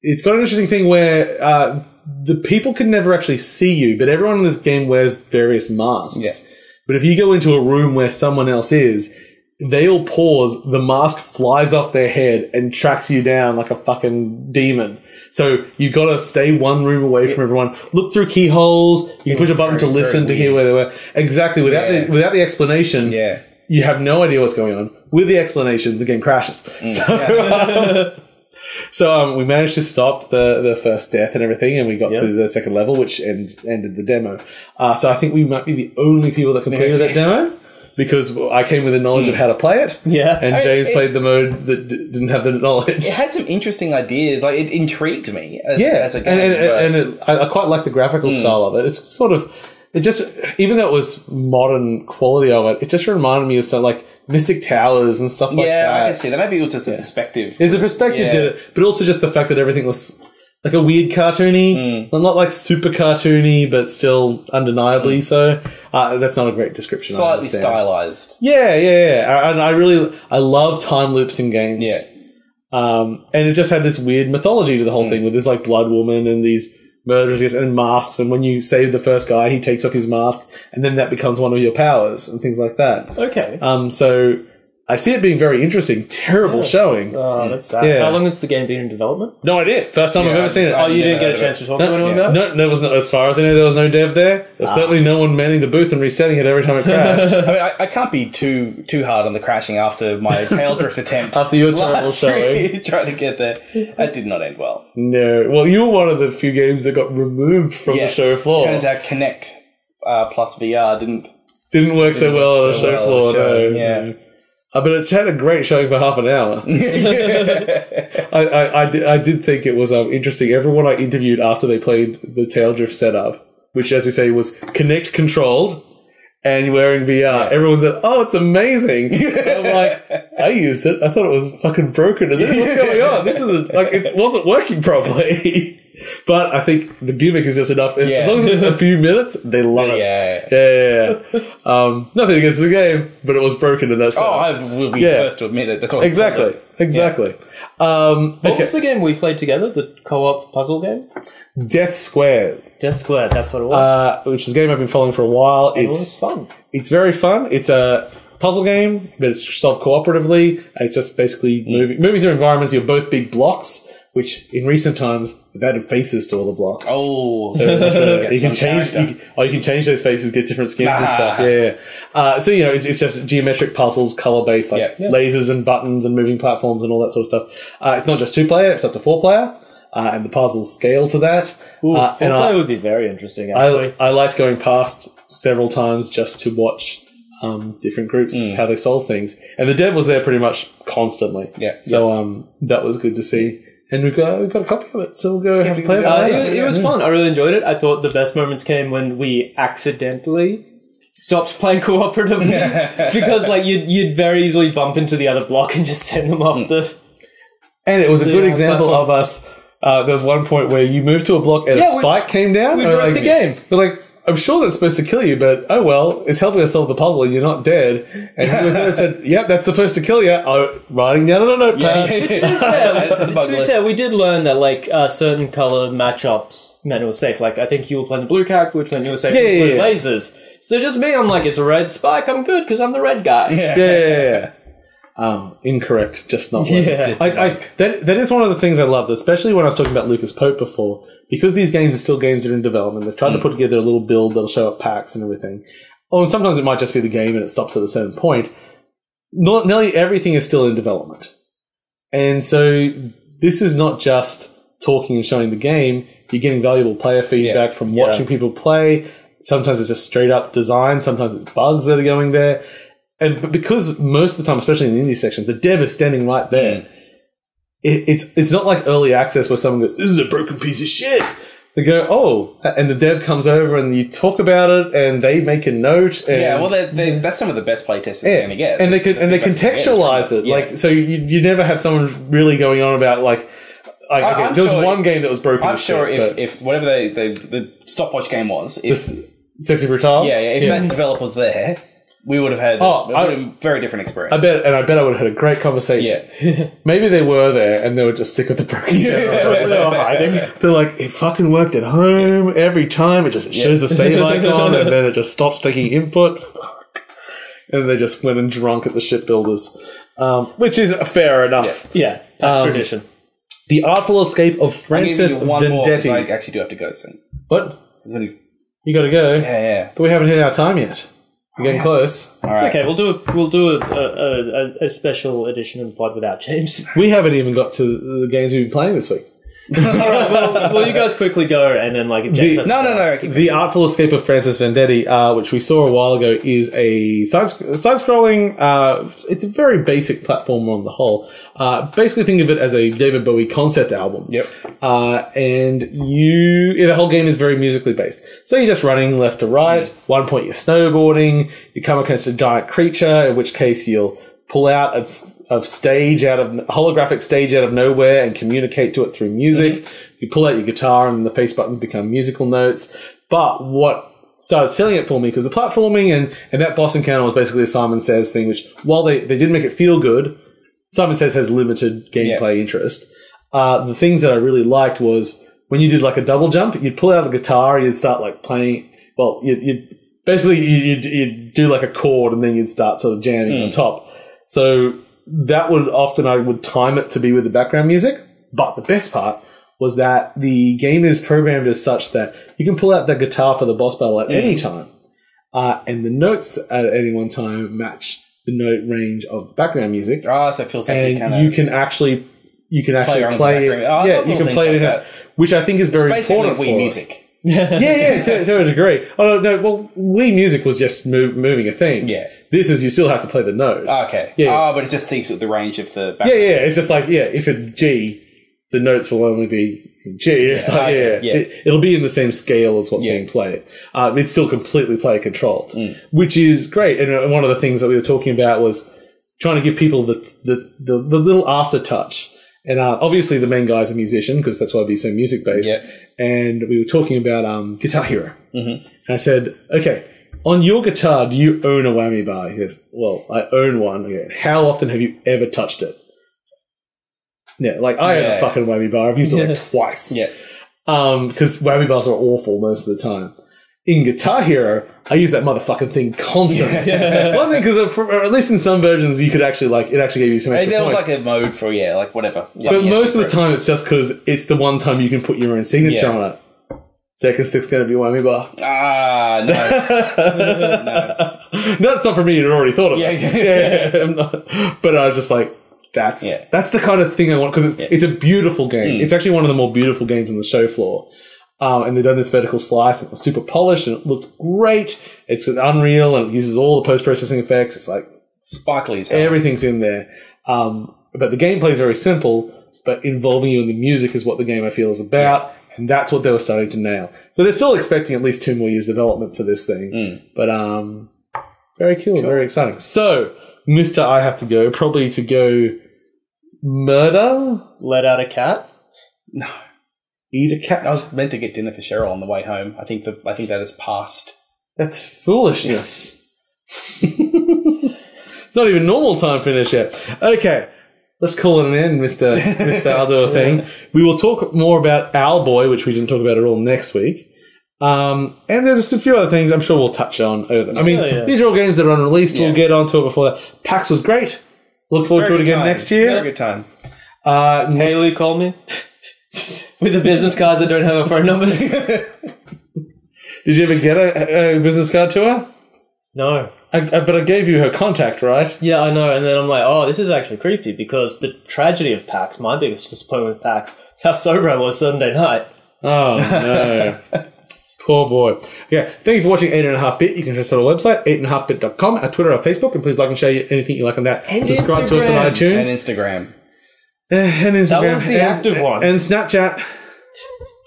it's got an interesting thing where uh, the people can never actually see you, but everyone in this game wears various masks. Yeah. But if you go into a room where someone else is, they'll pause, the mask flies off their head and tracks you down like a fucking demon. So you got to stay one room away from everyone. Look through keyholes. You can push a button to listen to hear where they were. Exactly. Without Yeah. the without the explanation, Yeah. you have no idea what's going on. With the explanation, the game crashes. Mm. So, so um, we managed to stop the, the first death and everything, and we got to the second level, which end, ended the demo. Uh, so I think we might be the only people that completed that demo because I came with the knowledge of how to play it, yeah. and I- James it- played the mode that d- didn't have the knowledge. It had some interesting ideas. Like, it intrigued me as, yeah, as a game. and, and, and it, I, I quite like the graphical Hmm. style of it. It's sort of it just even though it was modern quality of it, it just reminded me of something like Mystic Towers and stuff like that. yeah, that. I can see that. Maybe it was just the perspective. There's a perspective did it, but also just the fact that everything was like a weird cartoony, well, not like super cartoony, but still undeniably so. Uh, that's not a great description. Slightly stylized. Yeah, yeah, yeah. I- And I really, I love time loops in games. Yeah. Um, and it just had this weird mythology to the whole thing with this like blood woman and these murderers yes, and masks. And when you save the first guy, he takes off his mask, and then that becomes one of your powers and things like that. okay. Um, so I see it being very interesting. Terrible showing. Oh, that's sad. Yeah. How long has the game been in development? No idea. First time I've ever seen it. Oh, you didn't get a chance it. to talk to anyone no, about it? no, no, was no, as far as I know, there was no dev there. There's certainly no one manning the booth and resetting it every time it crashed. I mean, I, I can't be too too hard on the crashing after my tail drift attempt. After your terrible last showing. week, trying to get there. That did not end well. no. Well, you were one of the few games that got removed from Yes, the show floor. turns out Kinect uh, plus VR didn't. Didn't work so Didn't well work on the so show well floor. the show, no, yeah. no. But it had a great showing for half an hour. I, I, I, did, I did think it was um, interesting. Everyone I interviewed after they played the tail drift setup, which, as we say, was Kinect controlled and wearing VR, everyone said, "Oh, it's amazing." I'm like, I used it. I thought it was fucking broken. Is it? What's going on? This isn't like it wasn't working properly. But I think the gimmick is just enough. As long as it's a few minutes, they love it. yeah. Yeah, yeah, yeah. um, nothing against the game, but it was broken in that sense. Oh, I will be Yeah. first to admit it. That's all. exactly, exactly. Um, What okay, was the game we played together? The co-op puzzle game? Death Squared, Death Squared. That's what it was. uh, which is a game I've been following for a while. it It's was fun. it's very fun. It's a puzzle game, but it's solved cooperatively. And it's just basically moving moving through environments. You're both big blocks, which in recent times they've added faces to all the blocks. Oh, So, so you can change, character. you can, or you can change those faces, get different skins and stuff. Yeah, yeah. Uh, so you know, it's, it's just geometric puzzles, color based, like Yeah. Yeah. lasers and buttons and moving platforms and all that sort of stuff. Uh, it's not just two player; it's up to four player, uh, and the puzzles scale to that. Ooh, uh, and I, would be very interesting, actually. I, I liked going past several times just to watch um, different groups Mm. how they solve things, and the dev was there pretty much constantly. Yeah. So um, that was good to see. And we've got we've got a copy of it, so we'll go have a play we with go. Uh, it. it, was fun. I really enjoyed it. I thought the best moments came when we accidentally stopped playing cooperatively because, like, you'd you'd very easily bump into the other block and just send them off the. And it was a good Yeah, example platform. of us. Uh, there was one point where you moved to a block and Yeah, a we- spike came down. we and we're broke like, the game. We're like, I'm sure that's supposed to kill you, but oh well, it's helping us solve the puzzle and you're not dead. And he was there and said, Yep, that's supposed to kill you. Oh, writing down on a notepad. Yeah, yeah, To yeah. fair, to to be fair, we did learn that like uh, certain color matchups meant it was safe. Like I think you were playing the blue character, which meant you were safe Yeah, with yeah, blue yeah. lasers. So just me, I'm like, it's a red spike. I'm good because I'm the red guy. Yeah. yeah, yeah, yeah. Um, incorrect, just not. Yeah. I, I, that that is one of the things I loved, especially when I was talking about Lucas Pope before, because these games are still games that are in development. They've tried to put together a little build that'll show up PAX and everything. Oh, and sometimes it might just be the game and it stops at a certain point. Not nearly everything is still in development, and so this is not just talking and showing the game. You're getting valuable player feedback from watching people play. Sometimes it's just straight up design. Sometimes it's bugs that are going there. And but because most of the time, especially in the indie section, the dev is standing right there. Mm. It, it's it's not like early access where someone goes, "This is a broken piece of shit." They go, "Oh," and the dev comes over and you talk about it, and they make a note. And, Yeah, well, they're, they're, that's some of the best playtests you're going to get. and they can and they feedback they're getting contextualize it. Yeah. Like so, you, you never have someone really going on about like. like I- okay, there was sure- one game that was broken. I'm sure shit, if, if whatever they, they, the stopwatch game was, if, sexy brutale. yeah, yeah, if that developer was there, we would have had Oh, it would I- a very different experience. I bet, and I bet I would have had a great conversation. Yeah. Maybe they were there and they were just sick of the broken generator. They were hiding. They're like, it fucking worked at home every time. It just shows the save icon and then it just stops taking input. And they just went and drunk at the shipbuilders, um, which is fair enough. Yeah, that's Um, tradition. The Artful Escape of Francis one more Vendetti. I actually do have to go soon. What? you- You gotta go. Yeah, yeah. But we haven't hit our time yet. We're getting close. All It's right. okay. We'll do a we'll do a, a, a, a special edition of the pod without James. We haven't even got to the games we've been playing this week. well, well, you guys quickly go, and then like if James The- has- No, no, no. Keep The Artful Escape of Francis Vendetti, uh, which we saw a while ago, is a side side scrolling. Uh, it's a very basic platformer on the whole. Uh, basically, think of it as a David Bowie concept album. Yep. Uh, and you, yeah, the whole game is very musically based. So you're just running left to right. One point you're snowboarding. You come against a giant creature, in which case you'll pull out a, s- a stage out of holographic stage out of nowhere and communicate to it through music. You pull out your guitar, and the face buttons become musical notes. But what started selling it for me because the platforming and, and that boss encounter was basically a Simon Says thing, which while they, they did make it feel good, Simon Says has limited gameplay interest. Uh, the things that I really liked was when you did like a double jump, you'd pull out the guitar, and you'd start like playing. Well, you'd, you'd basically you'd, you'd do like a chord, and then you'd start sort of jamming on top. So that would often I would time it to be with the background music. But the best part was that the game is programmed as such that you can pull out the guitar for the boss battle at any time, uh, and the notes at any one time match the note range of the background music Ah, so it feels like you and kind you can actually you can actually around with play, it. Oh, yeah, you can play it like it, which I think is very basically important Wii for music. yeah, yeah, to, to a degree. Oh no, well, Wii Music was just move, moving a thing. Yeah. This is you still have to play the note. Okay. Yeah. Ah, but it just seems with the range of the. yeah, yeah, it's just like yeah, if it's G, the notes will only be G. It's like okay, yeah, yeah. It, will be in the same scale as what's Yeah. being played. Um, it's still completely player controlled, Mm. which is great. And uh, one of the things that we were talking about was trying to give people the the, the, the little after touch. And uh, obviously, the main guy's a musician because that's why be so music based. Yeah. And we were talking about um, Guitar Hero. Mm-hmm. And I said, okay, on your guitar, do you own a whammy bar? He goes, well, I own one. I go, How often have you ever touched it? Yeah, like I own Yeah. a fucking whammy bar. I've used it like twice. Yeah. Um, because whammy bars are awful most of the time. In Guitar Hero, I use that motherfucking thing constantly. One thing, because at least in some versions, you could actually like it actually gave you some extra there was points. like a mode for yeah, like whatever. but most of the time, it's just because it's the one time you can put your own signature Yeah. on it. Second stick's to be whammy bar. Ah, no. nice. That's not for me. You'd already thought of Yeah, it. yeah. yeah, yeah, I'm not- But I was just like, that's Yeah. that's the kind of thing I want because it's, it's a beautiful game. It's actually one of the more beautiful games on the show floor. Um, and they've done this vertical slice it was super polished and it looked great. It's an Unreal and it uses all the post processing effects. It's like Sparkly as hell. everything's in there. Um, but the gameplay is very simple, but involving you in the music is what the game I feel is about. And that's what they were starting to nail. So they're still expecting at least two more years development for this thing. But um, very cool, very exciting. So, Mister, I have to go probably to go murder, let out a cat. No. eat a cat. I was meant to get dinner for Cheryl on the way home. I think that I think that has passed. That's foolishness. it's not even normal time finish yet. Okay, let's call it an end, Mister Mister. I'll do a thing. We will talk more about Owlboy, which we didn't talk about at all next week. Um, and there's just a few other things I'm sure we'll touch on. I mean, Yeah, yeah. these are all games that are unreleased. Yeah. We'll get onto it before that. PAX was great. Look forward to it again next year. Very good time. Uh, Haley, call me. With the business cards that don't have our phone numbers. did you ever get a, a business card to her? no. I, I, but I gave you her contact, right? Yeah, I know. And then I'm like, oh, this is actually creepy because the tragedy of PAX, my biggest disappointment with PAX, is how sober I was Sunday night. Oh no. Poor boy. Yeah, thank you for watching 8.5 bit. You can check us out our website, 8.5bit.com, our Twitter, our Facebook, and please like and share anything you like on that. And Subscribe to us on Instagram. And iTunes. Instagram. Eh, and Instagram. That one's the and, active one. And Snapchat. I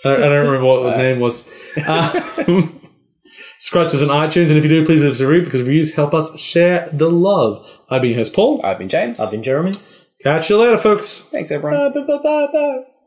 don't, I don't remember what the name was. Uh, subscribe to us on iTunes, and if you do, please leave us a review because reviews help us share the love. I've been your host, Paul. I've been James. I've been Jeremy. Catch you later, folks. Thanks, everyone. Bye, bye, bye, bye, bye.